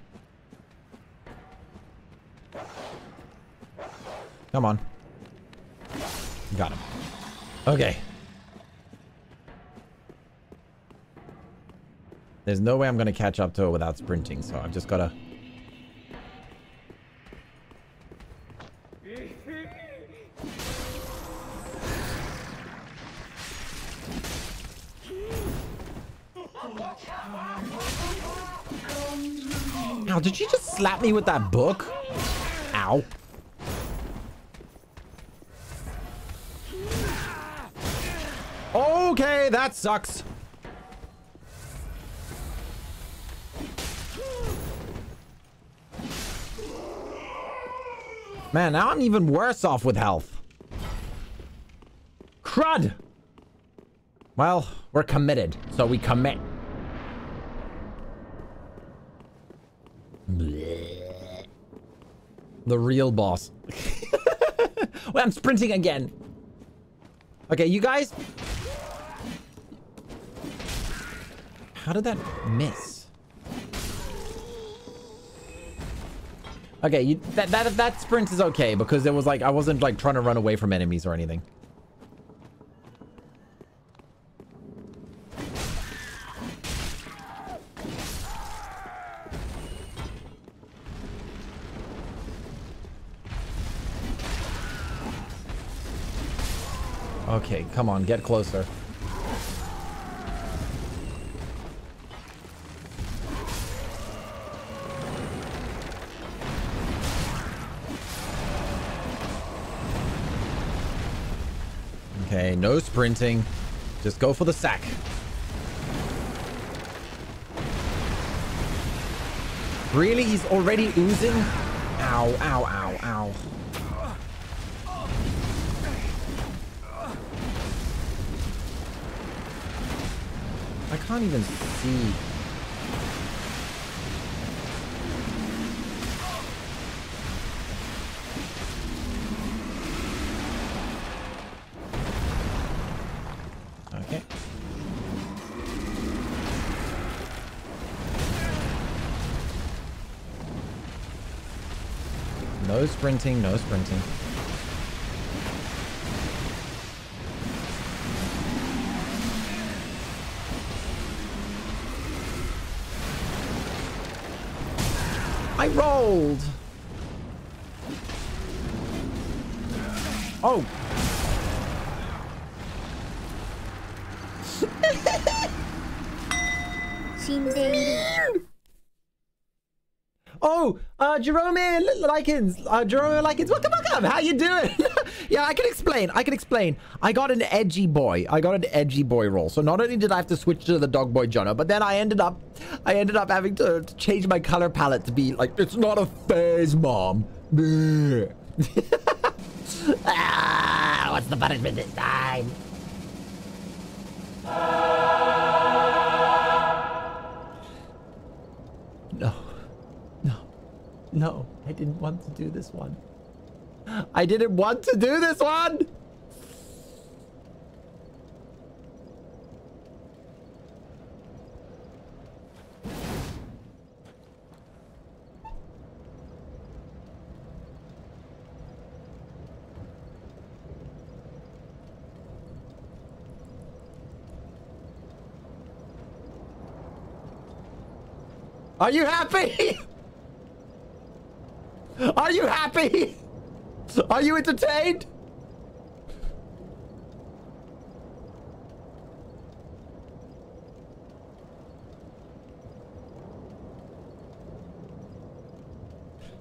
Come on. Got him. Okay. There's no way I'm gonna catch up to it without sprinting, so I've just gotta... Ow, did you just slap me with that book? Ow. Okay, that sucks. Man, now I'm even worse off with health. Crud! Well, we're committed, so we commit. Blech. The real boss. Wait, I'm sprinting again. Okay, you guys. How did that miss? Okay, you, that, that, that sprint is okay because it was like, I wasn't like trying to run away from enemies or anything. Okay, come on, get closer. Okay, no sprinting. Just go for the sack. Really? He's already oozing? Ow, ow, ow, ow. I can't even see. Okay. No sprinting, no sprinting. I rolled. Oh. Oh, uh, Jerome Likens, uh, Jerome Likens, welcome, welcome. How you doing? yeah, I can explain. I can explain. I got an edgy boy. I got an edgy boy role. So not only did I have to switch to the dog boy Jono, but then I ended up, I ended up having to, to change my color palette to be like, it's not a phase, mom. ah, what's the punishment this time? No. No. No. I didn't want to do this one. I didn't want to do this one! Are you happy? Are you happy? Are you entertained?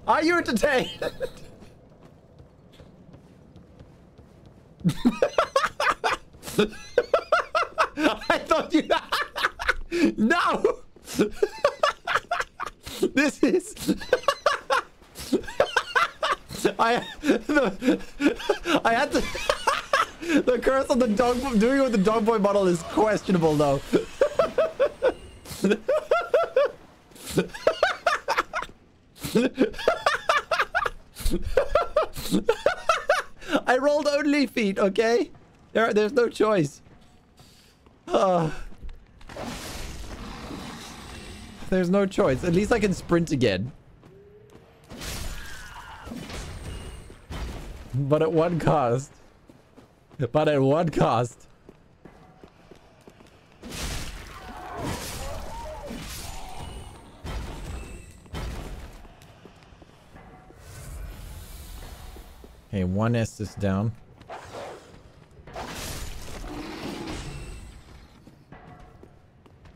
Are you entertained? I thought you... no! this is... I the, I had to the curse on the dog doing it with the dog boy model is questionable though. I rolled only feet, okay? There, there's no choice. Uh, there's no choice. At least I can sprint again. But at what cost? But at what cost? Okay, one S is down.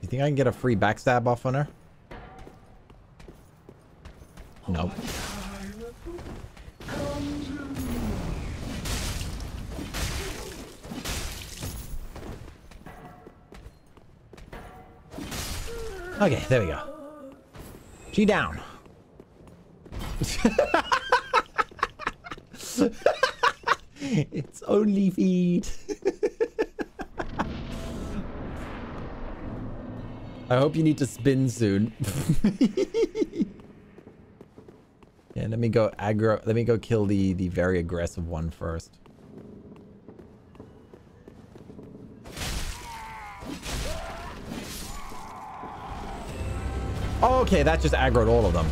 You think I can get a free backstab off on her? Nope. Okay, there we go. She down. it's only feed. I hope you need to spin soon. yeah, let me go aggro. Let me go kill the the very aggressive one first. Okay, that just aggroed all of them.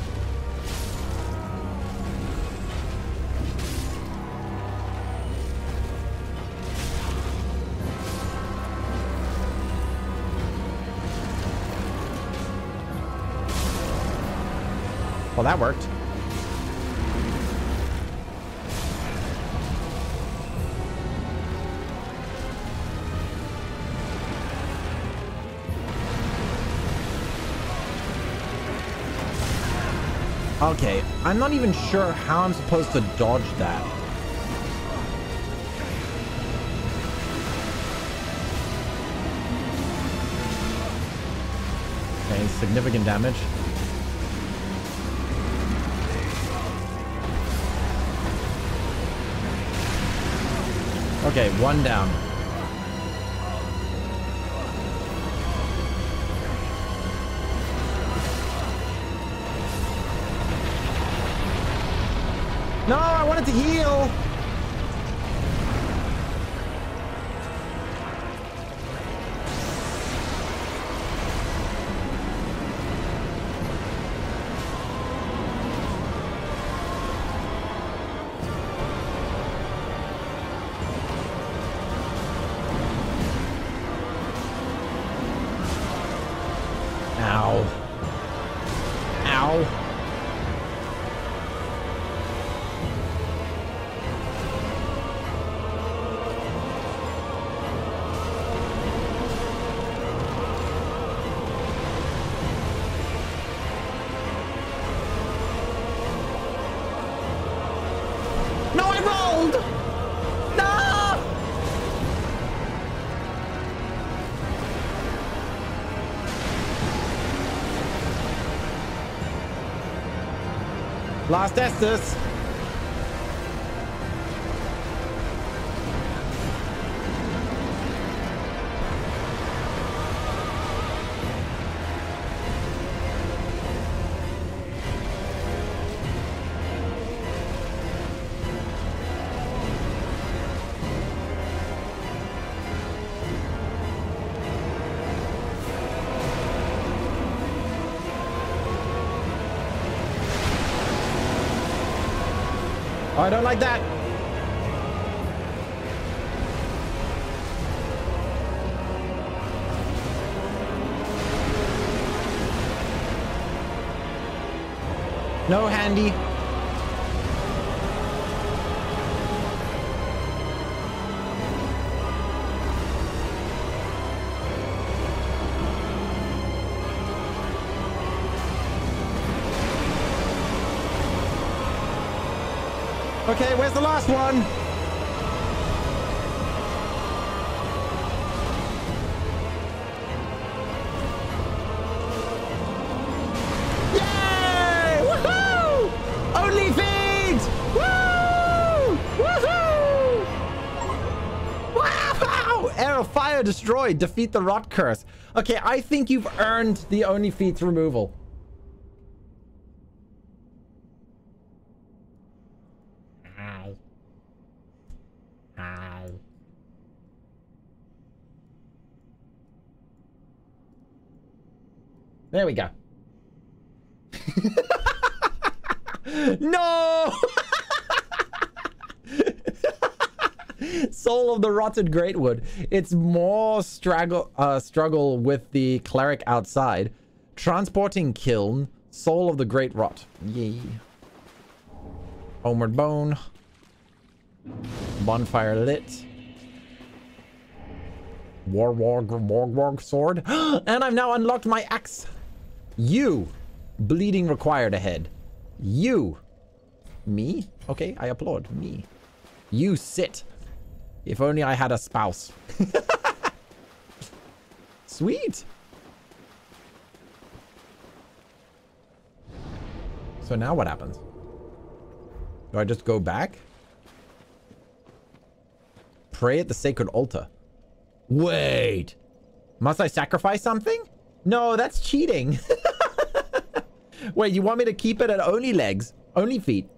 Well, that worked. Okay, I'm not even sure how I'm supposed to dodge that. Okay, significant damage. Okay, one down. Last Estus. I don't like that. Okay, where's the last one? Yay! Woohoo! Only feed! Woo! Woohoo! Wow! Arrow fire destroyed. Defeat the rot curse. Okay, I think you've earned the only feats removal. Hi. Hi. There we go. no! Soul of the Rotted Greatwood. It's more struggle, uh, struggle with the cleric outside. Transposing kiln. Soul of the Great Rot. Yay. Homeward Bone. Bonfire lit. War Warg Warg Warg Sword. and I've now unlocked my axe. You. Bleeding required ahead. You. Me? Okay, I applaud. Me. You sit. If only I had a spouse. Sweet. So now what happens? Do I just go back? Pray at the sacred altar. Wait. Must I sacrifice something? No, that's cheating. Wait, you want me to keep it at only legs? Only feet?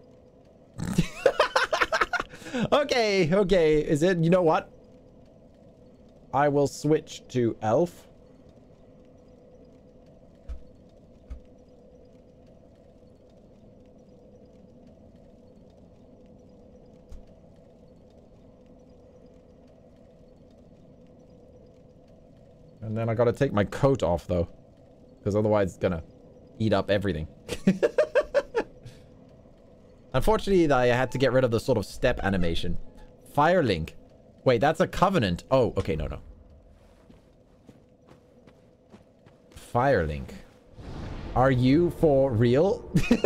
okay, okay. Is it, you know what? I will switch to elf. And then I gotta take my coat off, though. Because otherwise it's gonna eat up everything. Unfortunately, I had to get rid of the sort of step animation. Firelink. Wait, that's a covenant. Oh, okay, no, no. Firelink. Are you for real?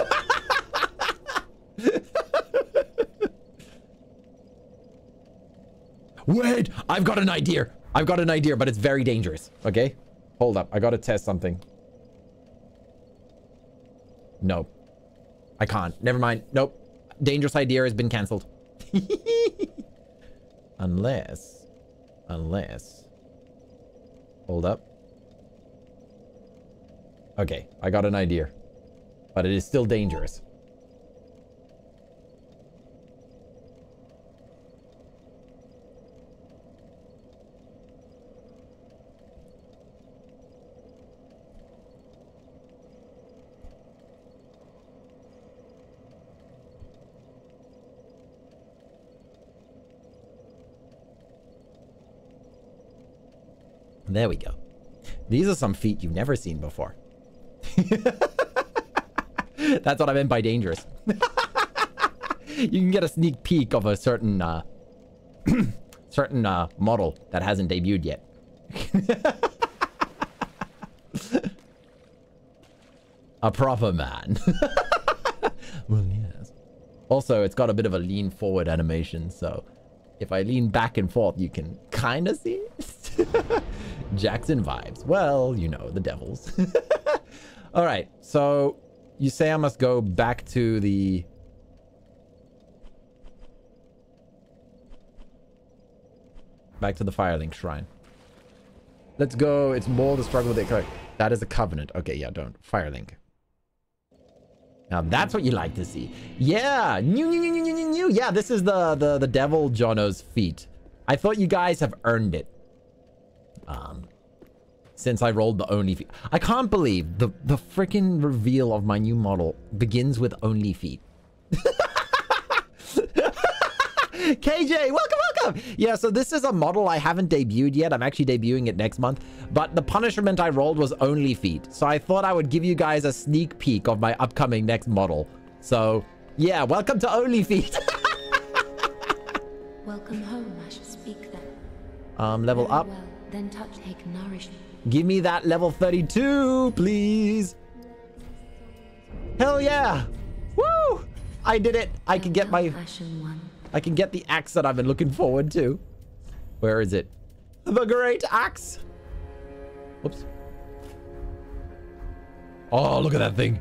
Wait, I've got an idea. I've got an idea, but it's very dangerous. Okay? Hold up. I gotta test something. No. I can't. Never mind. Nope. Dangerous idea has been cancelled. unless... Unless... Hold up. Okay. I got an idea. But it is still dangerous. There we go. These are some feet you've never seen before. That's what I meant by dangerous. you can get a sneak peek of a certain uh, certain uh, model that hasn't debuted yet. a proper man. well, yes. Also, it's got a bit of a lean forward animation, so if I lean back and forth, you can kind of see it. Jackson vibes. Well, you know, the devils. All right, so you say I must go back to the... Back to the Firelink Shrine. Let's go. It's more the struggle with it. That is a covenant. Okay, yeah, don't. Firelink. Now that's what you like to see. Yeah, new, new, new, new, new, new. Yeah, this is the the the devil Jono's feet. I thought you guys have earned it. Um, since I rolled the only feet. I can't believe the the freaking reveal of my new model begins with only feet. KJ, welcome, welcome. Yeah, so this is a model I haven't debuted yet. I'm actually debuting it next month. But the punishment I rolled was only feet. So I thought I would give you guys a sneak peek of my upcoming next model. So, yeah, welcome to only feet. welcome home, I shall speak then. Um, level Very up. Well, then touch take nourishment. Give me that level 32, please. Hell yeah. Woo! I did it. I can get my... I can get the axe that I've been looking forward to. Where is it? The great axe. Whoops. Oh, look at that thing.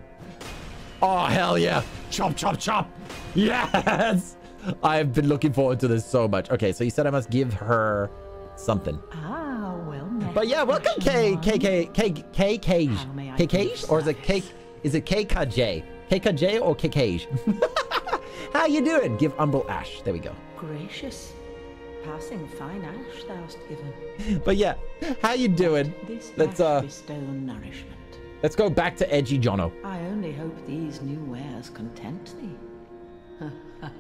Oh, hell yeah. Chop, chop, chop. Yes. I've been looking forward to this so much. Okay, so you said I must give her something. Ah, well met. But yeah, welcome K K K K K K How may I K K or is it K is it KKJ? KKJ or KK? How you doing? Give Umbral Ash. There we go. Gracious. Passing fine ash thou'st given. But yeah, how you doing? Let's uh bestow nourishment. let's go back to Edgy Jono. I only hope these new wares content thee.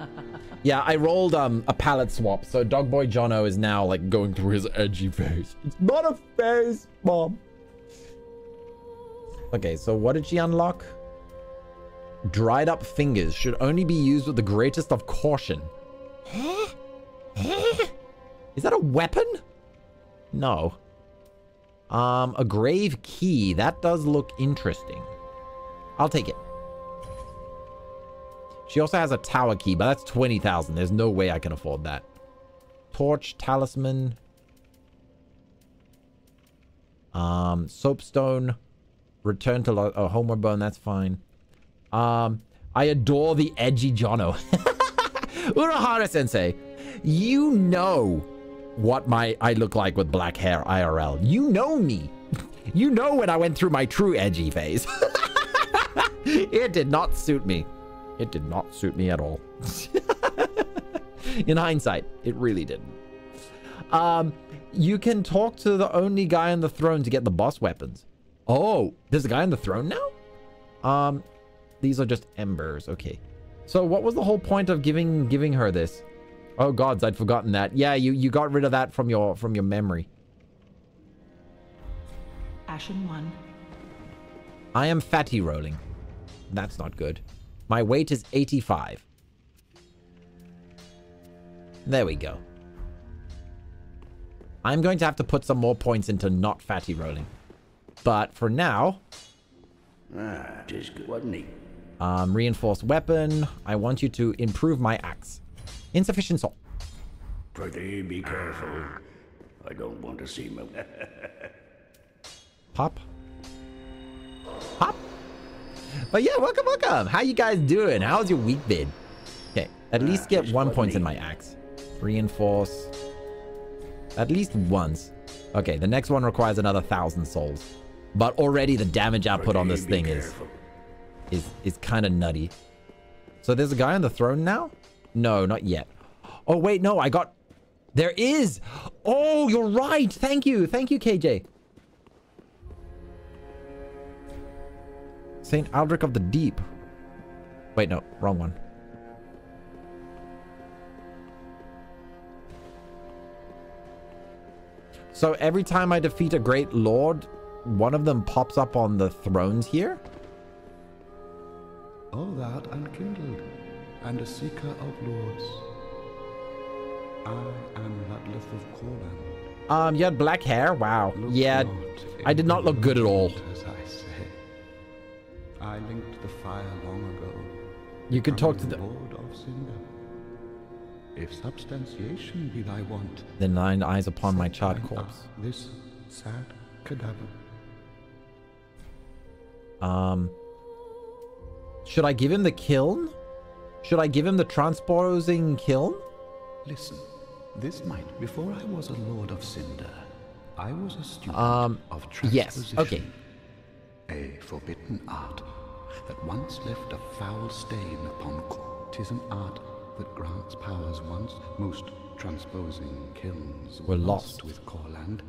Yeah, I rolled um a palette swap, so Dogboy Jono is now like going through his edgy phase. It's not a phase, mom. Okay, so what did she unlock? Dried up fingers should only be used with the greatest of caution. Is that a weapon? No. Um, a grave key. That does look interesting. I'll take it. She also has a tower key, but that's 20,000. There's no way I can afford that. Torch, talisman. Um, soapstone. Return to lo- oh, homeward bone. That's fine. Um, I adore the edgy Jono. Urahara sensei, you know what my I look like with black hair IRL. You know me. You know when I went through my true edgy phase. it did not suit me. It did not suit me at all. In hindsight, it really didn't. Um, you can talk to the only guy on the throne to get the boss weapons. Oh, there's a guy on the throne now? Um, these are just embers. Okay. So what was the whole point of giving giving her this? Oh gods, I'd forgotten that. Yeah, you you got rid of that from your from your memory. Ashen one. I am fatty rolling. That's not good. My weight is 85. There we go. I'm going to have to put some more points into not fatty rolling. But for now... Ah, good, wasn't he? Um, reinforced weapon. I want you to improve my axe. Insufficient salt. Pretty be careful. I don't want to see my... Pop. Pop. But yeah, welcome, welcome. How you guys doing? How's your week been? Okay, at least get one point in my axe. Reinforce. At least once. Okay, the next one requires another thousand souls. But already the damage output on this thing is is is kind of nutty. So there's a guy on the throne now? No, not yet. Oh wait, no, I got There is. Oh, you're right. Thank you. Thank you, KJ. St. Aldrich of the Deep. Wait, no, wrong one. So every time I defeat a great lord, one of them pops up on the thrones here? O thou unkindled, and a seeker of lords. I am Ludleth of Courland. Um, you had black hair? Wow. Look yeah, I did not look good at all. As I say, I linked the fire long ago. You could talk to the... Lord of Cinder. If substantiation be thy want, Then thine eyes upon my charred corpse. This sad cadaver. Um, should I give him the kiln? Should I give him the transposing kiln? Listen, this might, before I was a Lord of Cinder, I was a student Um, of yes, okay. A forbidden art that once left a foul stain upon. Tis an art that grants powers once most transposing kilns Were lost. with Courland.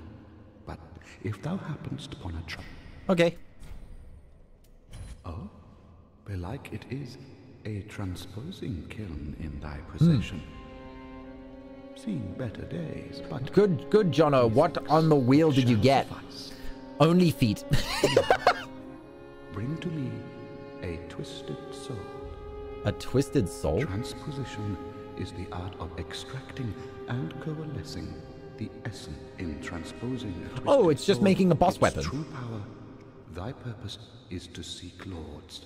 But if thou happenst upon a trap, Okay. oh, belike it is a transposing kiln in thy Hmm. possession. Seen better days, but Good, good, Jono. What on the wheel did you get? suffice. Only feet. Bring to me a twisted soul. A twisted soul? Transposition is the art of extracting and coalescing the essence in transposing Oh, it's just making a boss Its weapon. True power. Thy purpose is to seek lords.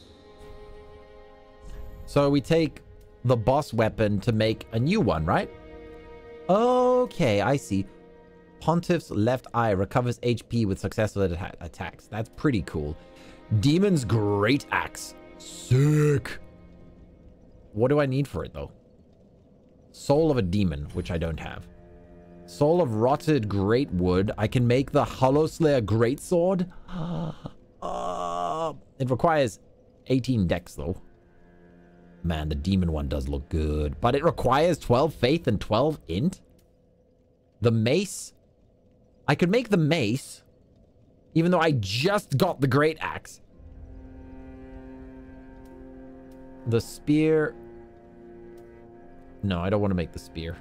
So we take the boss weapon to make a new one, right? Okay, I see. Pontiff's left eye recovers HP with successful atta- attacks. That's pretty cool. Demon's Great Axe. Sick. What do I need for it, though? Soul of a Demon, which I don't have. Soul of Rotted Great Wood. I can make the Hollow Slayer Great Sword. Uh, it requires 18 dex, though. Man, the demon one does look good. But it requires 12 faith and 12 int. The mace. I could make the mace. Even though I just got the great axe. The spear. No, I don't want to make the spear.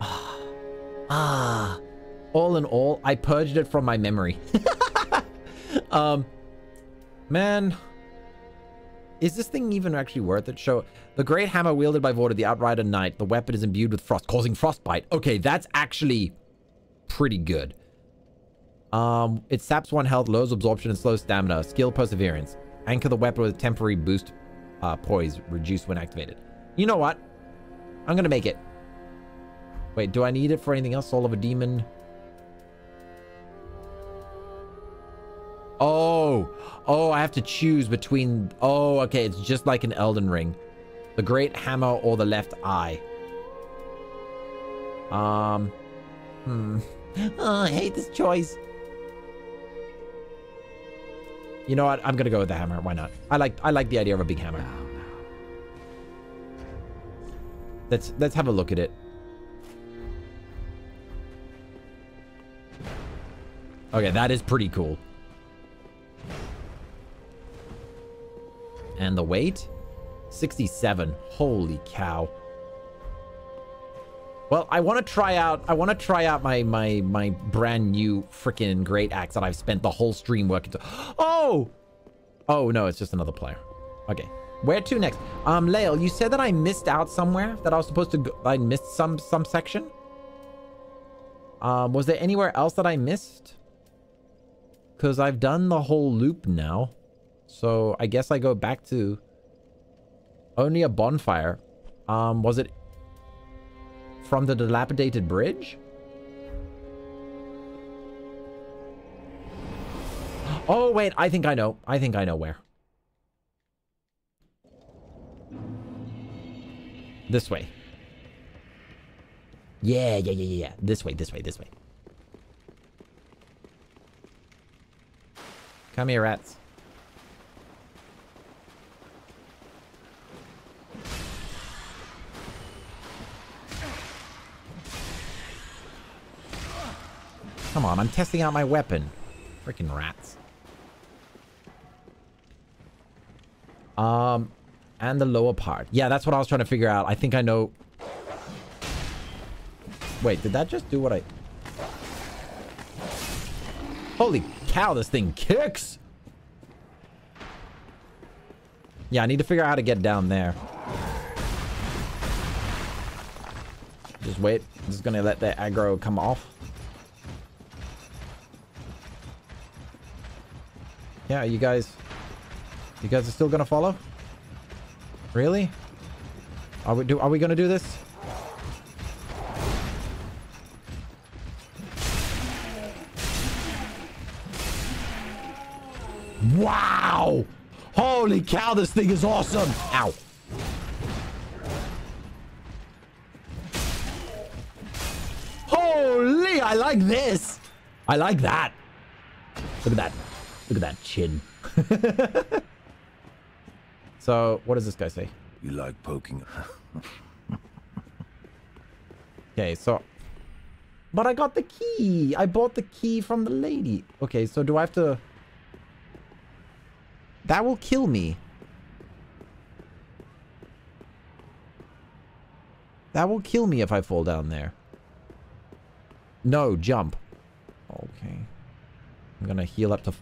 Ah. ah. All in all, I purged it from my memory. um, man. Is this thing even actually worth it? Show the great hammer wielded by Vordt, the Outrider Knight. The weapon is imbued with frost, causing frostbite. Okay, that's actually pretty good. Um, it saps one health, lowers absorption, and slows stamina. Skill perseverance. Anchor the weapon with temporary boost uh, poise, reduced when activated. You know what? I'm gonna make it. Wait, do I need it for anything else? Soul of a demon. Oh, Oh, I have to choose between... Oh, okay. It's just like an Elden Ring. The Great Hammer or the Left Eye. Um... Hmm. Oh, I hate this choice. You know what? I'm gonna go with the hammer. Why not? I like I like the idea of a big hammer. Let's let's have a look at it. Okay, that is pretty cool. And the weight? 67. Holy cow. Well, I want to try out I want to try out my my my brand new freaking great axe that I've spent the whole stream working to. Oh! Oh no, it's just another player. Okay. Where to next? Um, Lael, you said that I missed out somewhere that I was supposed to go I missed some some section? Um, was there anywhere else that I missed? Cuz I've done the whole loop now. So, I guess I go back to only a bonfire. Um, was it from the dilapidated bridge? Oh, wait. I think I know. I think I know where. This way. Yeah, yeah, yeah, yeah. This way, this way, this way. Come here, rats. Come on, I'm testing out my weapon. Freaking rats. Um, and the lower part. Yeah, that's what I was trying to figure out. I think I know... Wait, did that just do what I... Holy cow, this thing kicks! Yeah, I need to figure out how to get down there. Just wait. I'm just gonna let the aggro come off. Yeah, you guys... You guys are still gonna follow? Really? Are we do? Are we gonna do this? Wow! Holy cow, this thing is awesome! Ow. Holy, I like this! I like that. Look at that. Look at that chin. so, what does this guy say? You like poking. okay, so... But I got the key. I bought the key from the lady. Okay, so do I have to... That will kill me. That will kill me if I fall down there. No, jump. Okay. I'm gonna heal up to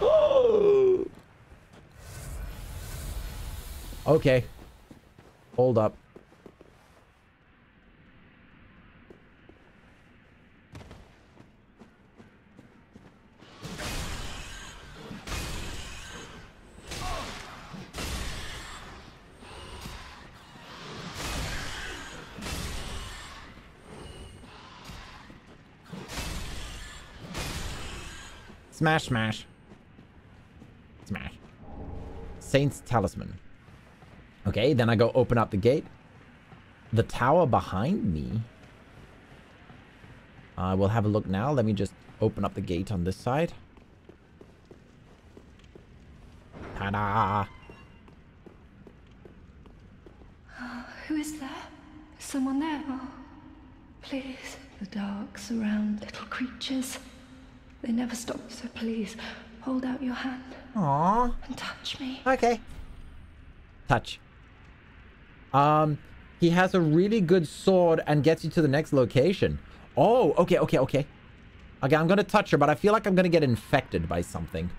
okay. Hold up. Smash, smash. Saint's Talisman. Okay, then I go open up the gate. The tower behind me. I uh, will have a look now. Let me just open up the gate on this side. Ta-da! Who is there? Is someone there? Oh, please. The dark surround little creatures. They never stop, so please, hold out your hand. Aww. And touch me. Okay. Touch. Um, he has a really good sword and gets you to the next location. Oh, okay, okay, okay. Okay, I'm gonna touch her, but I feel like I'm gonna get infected by something.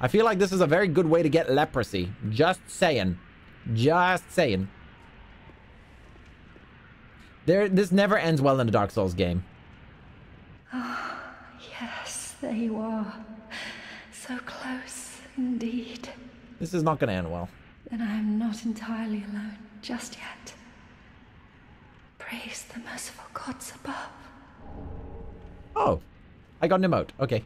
I feel like this is a very good way to get leprosy. Just saying. Just saying. There, this never ends well in a Dark Souls game. Ah, oh, yes, there you are. So close, indeed. This is not going to end well. Then I am not entirely alone just yet. Praise the merciful gods above. Oh, I got an emote. Okay.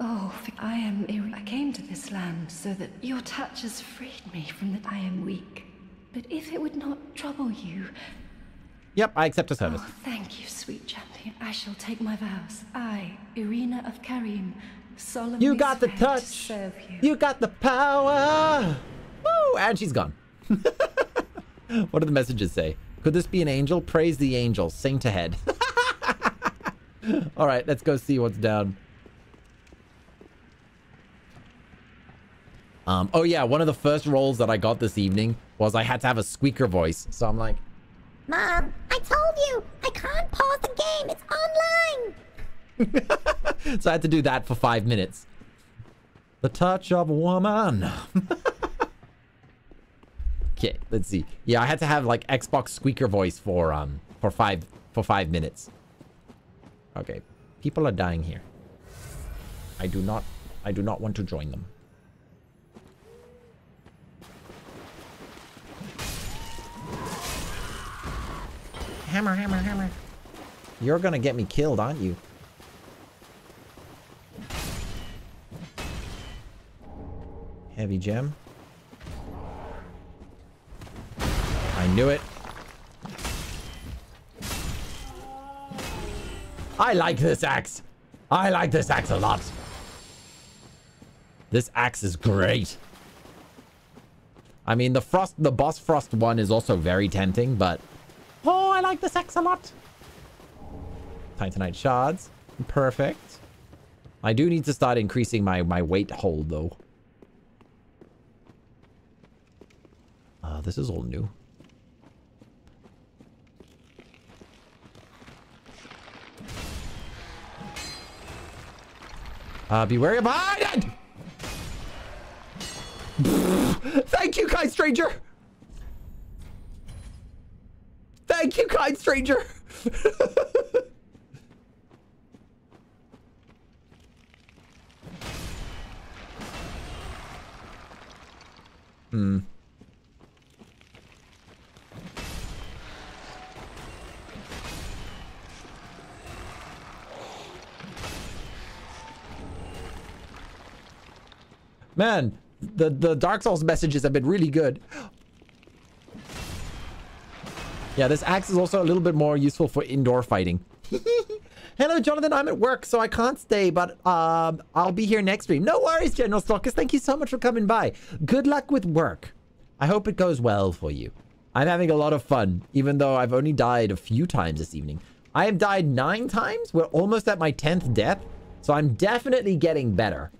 Oh, I am. I came to this land so that your touch has freed me from that I am weak. But if it would not trouble you. Yep, I accept a service. Oh, thank you, sweet champion. I shall take my vows. I, Irina of solemnly You got the touch. To serve you. You got the power. Woo! And she's gone. what do the messages say? Could this be an angel? Praise the angel. Saint ahead. All right, let's go see what's down. Um, oh yeah, one of the first roles that I got this evening was I had to have a squeaker voice. So I'm like, Mom, I told you, I can't pause the game. It's online. so I had to do that for five minutes. The touch of a woman. okay, let's see. Yeah, I had to have like Xbox squeaker voice for um for five for five minutes. Okay, people are dying here. I do not I do not want to join them. Hammer, hammer, hammer. You're gonna get me killed, aren't you? Heavy gem. I knew it. I like this axe. I like this axe a lot. This axe is great. I mean, the frost, the boss frost one is also very tempting, but oh, I like this axe a lot. Titanite shards, perfect. I do need to start increasing my my weight hold though. Uh, this is all new. Uh, be wary of it! Thank you, kind stranger! Thank you, kind stranger! hmm. Man, the, the Dark Souls messages have been really good. Yeah, this axe is also a little bit more useful for indoor fighting. Hello, Jonathan. I'm at work, so I can't stay, but um, I'll be here next stream. No worries, General Stalkers. Thank you so much for coming by. Good luck with work. I hope it goes well for you. I'm having a lot of fun, even though I've only died a few times this evening. I have died nine times. We're almost at my 10th death, so I'm definitely getting better.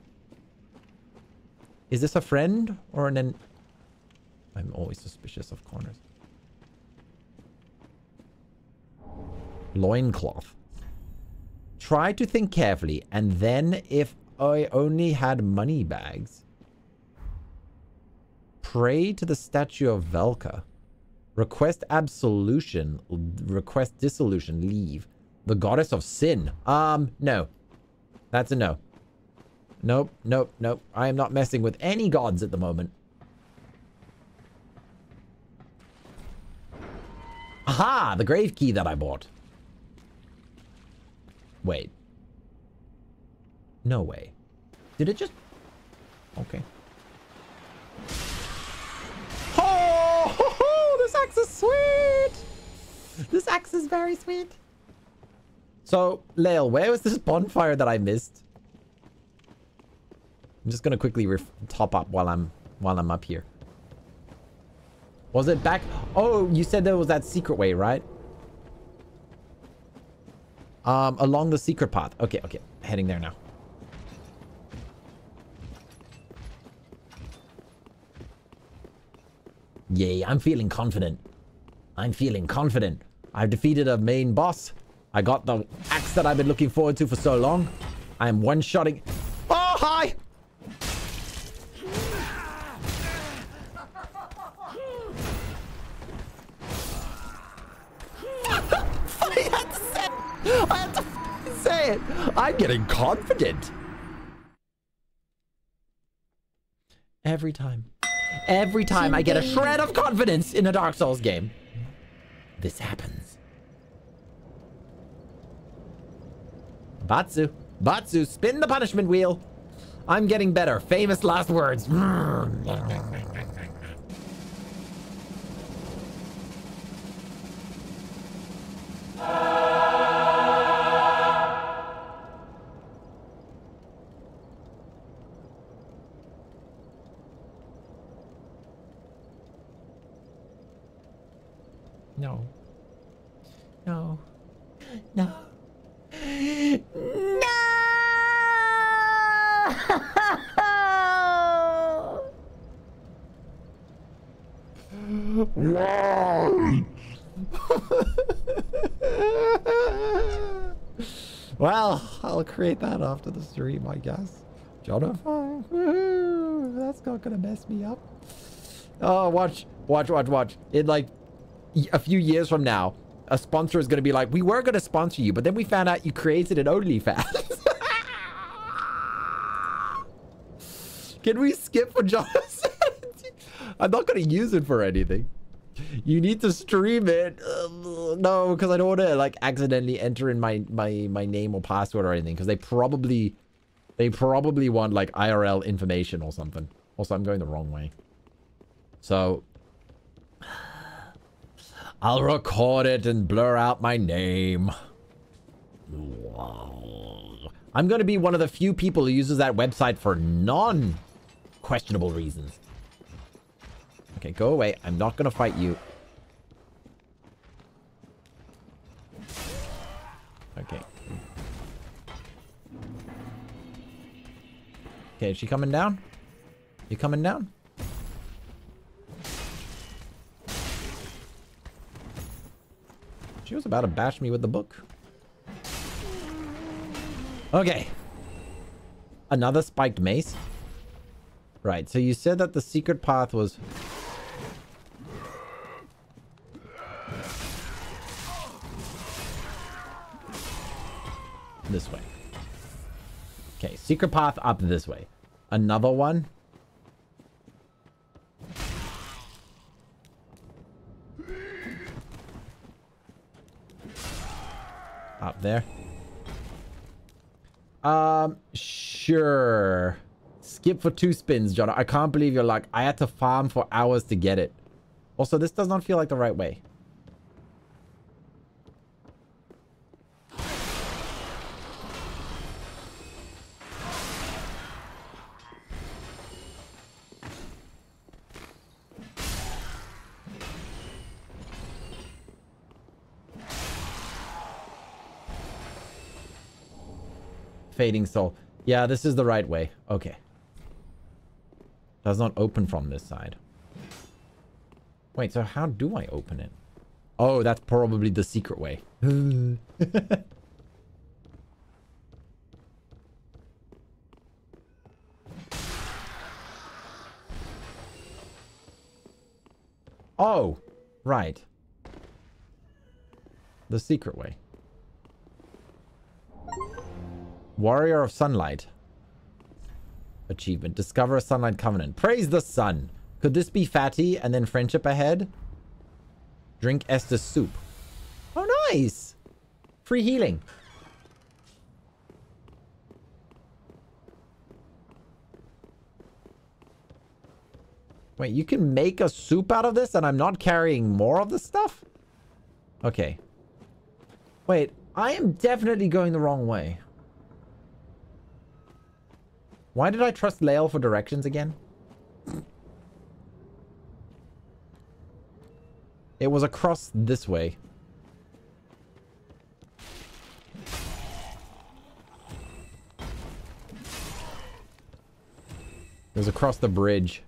Is this a friend or an... en- I'm always suspicious of corners. Loincloth. Try to think carefully, and then if I only had money bags. Pray to the statue of Velka. Request absolution. Request dissolution. Leave. The goddess of sin. Um, no. That's a no. Nope, nope, nope. I am not messing with any gods at the moment. Aha! The grave key that I bought. Wait. No way. Did it just... Okay. Oh! ho, ho, This axe is sweet! This axe is very sweet. So, Lael, where was this bonfire that I missed? I'm just gonna quickly top up while I'm while I'm up here. Was it back? Oh, you said there was that secret way, right? Um, along the secret path. Okay, okay. Heading there now. Yay, I'm feeling confident. I'm feeling confident. I've defeated a main boss. I got the axe that I've been looking forward to for so long. I'm one-shotting... Oh, hi! Had to say it. I'm getting confident. Every time. Every time I get a shred of confidence in a Dark Souls game. This happens. Batsu. Batsu, spin the punishment wheel. I'm getting better. Famous last words. No. No. No. Why? well, I'll create that after the stream, I guess. Jonathan, woohoo, that's not gonna mess me up. Oh, watch, watch, watch, watch. In like a few years from now, a sponsor is gonna be like, "We were gonna sponsor you, but then we found out you created an OnlyFans." Can we skip for Jonathan? I'm not gonna use it for anything. You need to stream it. No, because I don't want to like accidentally enter in my my my name or password or anything. Because they probably they probably want like IRL information or something. Also, I'm going the wrong way. So I'll record it and blur out my name. I'm going to be one of the few people who uses that website for non-questionable reasons. Okay, go away. I'm not going to fight you. Okay. Okay, is she coming down? You coming down? She was about to bash me with the book. Okay. Another spiked mace. Right, so you said that the secret path was... This way. Okay, secret path up this way. Another one. Up there. Um, sure. Skip for two spins, John. I can't believe you're like, I had to farm for hours to get it. Also, this does not feel like the right way. Fading soul. Yeah, this is the right way. Okay. Does not open from this side. Wait, so how do I open it? Oh, that's probably the secret way. oh, right. The secret way. Warrior of Sunlight. Achievement. Discover a Sunlight Covenant. Praise the sun. Could this be Fatty and then friendship ahead? Drink Estus soup. Oh, nice. Free healing. Wait, you can make a soup out of this and I'm not carrying more of the stuff? Okay. Wait, I am definitely going the wrong way. Why did I trust Lael for directions again? It was across this way. It was across the bridge.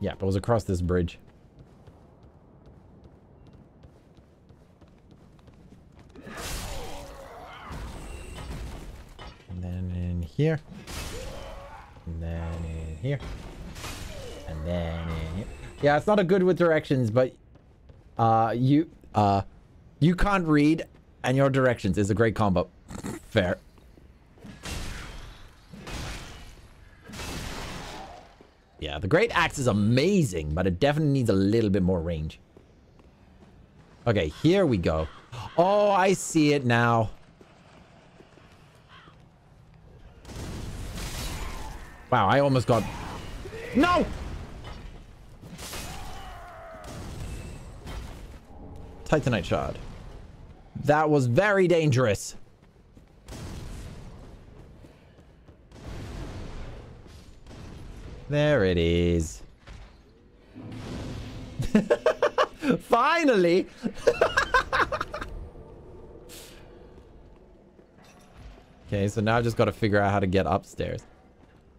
Yeah, but it was across this bridge. And then in here. And then in here. And then in here. Yeah, it's not a good with directions, but uh you uh you can't read and your directions is a great combo. Fair. Yeah, the Great Axe is amazing, but it definitely needs a little bit more range. Okay, here we go. Oh, I see it now. Wow, I almost got... No! Titanite shard. That was very dangerous. There it is. Finally! okay, so now I've just got to figure out how to get upstairs.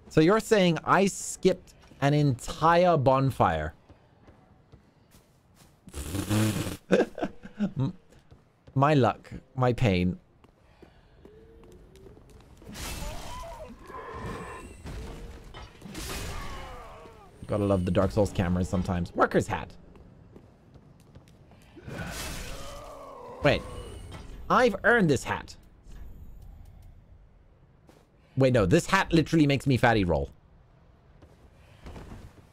So you're saying I skipped an entire bonfire. my luck, my pain. Gotta love the Dark Souls cameras sometimes. Worker's hat. Wait. I've earned this hat. Wait, no. This hat literally makes me fatty roll.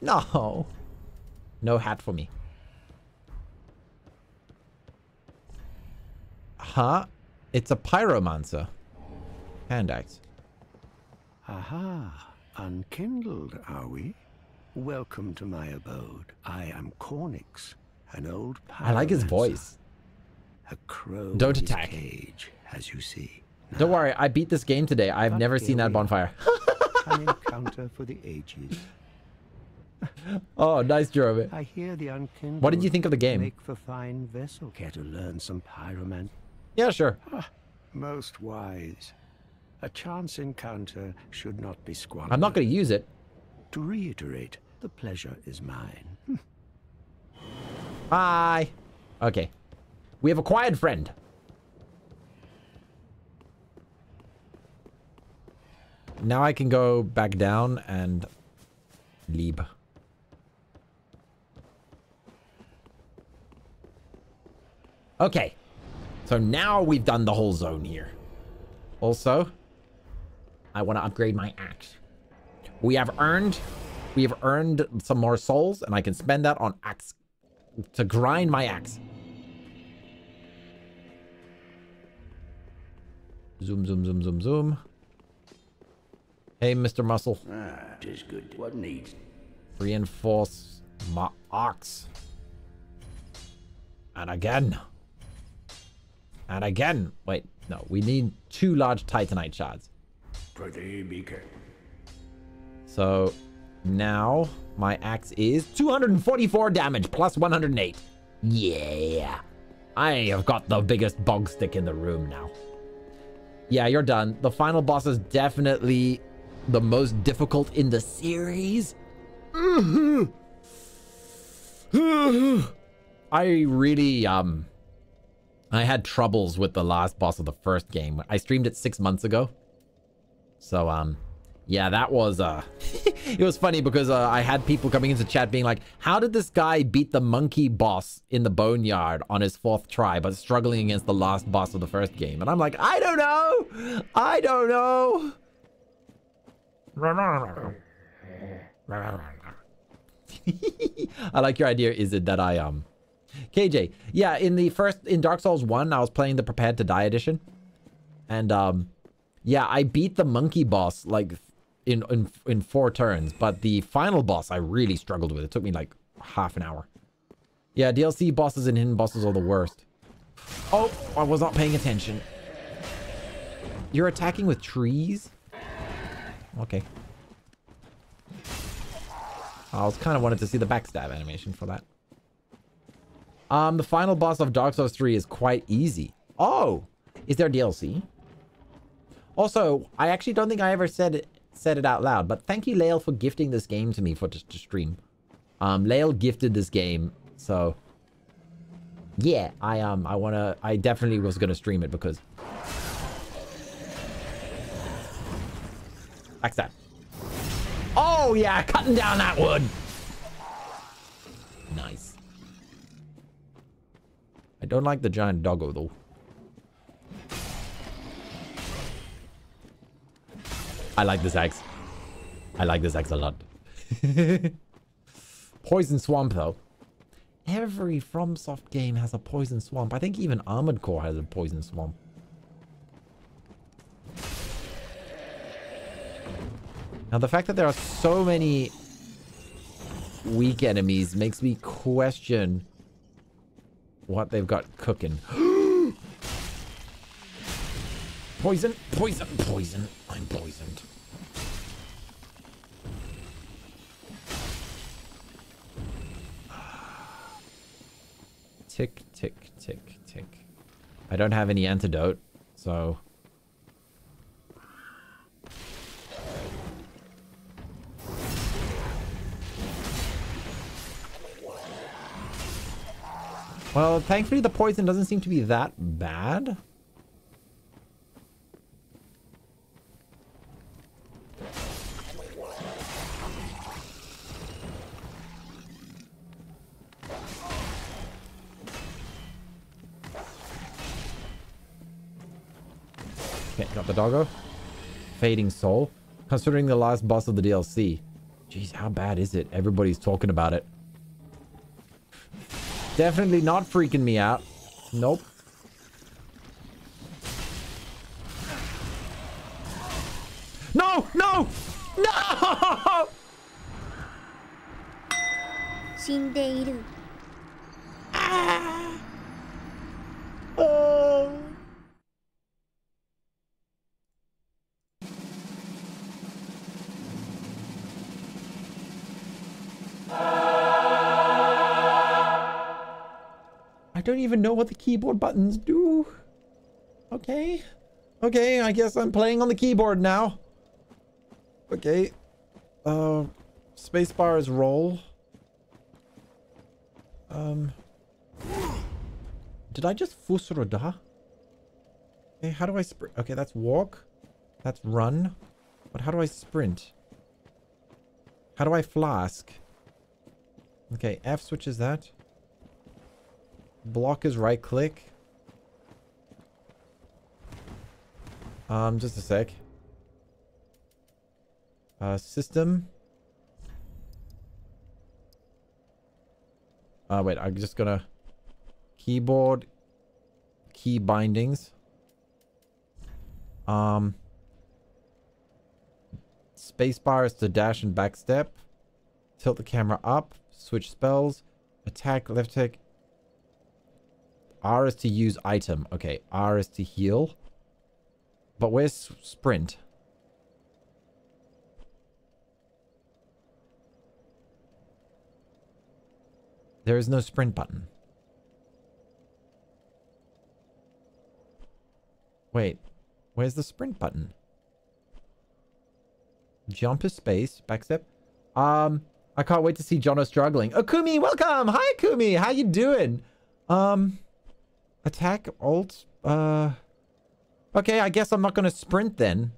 No. No hat for me. Huh? It's a pyromancer. Hand axe. Aha. Unkindled, are we? Welcome to my abode. I am Cornyx, an old pirate. I like his voice. A crow Don't attack. cage, as you see. Don't worry, I beat this game today. I've never seen that bonfire. An encounter for the ages. oh, nice, job. I hear the unkindled. What did you think of the game? Make for fine vessel. Care to learn some pyroman? Yeah, sure. Ah, most wise. A chance encounter should not be squandered. I'm not going to use it. To reiterate, the pleasure is mine. Bye. Okay. We have a quiet friend. Now I can go back down and leave. Okay. So now we've done the whole zone here. Also, I want to upgrade my axe. We have earned, we have earned some more souls, and I can spend that on axe to grind my axe. Zoom, zoom, zoom, zoom, zoom. Hey, Mr. Muscle. Ah, tis good. What needs? Reinforce my ox. And again. And again. Wait, no. We need two large Titanite shards. Prithee, be careful. So now my axe is 244 damage plus 108. Yeah. I have got the biggest bog stick in the room now. Yeah, you're done. The final boss is definitely the most difficult in the series. I really, um, I had troubles with the last boss of the first game. I streamed it six months ago. So, um, yeah, that was, uh, it was funny because uh, I had people coming into chat being like, how did this guy beat the monkey boss in the boneyard on his fourth try, but struggling against the last boss of the first game? And I'm like, I don't know. I don't know. I like your idea. Is it that I, um, KJ, yeah, in the first, in Dark Souls 1, I was playing the Prepared to Die edition. And, um, yeah, I beat the monkey boss, like, in, in, in four turns. But the final boss, I really struggled with. It took me, like, half an hour. Yeah, DLC bosses and hidden bosses are the worst. Oh, I was not paying attention. You're attacking with trees? Okay. I was kind of wanted to see the backstab animation for that. Um, the final boss of Dark Souls 3 is quite easy. Oh, is there DLC? Also, I actually don't think I ever said said it out loud, but thank you, Lael, for gifting this game to me for to, to stream. Um, Lael gifted this game, so yeah, I um, I wanna, I definitely was gonna stream it because backstab. Oh yeah, cutting down that wood. Nice. I don't like the giant doggo though. I like this axe. I like this axe a lot. poison swamp, though. Every FromSoft game has a poison swamp. I think even Armored Core has a poison swamp. Now, the fact that there are so many weak enemies makes me question what they've got cooking. poison, poison, poison. I'm poisoned. Tick, tick, tick, tick. I don't have any antidote, so... Well, thankfully the poison doesn't seem to be that bad. doggo. Fading Soul. Considering the last boss of the DLC. Jeez, how bad is it? Everybody's talking about it. Definitely not freaking me out. Nope. No! No! No! 死んでいる don't even know what the keyboard buttons do. Okay. Okay, I guess I'm playing on the keyboard now. Okay. Uh, spacebar is roll. Um. Did I just fusroda? Okay, how do I sprint? Okay, that's walk. That's run. But how do I sprint? How do I flask? Okay, F switches that. Block is right click. Um, just a sec. Uh, system. Uh, wait, I'm just gonna... Keyboard. Key bindings. Um... Spacebar is to dash and backstep. Tilt the camera up. Switch spells. Attack, left click. R is to use item. Okay, R is to heal. But where's sprint? There is no sprint button. Wait, where's the sprint button? Jump is space, backstep. Um, I can't wait to see Jono struggling. Akumi, welcome! Hi, Akumi! How you doing? Um, attack, alt, uh... Okay, I guess I'm not gonna sprint then.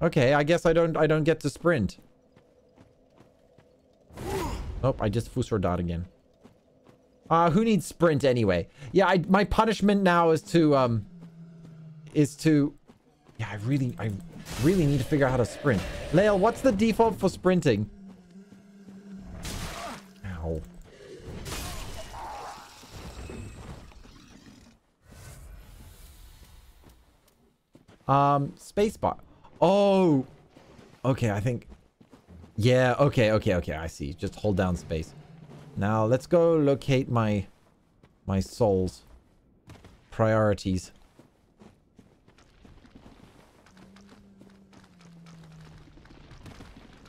Okay, I guess I don't I don't get to sprint. Oh, I just Fusro dot again. Uh, who needs sprint anyway? Yeah, I, my punishment now is to, um, is to, yeah, I really, I really need to figure out how to sprint. Lael, what's the default for sprinting? Ow. Um, spacebar. Oh, okay. I think. Yeah. Okay. Okay. Okay. I see. Just hold down space. Now let's go locate my my souls priorities.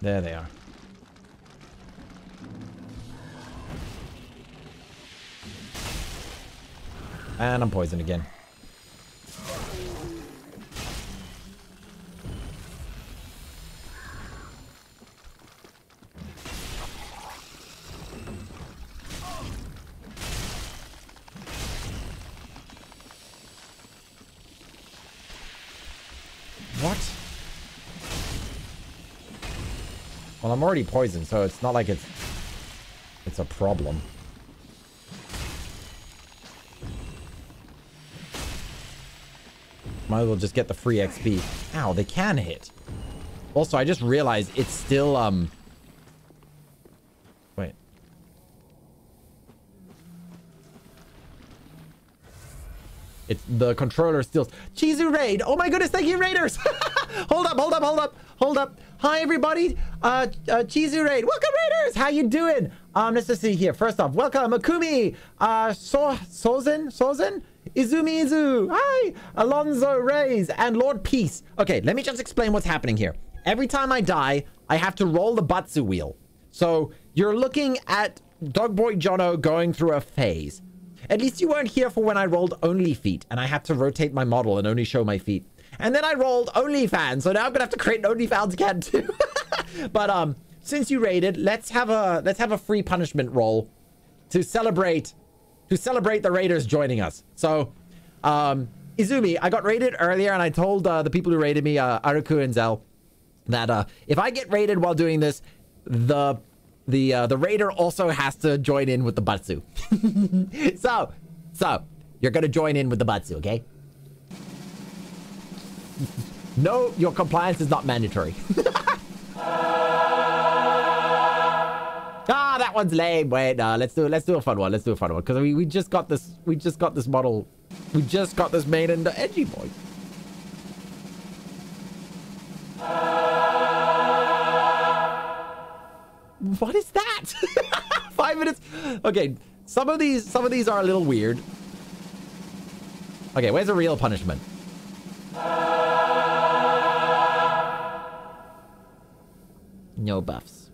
There they are. And I'm poisoned again. What? Well, I'm already poisoned, so it's not like it's... It's a problem. Might as well just get the free XP. Ow, they can hit. Also, I just realized it's still, um... Wait. It's the controller still... Chizu Raid! Oh my goodness, thank you, Raiders! hold up, hold up, hold up, hold up. Hi, everybody. Uh, uh Chizu Raid. Welcome, Raiders! How you doing? Um, let's just see here. First off, welcome, Akumi, uh, so Sozen, Sozen, Izumi Izu, hi, Alonzo Reyes, and Lord Peace. Okay, let me just explain what's happening here. Every time I die, I have to roll the Batsu wheel. So you're looking at Dogboy Jono going through a phase. At least you weren't here for when I rolled only feet and I had to rotate my model and only show my feet. And then I rolled OnlyFans, so now I'm gonna have to create an OnlyFans again too. but um, since you raided, let's have a let's have a free punishment roll to celebrate to celebrate the raiders joining us. So, um, Izumi, I got raided earlier, and I told uh, the people who raided me, uh, Aruku and Zell, that uh, if I get raided while doing this, the the uh, the raider also has to join in with the Batsu. so, so you're gonna join in with the Batsu, okay? no, your compliance is not mandatory. ah, that one's lame. Wait, no, let's do let's do a fun one. Let's do a fun one because we, we just got this we just got this model. We just got this made in the edgy boy. What is that? Five minutes. Okay, some of these some of these are a little weird. Okay, where's the real punishment? No buffs.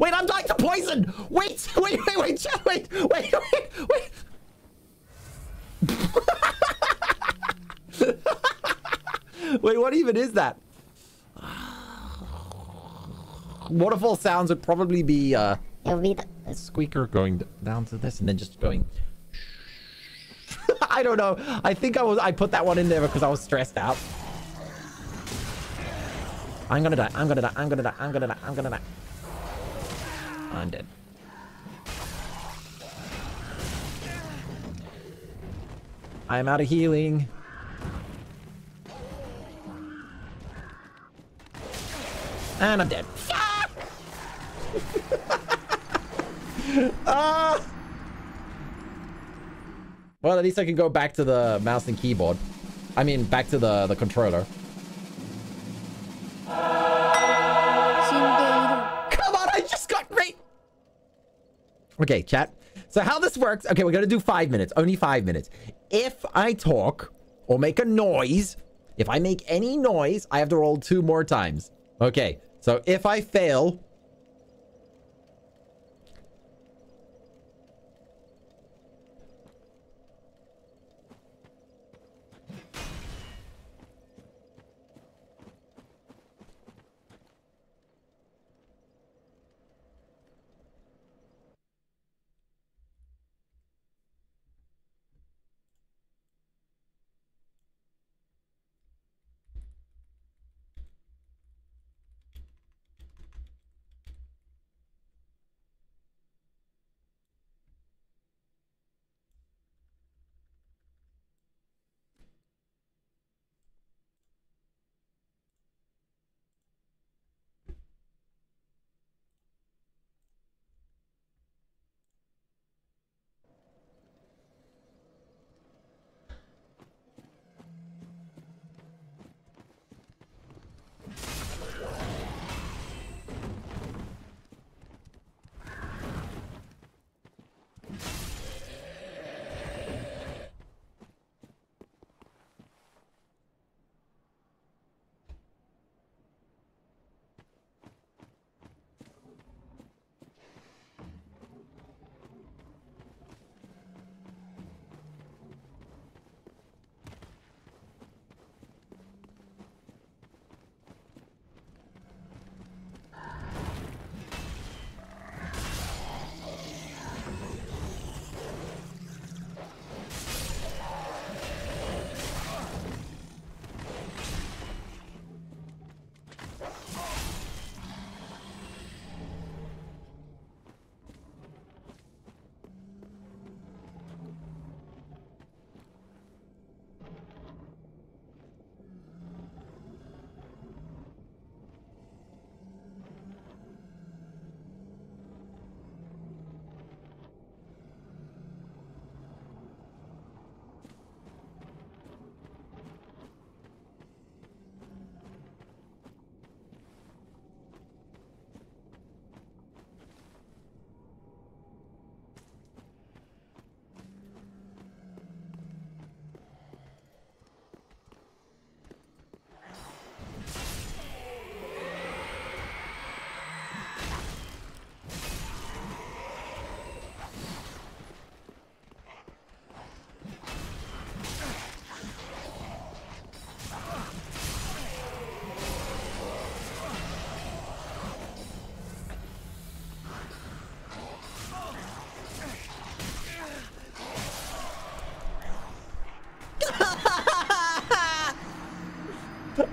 Wait, I'm dying to poison! Wait, wait, wait, wait, wait, wait, wait, wait. wait, wait, what even is that? Waterfall sounds would probably be uh it would be the a squeaker going down to this and then just going I don't know. I think I was I put that one in there because I was stressed out. I'm gonna die. I'm gonna die. I'm gonna die. I'm gonna die. I'm gonna die. I'm dead. I'm out of healing. And I'm dead. ah! Well, at least I can go back to the mouse and keyboard. I mean, back to the, the controller. Come Okay, chat. So how this works, okay, we're going to do five minutes, only five minutes. If I talk or make a noise, if I make any noise, I have to roll two more times. Okay, so if I fail,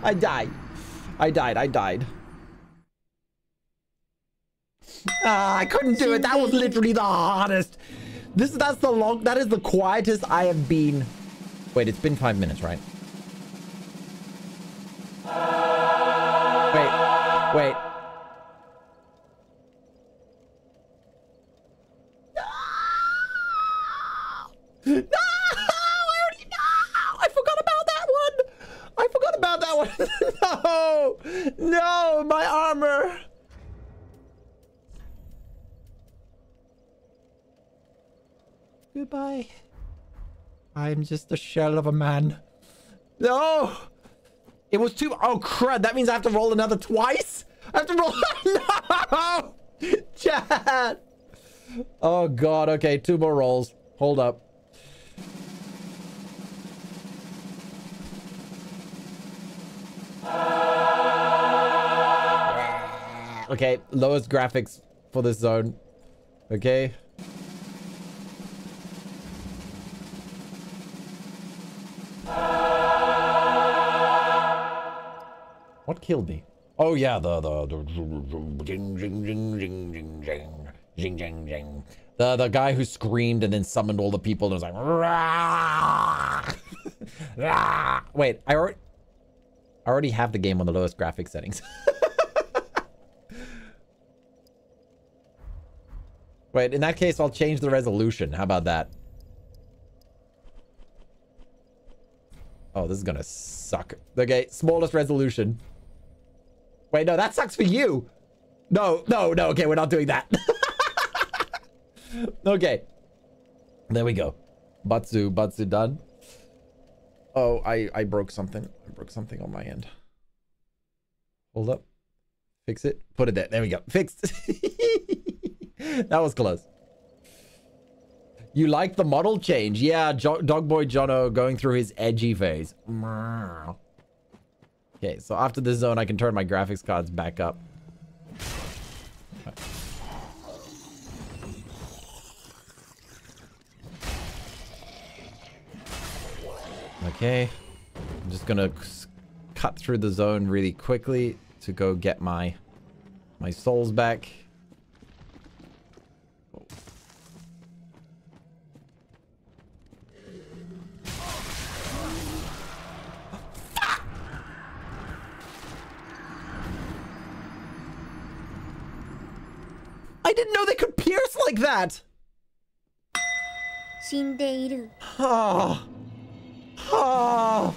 I died. I died. I died. Ah, I couldn't do it. That was literally the hardest. This that's the long that is the quietest I have been. Wait, it's been five minutes, right? I'm just a shell of a man. No! It was too- Oh, crud. That means I have to roll another twice? I have to roll- No! Chad! Oh, God. Okay, two more rolls. Hold up. Okay, lowest graphics for this zone. Okay. killed me. Oh yeah, the the the, the, the guy who screamed and then summoned all the people and was like, wait, I already, I already have the game on the lowest graphic settings. wait, in that case, I'll change the resolution. How about that? Oh, this is gonna suck. Okay, smallest resolution. Wait, no, that sucks for you. No, no, no. Okay, we're not doing that. okay. There we go. Batsu, Batsu done. Oh, I, I broke something. I broke something on my end. Hold up. Fix it. Put it there. There we go. Fixed. that was close. You like the model change? Yeah, jo Dogboy Jono going through his edgy phase. Okay, so after this zone, I can turn my graphics cards back up. Okay, I'm just gonna cut through the zone really quickly to go get my my souls back. I didn't know they could pierce like that! Oh. Oh.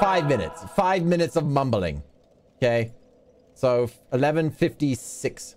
Five minutes. Five minutes of mumbling. Okay. So, 11.56.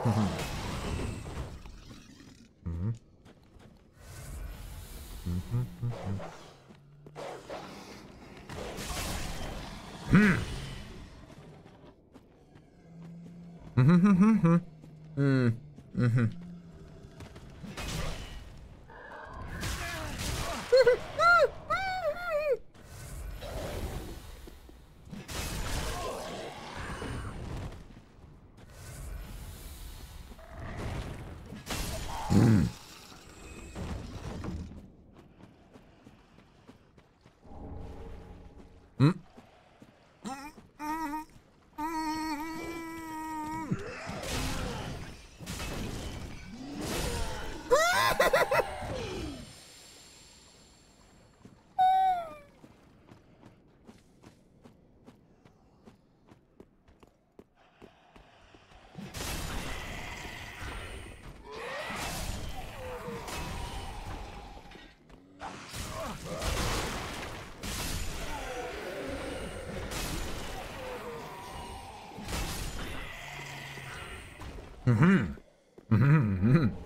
Mm-hmm. Mm. Mm-hmm. うん。うん。うん。うん。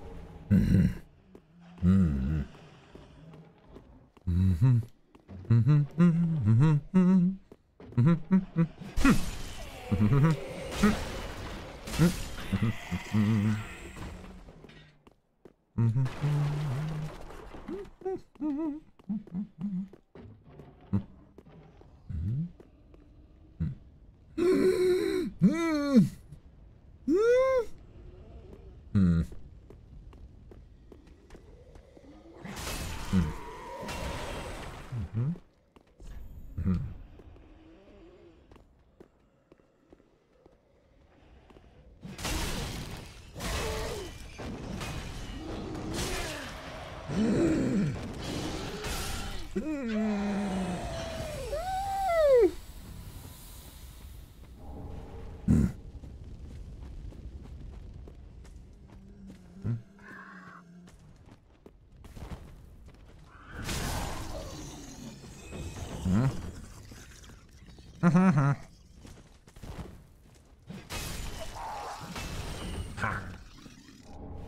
Ha.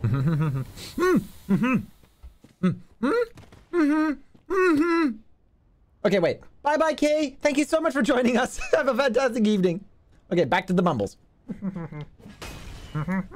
Mhm. Mhm. Mhm. Mhm. Okay, wait. Bye bye, Kay. Thank you so much for joining us. Have a fantastic evening. Okay, back to the mumbles.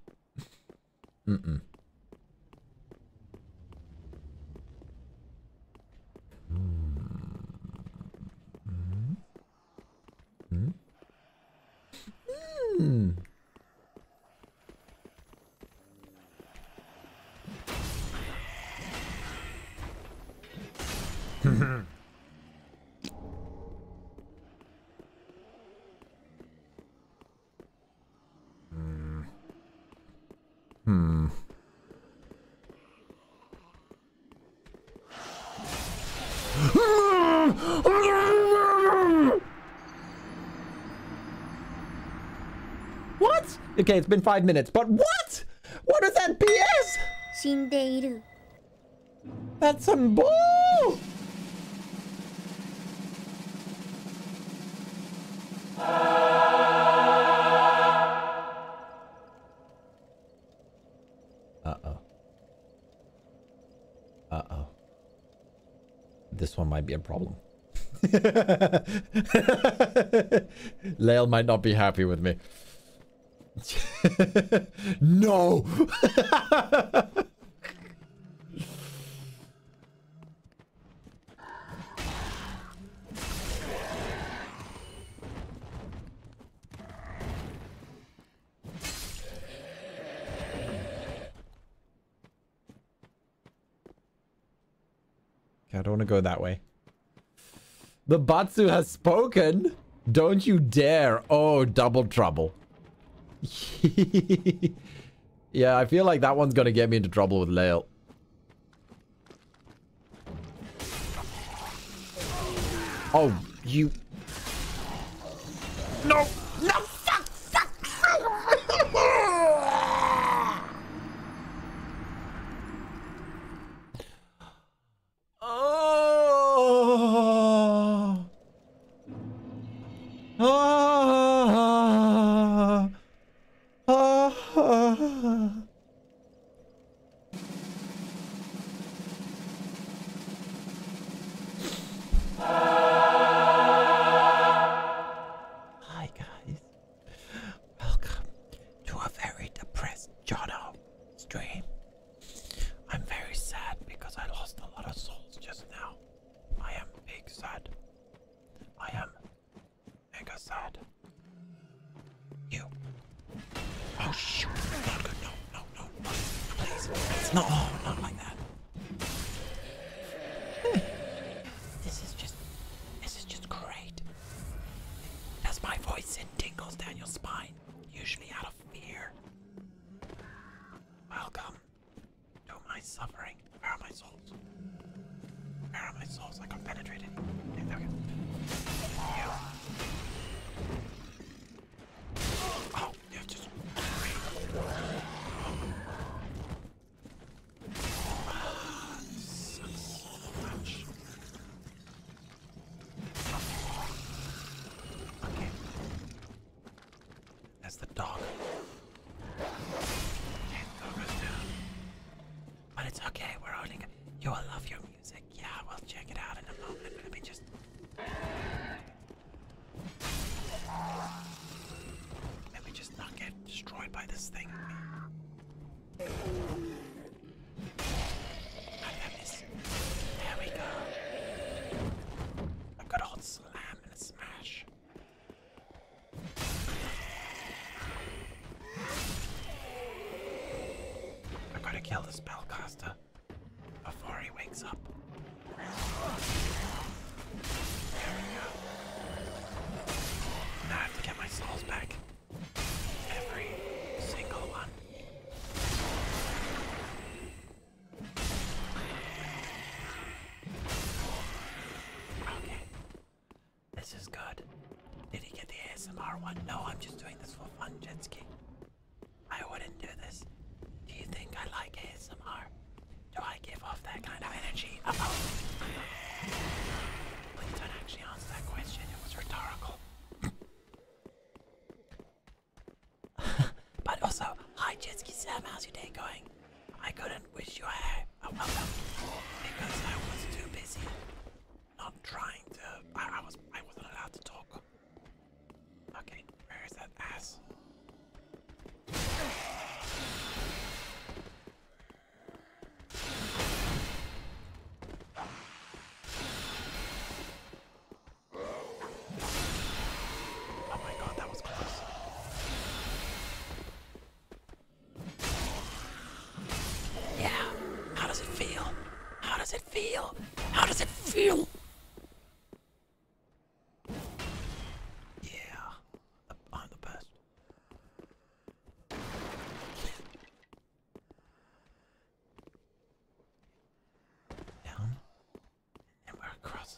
Okay, it's been five minutes, but what? What is that BS? That's some bull! Uh-oh. Uh-oh. This one might be a problem. Lael might not be happy with me. no! I don't want to go that way. The Batsu has spoken. Don't you dare. Oh, double trouble. yeah, I feel like that one's going to get me into trouble with Lael. Oh, you...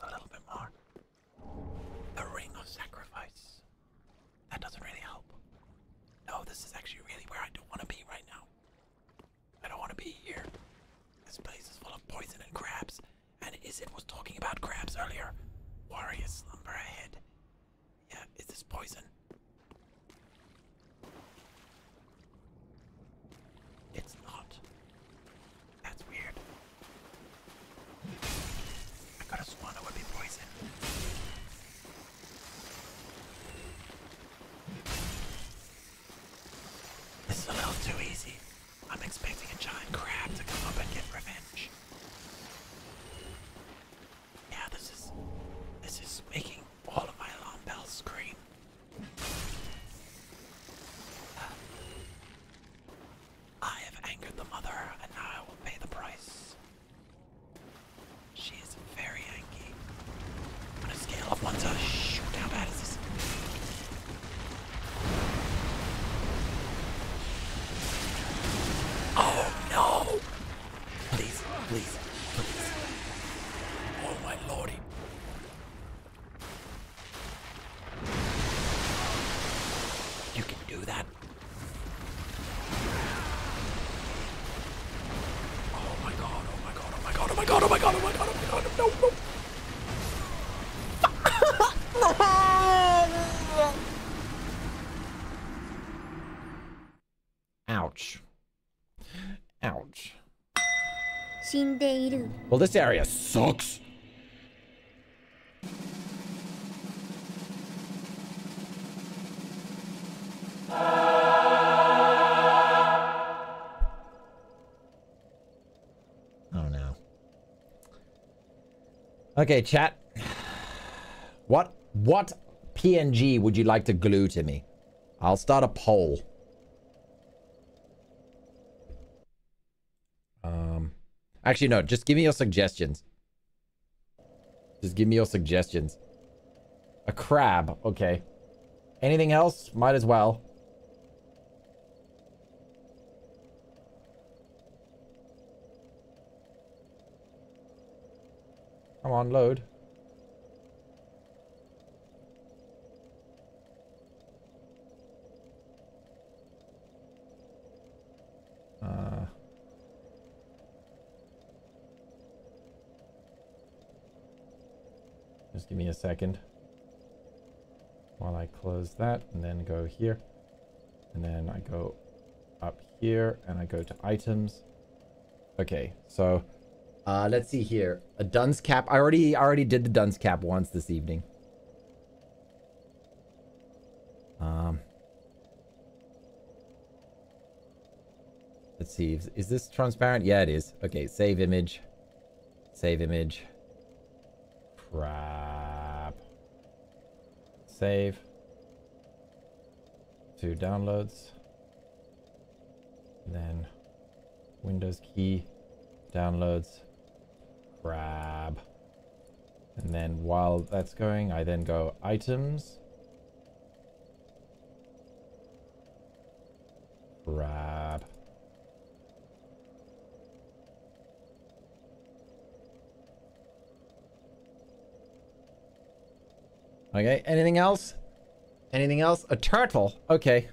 A little bit more. The ring of sacrifice. That doesn't really help. No, this is actually really where I don't want to be right now. I don't want to be here. This place is full of poison and crabs. And Isid was talking about crabs earlier. Warrior slime. Well, this area sucks. Oh no. Okay, chat. What what PNG would you like to glue to me? I'll start a poll. Actually, no. Just give me your suggestions. Just give me your suggestions. A crab. Okay. Anything else? Might as well. Come on, load. Just give me a second while I close that and then go here. And then I go up here and I go to items. Okay, so uh, let's see here. A dunce cap. I already I already did the dunce cap once this evening. Um, let's see. Is, is this transparent? Yeah, it is. Okay, save image. Save image. Crap. Save. To downloads. then Windows key. Downloads. Grab. And then while that's going, I then go items. Grab. Okay, anything else? Anything else? A turtle. Okay.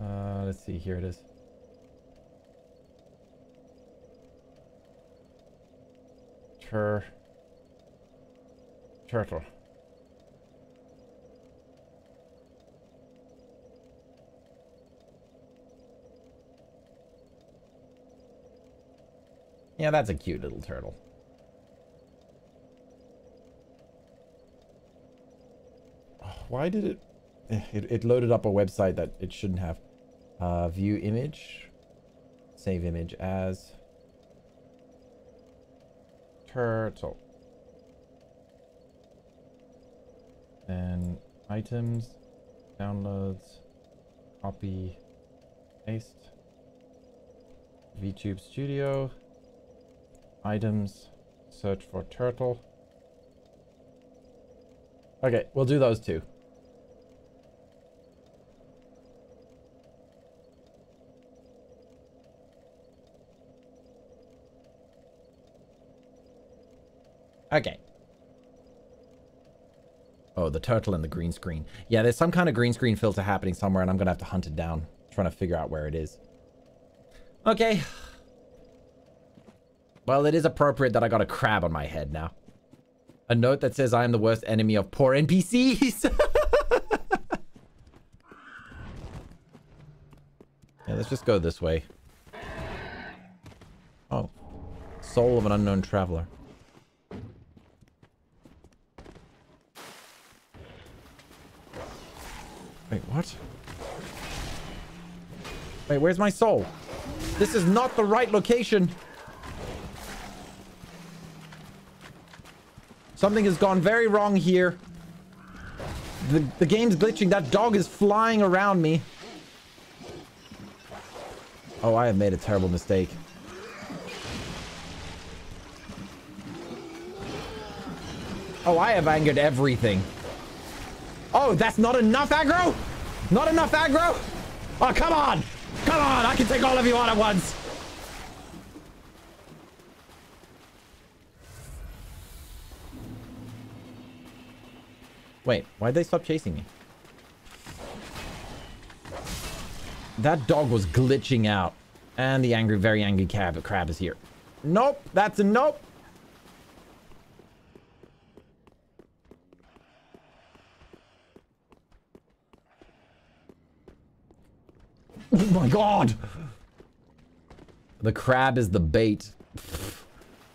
Uh, let's see. Here it is. Tur... Turtle. Yeah, that's a cute little turtle. Why did it, eh, it... It loaded up a website that it shouldn't have. Uh, view image. Save image as... Turtle. Then items, downloads, copy, paste. VTube Studio. Items, search for turtle. Okay, we'll do those two. Okay. Oh, the turtle and the green screen. Yeah, there's some kind of green screen filter happening somewhere, and I'm going to have to hunt it down. Trying to figure out where it is. Okay. Well, it is appropriate that I got a crab on my head now. A note that says I am the worst enemy of poor NPCs. yeah, let's just go this way. Oh. Soul of an unknown traveler. Wait, what? Wait, where's my soul? This is not the right location. Something has gone very wrong here. The, the game's glitching. That dog is flying around me. Oh, I have made a terrible mistake. Oh, I have angered everything. Oh, that's not enough aggro? Not enough aggro? Oh, come on! Come on! I can take all of you on at once! Wait, why'd they stop chasing me? That dog was glitching out. And the angry, very angry crab, crab is here. Nope, that's a nope. God! The crab is the bait.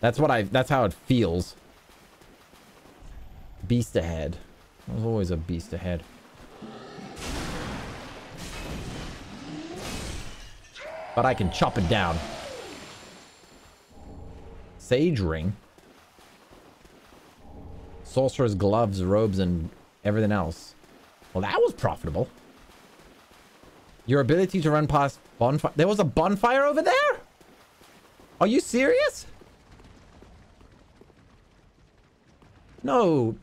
That's what I, that's how it feels. Beast ahead. There's always a beast ahead. But I can chop it down. Sage ring. Sorcerer's gloves, robes, and everything else. Well, that was profitable. Your ability to run past bonfire. There was a bonfire over there? Are you serious? No.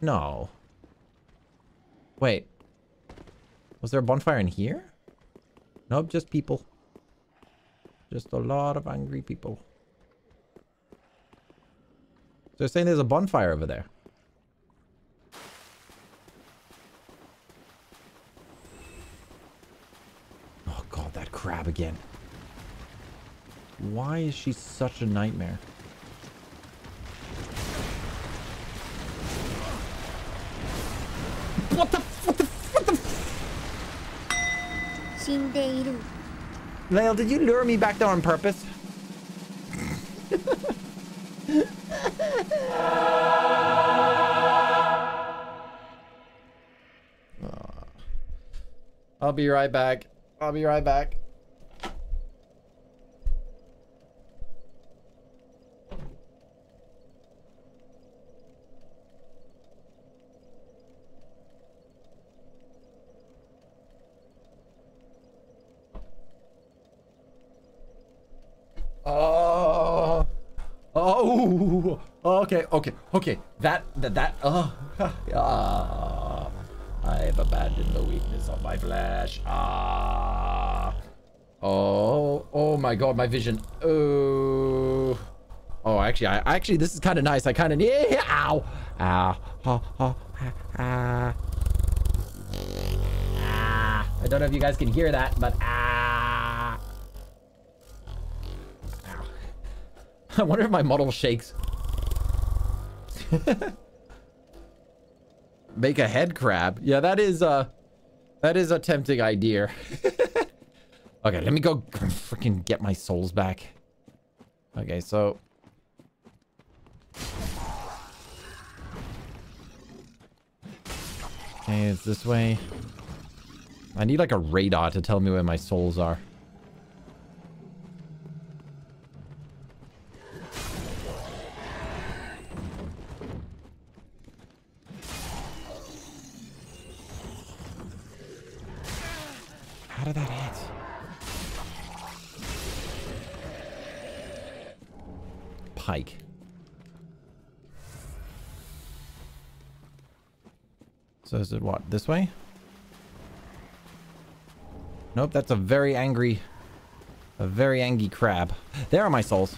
No. Wait. Was there a bonfire in here? Nope, just people. Just a lot of angry people. So they're saying there's a bonfire over there. That crab again. Why is she such a nightmare? What the, what the, what the? Lael, did you lure me back there on purpose? I'll be right back. I'll be right back. Oh. Oh. Okay. Okay. Okay. That. That. That. Oh. Ah. I have abandoned the weakness of my flesh. Ah. Oh. Oh my God. My vision. Oh. Oh. Actually, I actually this is kind of nice. I kind of need. Ow. Ow. Oh, oh, ah, ah. Ah. I don't know if you guys can hear that, but ah. I wonder if my model shakes. Make a head crab. Yeah, that is a, that is a tempting idea. okay, let me go freaking get my souls back. Okay, so Okay, it's this way. I need like a radar to tell me where my souls are. Is it what? This way? Nope, that's a very angry... A very angry crab. There are my souls.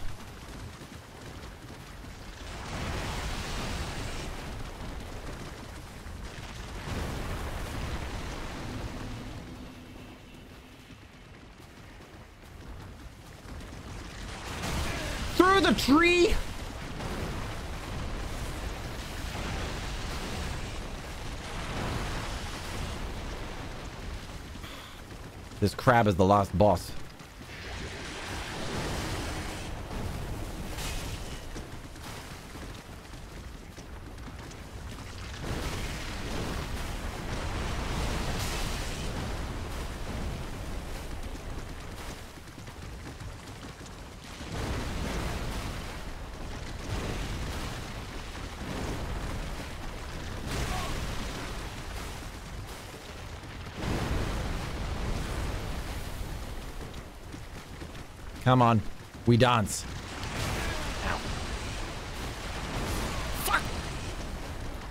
Through the tree! This crab is the last boss. Come on. We dance. Fuck!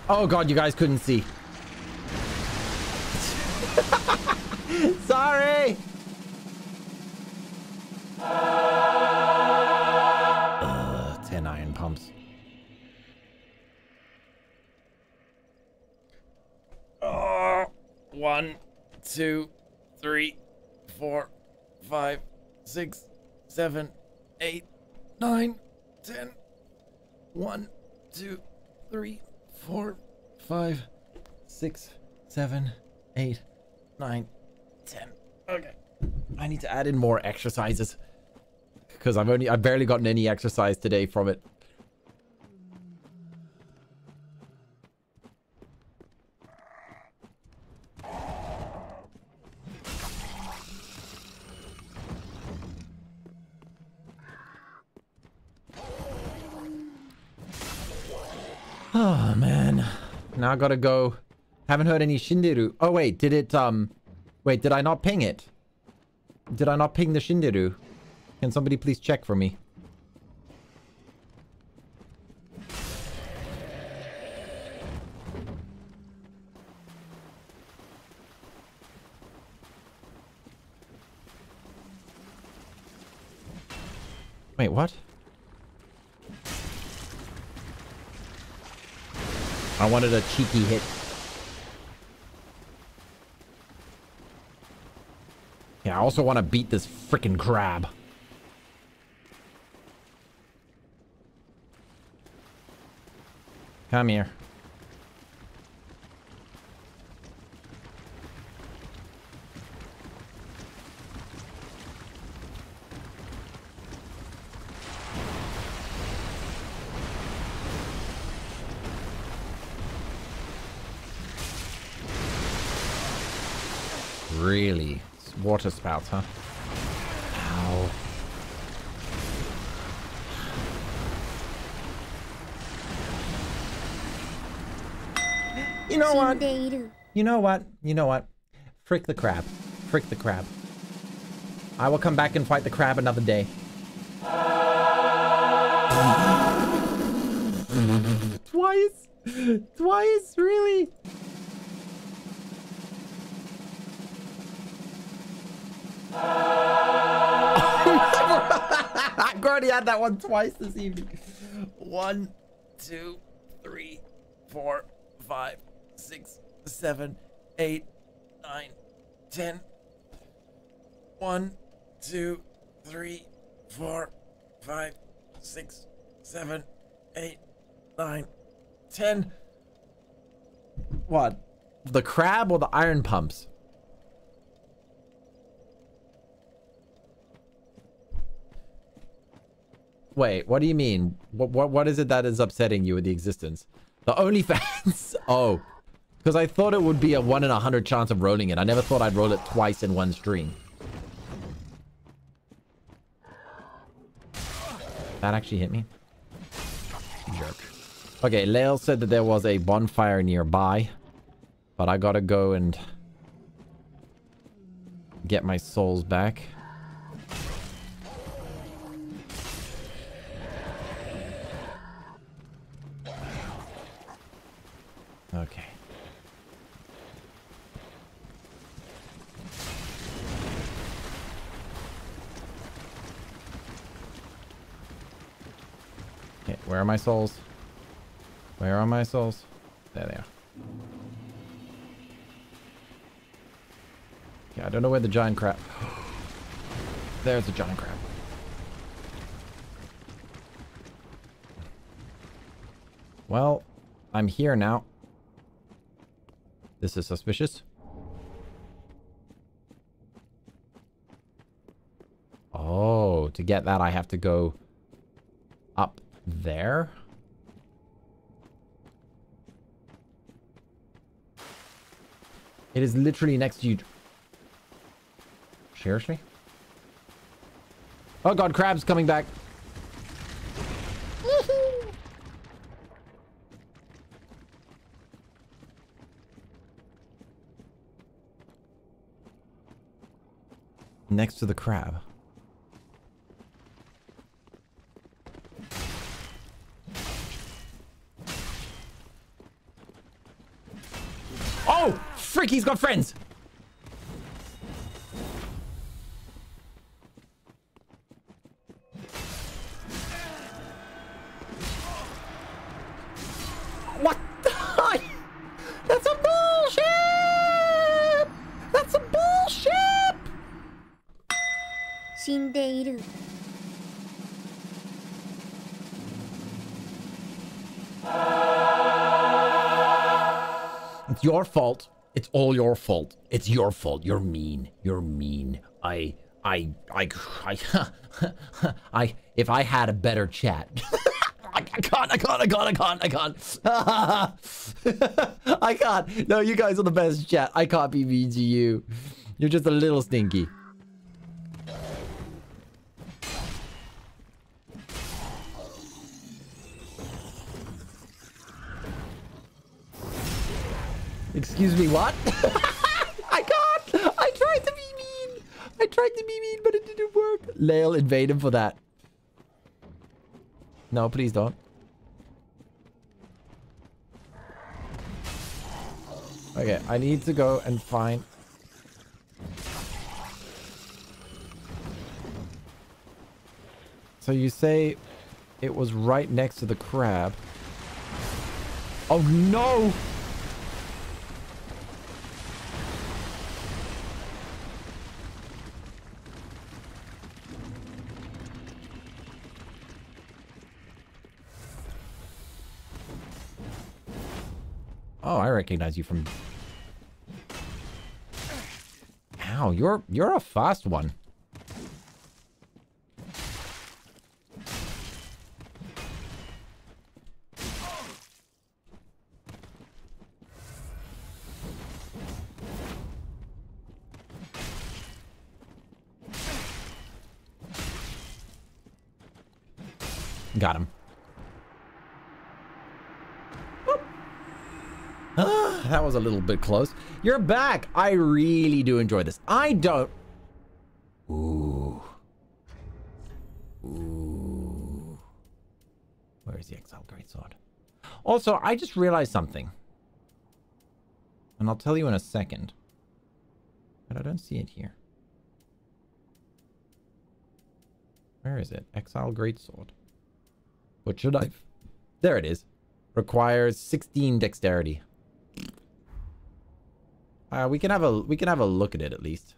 Oh god, you guys couldn't see. Sorry! Seven, eight, nine, ten. One, two, three, four, five, six, seven, eight, nine, ten. Okay. I need to add in more exercises. Because I've only I've barely gotten any exercise today from it. Oh man. Now I gotta go. Haven't heard any Shinderu. Oh wait, did it um wait, did I not ping it? Did I not ping the Shinderu? Can somebody please check for me? Wait, what? I wanted a cheeky hit. Yeah, I also want to beat this freaking crab. Come here. really? Water spouts, huh? Ow. You know what? You know what? You know what? Frick the crab. Frick the crab. I will come back and fight the crab another day. Twice? Twice? Really? I've already had that one twice this evening. One, two, three, four, five, six, seven, eight, nine, ten. One, two, three, four, five, six, seven, eight, nine, ten. What? The crab or the iron pumps? Wait, what do you mean? What, what, what is it that is upsetting you with the existence? The OnlyFans? oh. Because I thought it would be a 1 in a 100 chance of rolling it. I never thought I'd roll it twice in one stream. That actually hit me. Jerk. Okay, Lael said that there was a bonfire nearby. But I gotta go and... Get my souls back. Okay. Okay, where are my souls? Where are my souls? There they are. Yeah, I don't know where the giant crab... There's the giant crab. Well, I'm here now. This is suspicious. Oh, to get that I have to go up there? It is literally next to you. Seriously? Oh god, crab's coming back. Next to the crab. Oh! Frick, he's got friends! Your fault. It's all your fault. It's your fault. You're mean. You're mean. I, I, I, I, I, if I had a better chat. I can't, I can't, I can't, I can't, I can't. I can't. No, you guys are the best chat. I can't be mean to you. You're just a little stinky. Excuse me, what? I can't! I tried to be mean! I tried to be mean, but it didn't work. Lael, invade him for that. No, please don't. Okay, I need to go and find... So you say it was right next to the crab. Oh no! Recognize you from... Ow, you're you're a fast one. Got him. Ah, that was a little bit close. You're back. I really do enjoy this. I don't... Ooh. Ooh. Where is the Exile Greatsword? Also, I just realized something. And I'll tell you in a second. But I don't see it here. Where is it? Exile Greatsword. Butcher Knife. There it is. Requires 16 dexterity. Uh, we can have a we can have a look at it at least.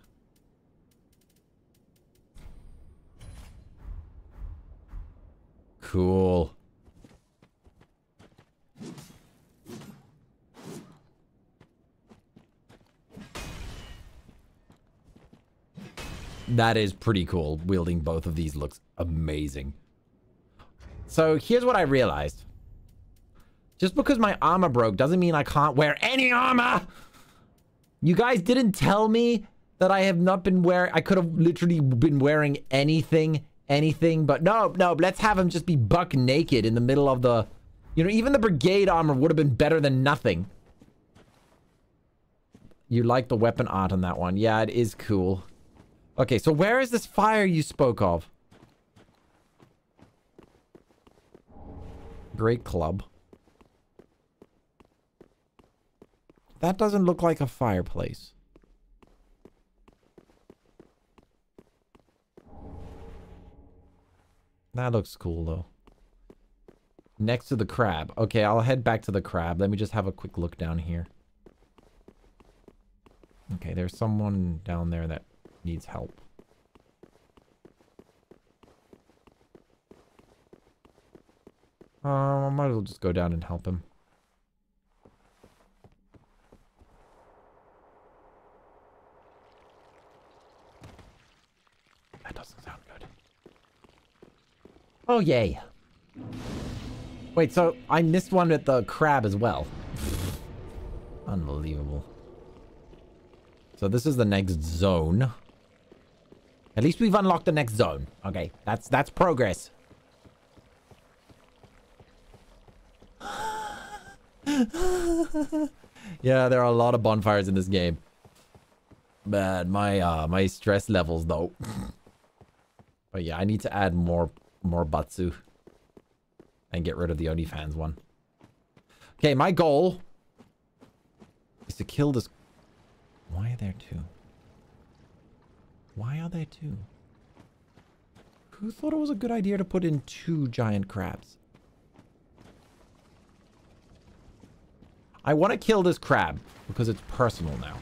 Cool. That is pretty cool. Wielding both of these looks amazing. So here's what I realized. Just because my armor broke doesn't mean I can't wear any armor. You guys didn't tell me that I have not been wearing... I could have literally been wearing anything, anything. But no, no, let's have him just be buck naked in the middle of the... You know, even the brigand armor would have been better than nothing. You like the weapon art on that one. Yeah, it is cool. Okay, so where is this fire you spoke of? Great club. That doesn't look like a fireplace. That looks cool, though. Next to the crab. Okay, I'll head back to the crab. Let me just have a quick look down here. Okay, there's someone down there that needs help. Um, I might as well just go down and help him. That doesn't sound good. Oh, yay. Wait, so I missed one at the crab as well. Unbelievable. So this is the next zone. At least we've unlocked the next zone. Okay, that's that's progress. yeah, there are a lot of bonfires in this game. But my uh my stress levels though. but yeah, I need to add more more Batsu. And get rid of the OnlyFans one. Okay, my goal is to kill this. Why are there two? Why are there two? Who thought it was a good idea to put in two giant crabs? I want to kill this crab because it's personal now.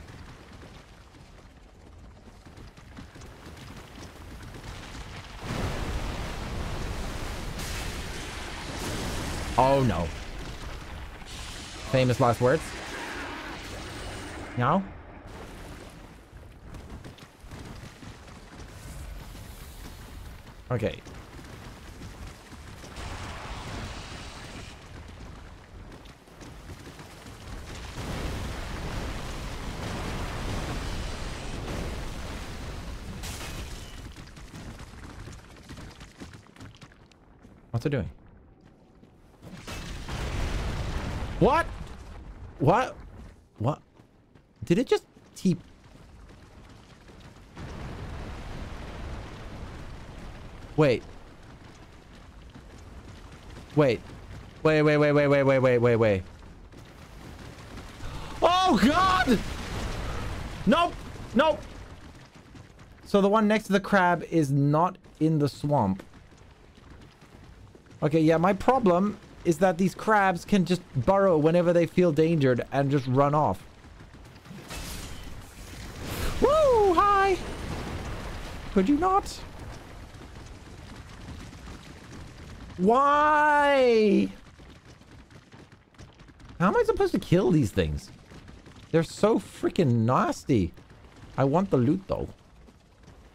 Oh no. Famous last words? No? Okay. What's it doing? What? What? What? Did it just keep... Wait. Wait. Wait, wait, wait, wait, wait, wait, wait, wait, wait. Oh, God! Nope! Nope! So the one next to the crab is not in the swamp. Okay, yeah, my problem is that these crabs can just burrow whenever they feel endangered and just run off. Woo! Hi! Could you not? Why? How am I supposed to kill these things? They're so freaking nasty. I want the loot though.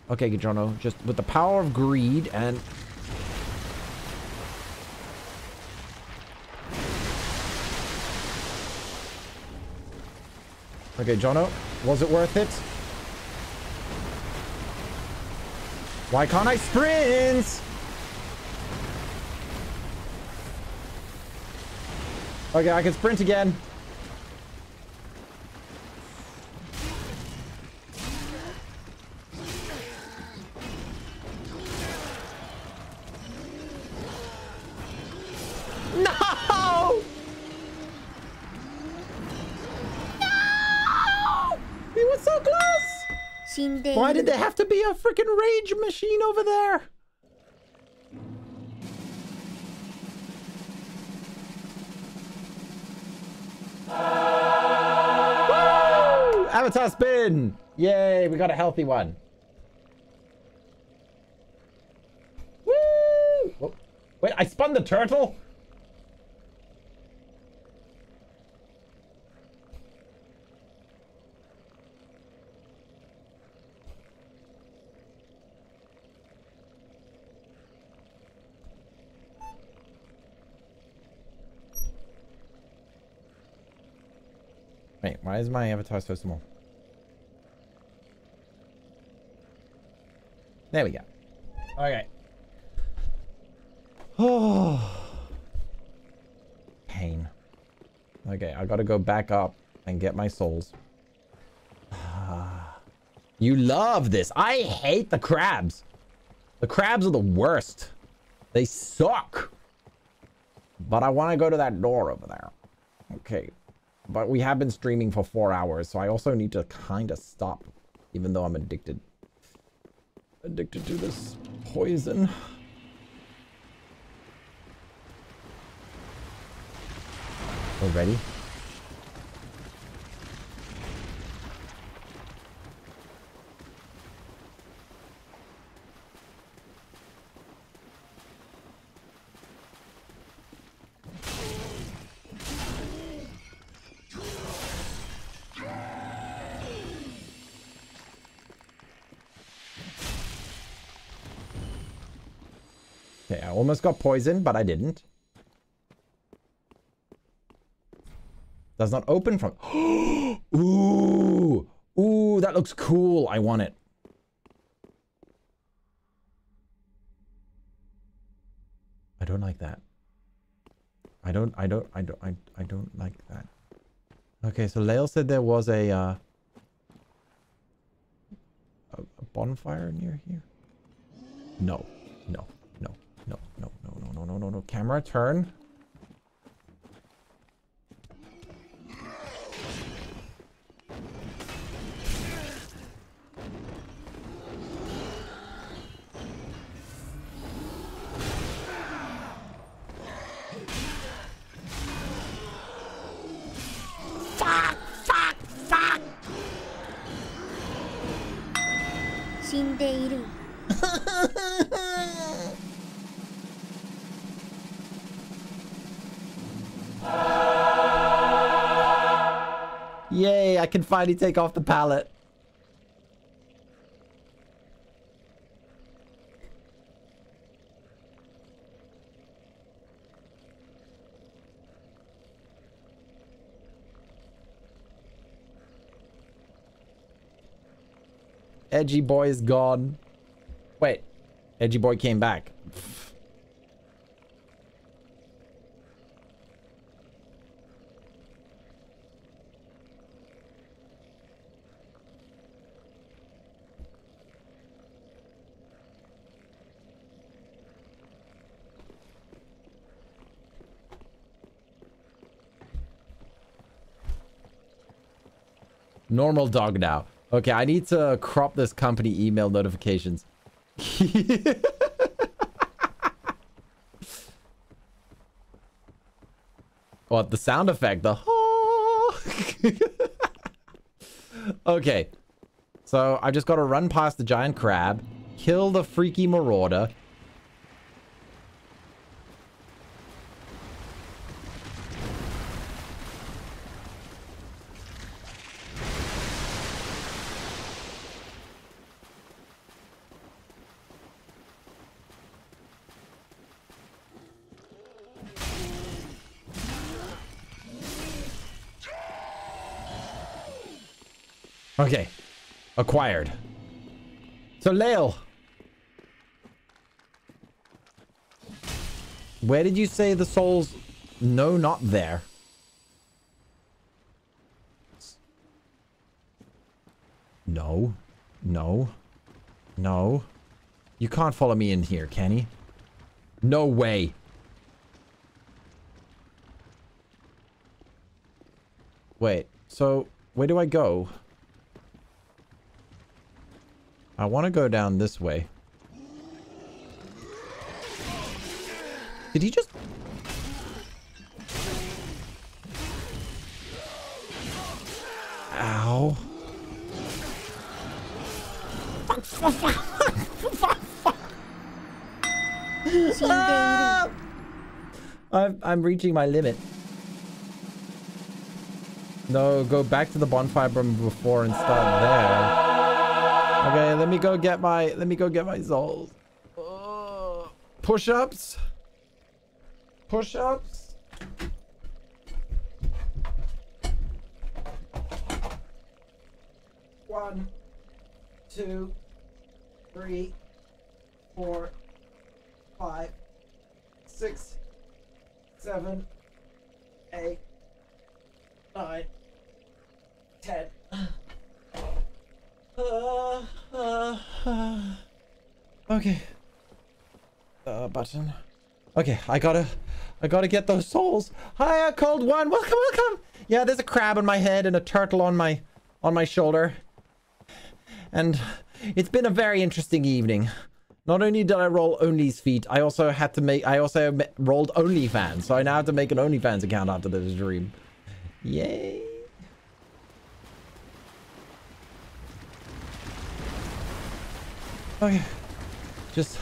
Okay, Gijono, just with the power of greed and Okay, Jono, was it worth it? Why can't I sprint? Okay, I can sprint again. A freaking rage machine over there? Woo! Avatar spin! Yay, we got a healthy one. Woo! Oh, Wait, I spun the turtle? Wait, why is my avatar so small? There we go. Okay. Oh. Pain. Okay, I gotta go back up and get my souls. You love this. I hate the crabs. The crabs are the worst. They suck. But I want to go to that door over there. Okay. But we have been streaming for four hours, so I also need to kind of stop. Even though I'm addicted. Addicted to this poison. Already? Almost got poisoned, but I didn't. Does not open from... Ooh! Ooh, that looks cool. I want it. I don't like that. I don't, I don't, I don't, I, I don't like that. Okay, so Lael said there was a, uh, a, a bonfire near here. No, no, no, no, no, no, no, no, no, no. Camera, turn. Yay, I can finally take off the pallet. Edgy boy is gone. Wait, Edgy boy came back. Normal dog now. Okay, I need to crop this company email notifications. what, the sound effect? The Okay. So, I just got to run past the giant crab, kill the freaky marauder, Acquired. So, Leo. Where did you say the souls? No, not there. No. No. No. You can't follow me in here, can you? No way. Wait, so where do I go? I want to go down this way. Did he just... Ow. Fuck, fuck, fuck, fuck, Ah! I'm, I'm reaching my limit. No, go back to the bonfire from before and start there. Okay, let me go get my, let me go get my souls. Uh, Push-ups. Push-ups. One, two, three, four, five, six, seven, eight, nine, ten. Uh, uh, uh. Okay. Uh, button. Okay, I gotta, I gotta get those souls. Hiya, cold one. Welcome, welcome. Yeah, there's a crab on my head and a turtle on my, on my shoulder. And it's been a very interesting evening. Not only did I roll Only's feet, I also had to make, I also rolled OnlyFans. So I now have to make an OnlyFans account after this dream. Yay. Okay. Just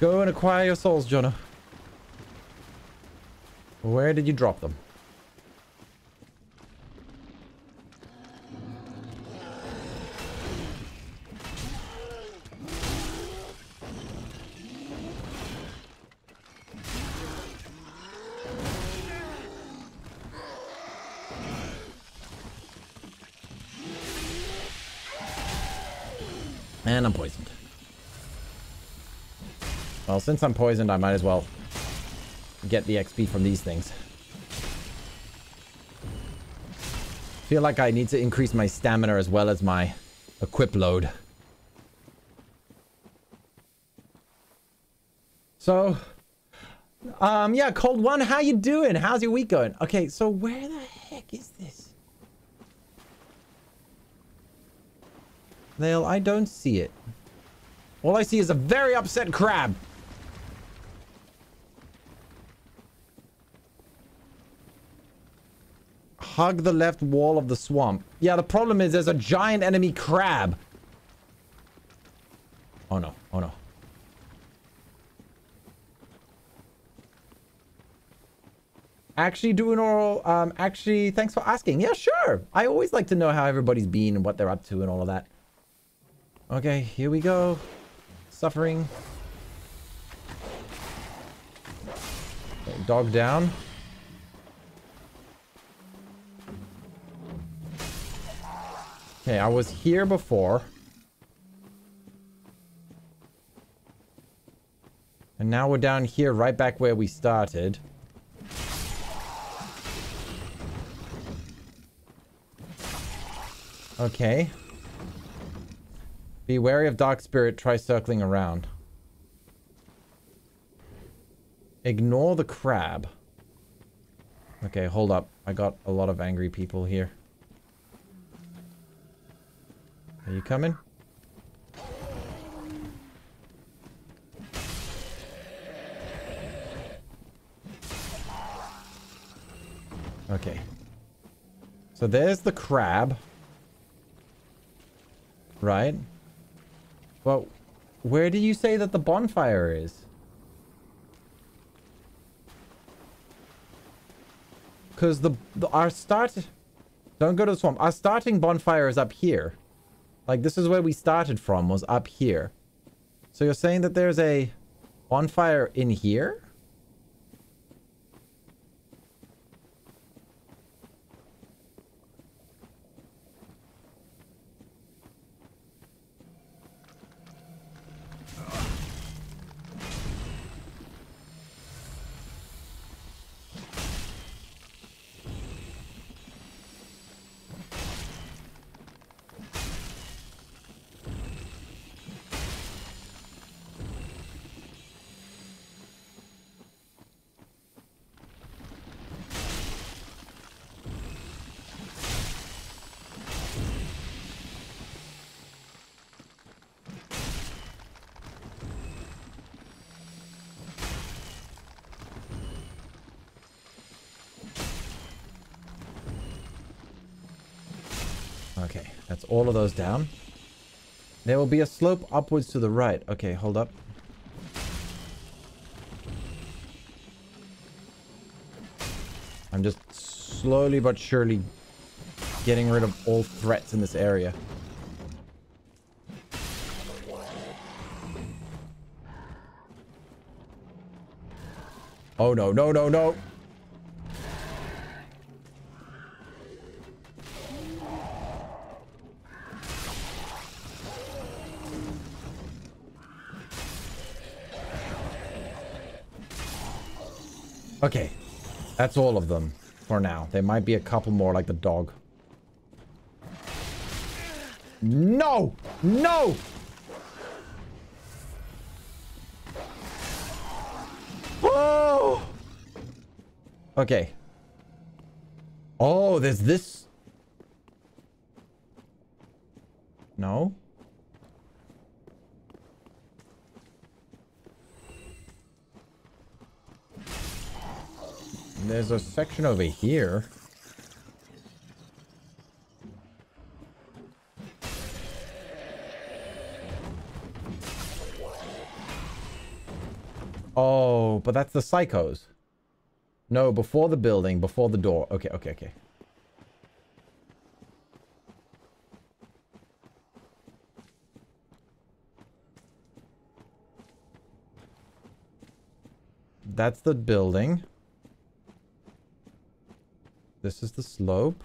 go and acquire your souls, Jono. Where did you drop them? And I'm poisoned. Well, since I'm poisoned, I might as well get the XP from these things. Feel like I need to increase my stamina as well as my equip load. So, um, yeah, Cold One, how you doing? How's your week going? Okay, so where the heck is this? Nail, I don't see it. All I see is a very upset crab. Hug the left wall of the swamp. Yeah, the problem is there's a giant enemy crab. Oh no, oh no. Actually doing all, um, actually, thanks for asking. Yeah, sure. I always like to know how everybody's been and what they're up to and all of that. Okay, here we go. Suffering. Dog down. Okay, I was here before. And now we're down here, right back where we started. Okay. Be wary of Dark Spirit. Try circling around. Ignore the crab. Okay, hold up. I got a lot of angry people here. Are you coming? Okay. So there's the crab. Right? Well, where do you say that the bonfire is? Because the, the our start... Don't go to the swamp. Our starting bonfire is up here. Like, this is where we started from, was up here. So you're saying that there's a bonfire in here? All of those down. There will be a slope upwards to the right. Okay, hold up. I'm just slowly but surely getting rid of all threats in this area. Oh no, no, no, no. That's all of them for now. There might be a couple more like the dog. No! No! Oh! Okay. Oh, there's this. No? There's a section over here. Oh, but that's the psychos. No, before the building, before the door. Okay, okay, okay. That's the building. This is the slope.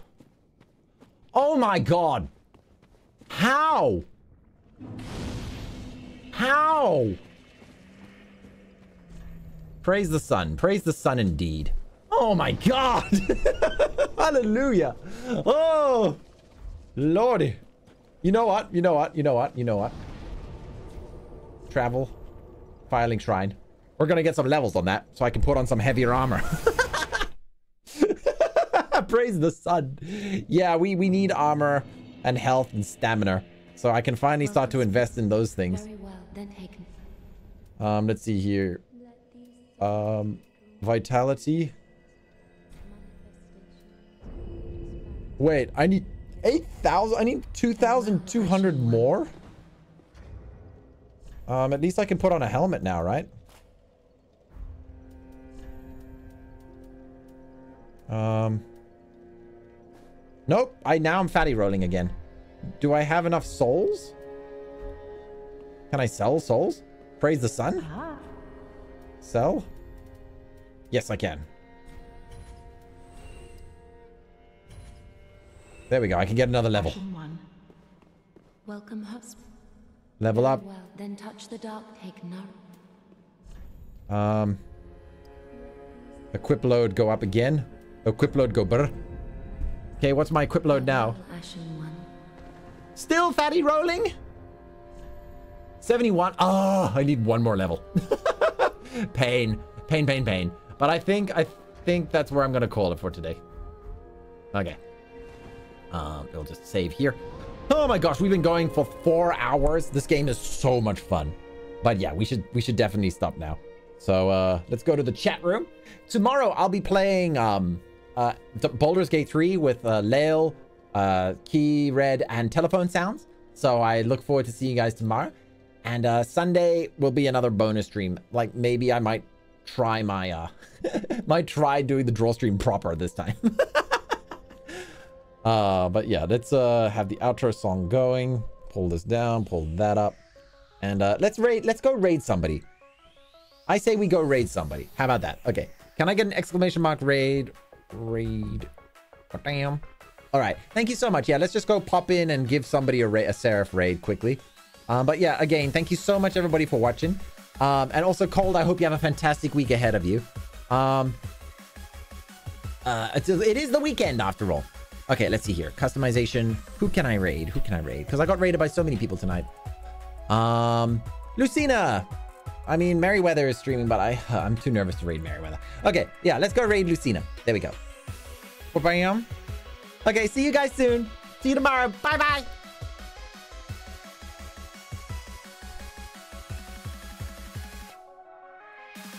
Oh my god! How? How? Praise the sun. Praise the sun indeed. Oh my god! Hallelujah! Oh! Lordy! You know what? You know what? You know what? You know what? Travel. Firelink Shrine. We're gonna get some levels on that so I can put on some heavier armor. Praise the sun. Yeah, we, we need armor and health and stamina. So I can finally start to invest in those things. Um, let's see here. Um, vitality. Wait, I need 8,000. I need 2,200 more. Um, at least I can put on a helmet now, right? Um, nope. I now I'm fatty rolling again. Do I have enough souls? Can I sell souls? Praise the sun? Sell? Yes, I can. There we go. I can get another level. Welcome, husband. Level up. Well, then touch the dark, take no. Um. Equip load go up again. Equip load go brr. Okay, what's my equip load now? Still fatty rolling? 71. Oh, I need one more level. pain. Pain, pain, pain. But I think, I think that's where I'm going to call it for today. Okay. Um, it'll just save here. Oh my gosh, we've been going for four hours. This game is so much fun. But yeah, we should, we should definitely stop now. So, uh, let's go to the chat room. Tomorrow, I'll be playing, um, uh, Baldur's Gate 3 with, uh, Lael, uh, Key, Red, and Telephone Sounds. So I look forward to seeing you guys tomorrow. And uh, Sunday will be another bonus stream. Like maybe I might try my uh might try doing the draw stream proper this time. uh but yeah, let's uh have the outro song going. Pull this down, pull that up. And uh let's raid let's go raid somebody. I say we go raid somebody. How about that? Okay. Can I get an exclamation mark raid? Raid. Damn. All right. Thank you so much. Yeah, let's just go pop in and give somebody a, ra a Seraph raid quickly. Um, but yeah, again, thank you so much, everybody, for watching. Um, and also, Cold, I hope you have a fantastic week ahead of you. Um, uh, it's, it is the weekend, after all. Okay, let's see here. Customization. Who can I raid? Who can I raid? Because I got raided by so many people tonight. Um, Lucina. I mean, Merryweather is streaming, but I, uh, I'm too nervous to raid Merryweather. Okay, yeah, let's go raid Lucina. There we go. Bam. Okay, see you guys soon. See you tomorrow. Bye-bye.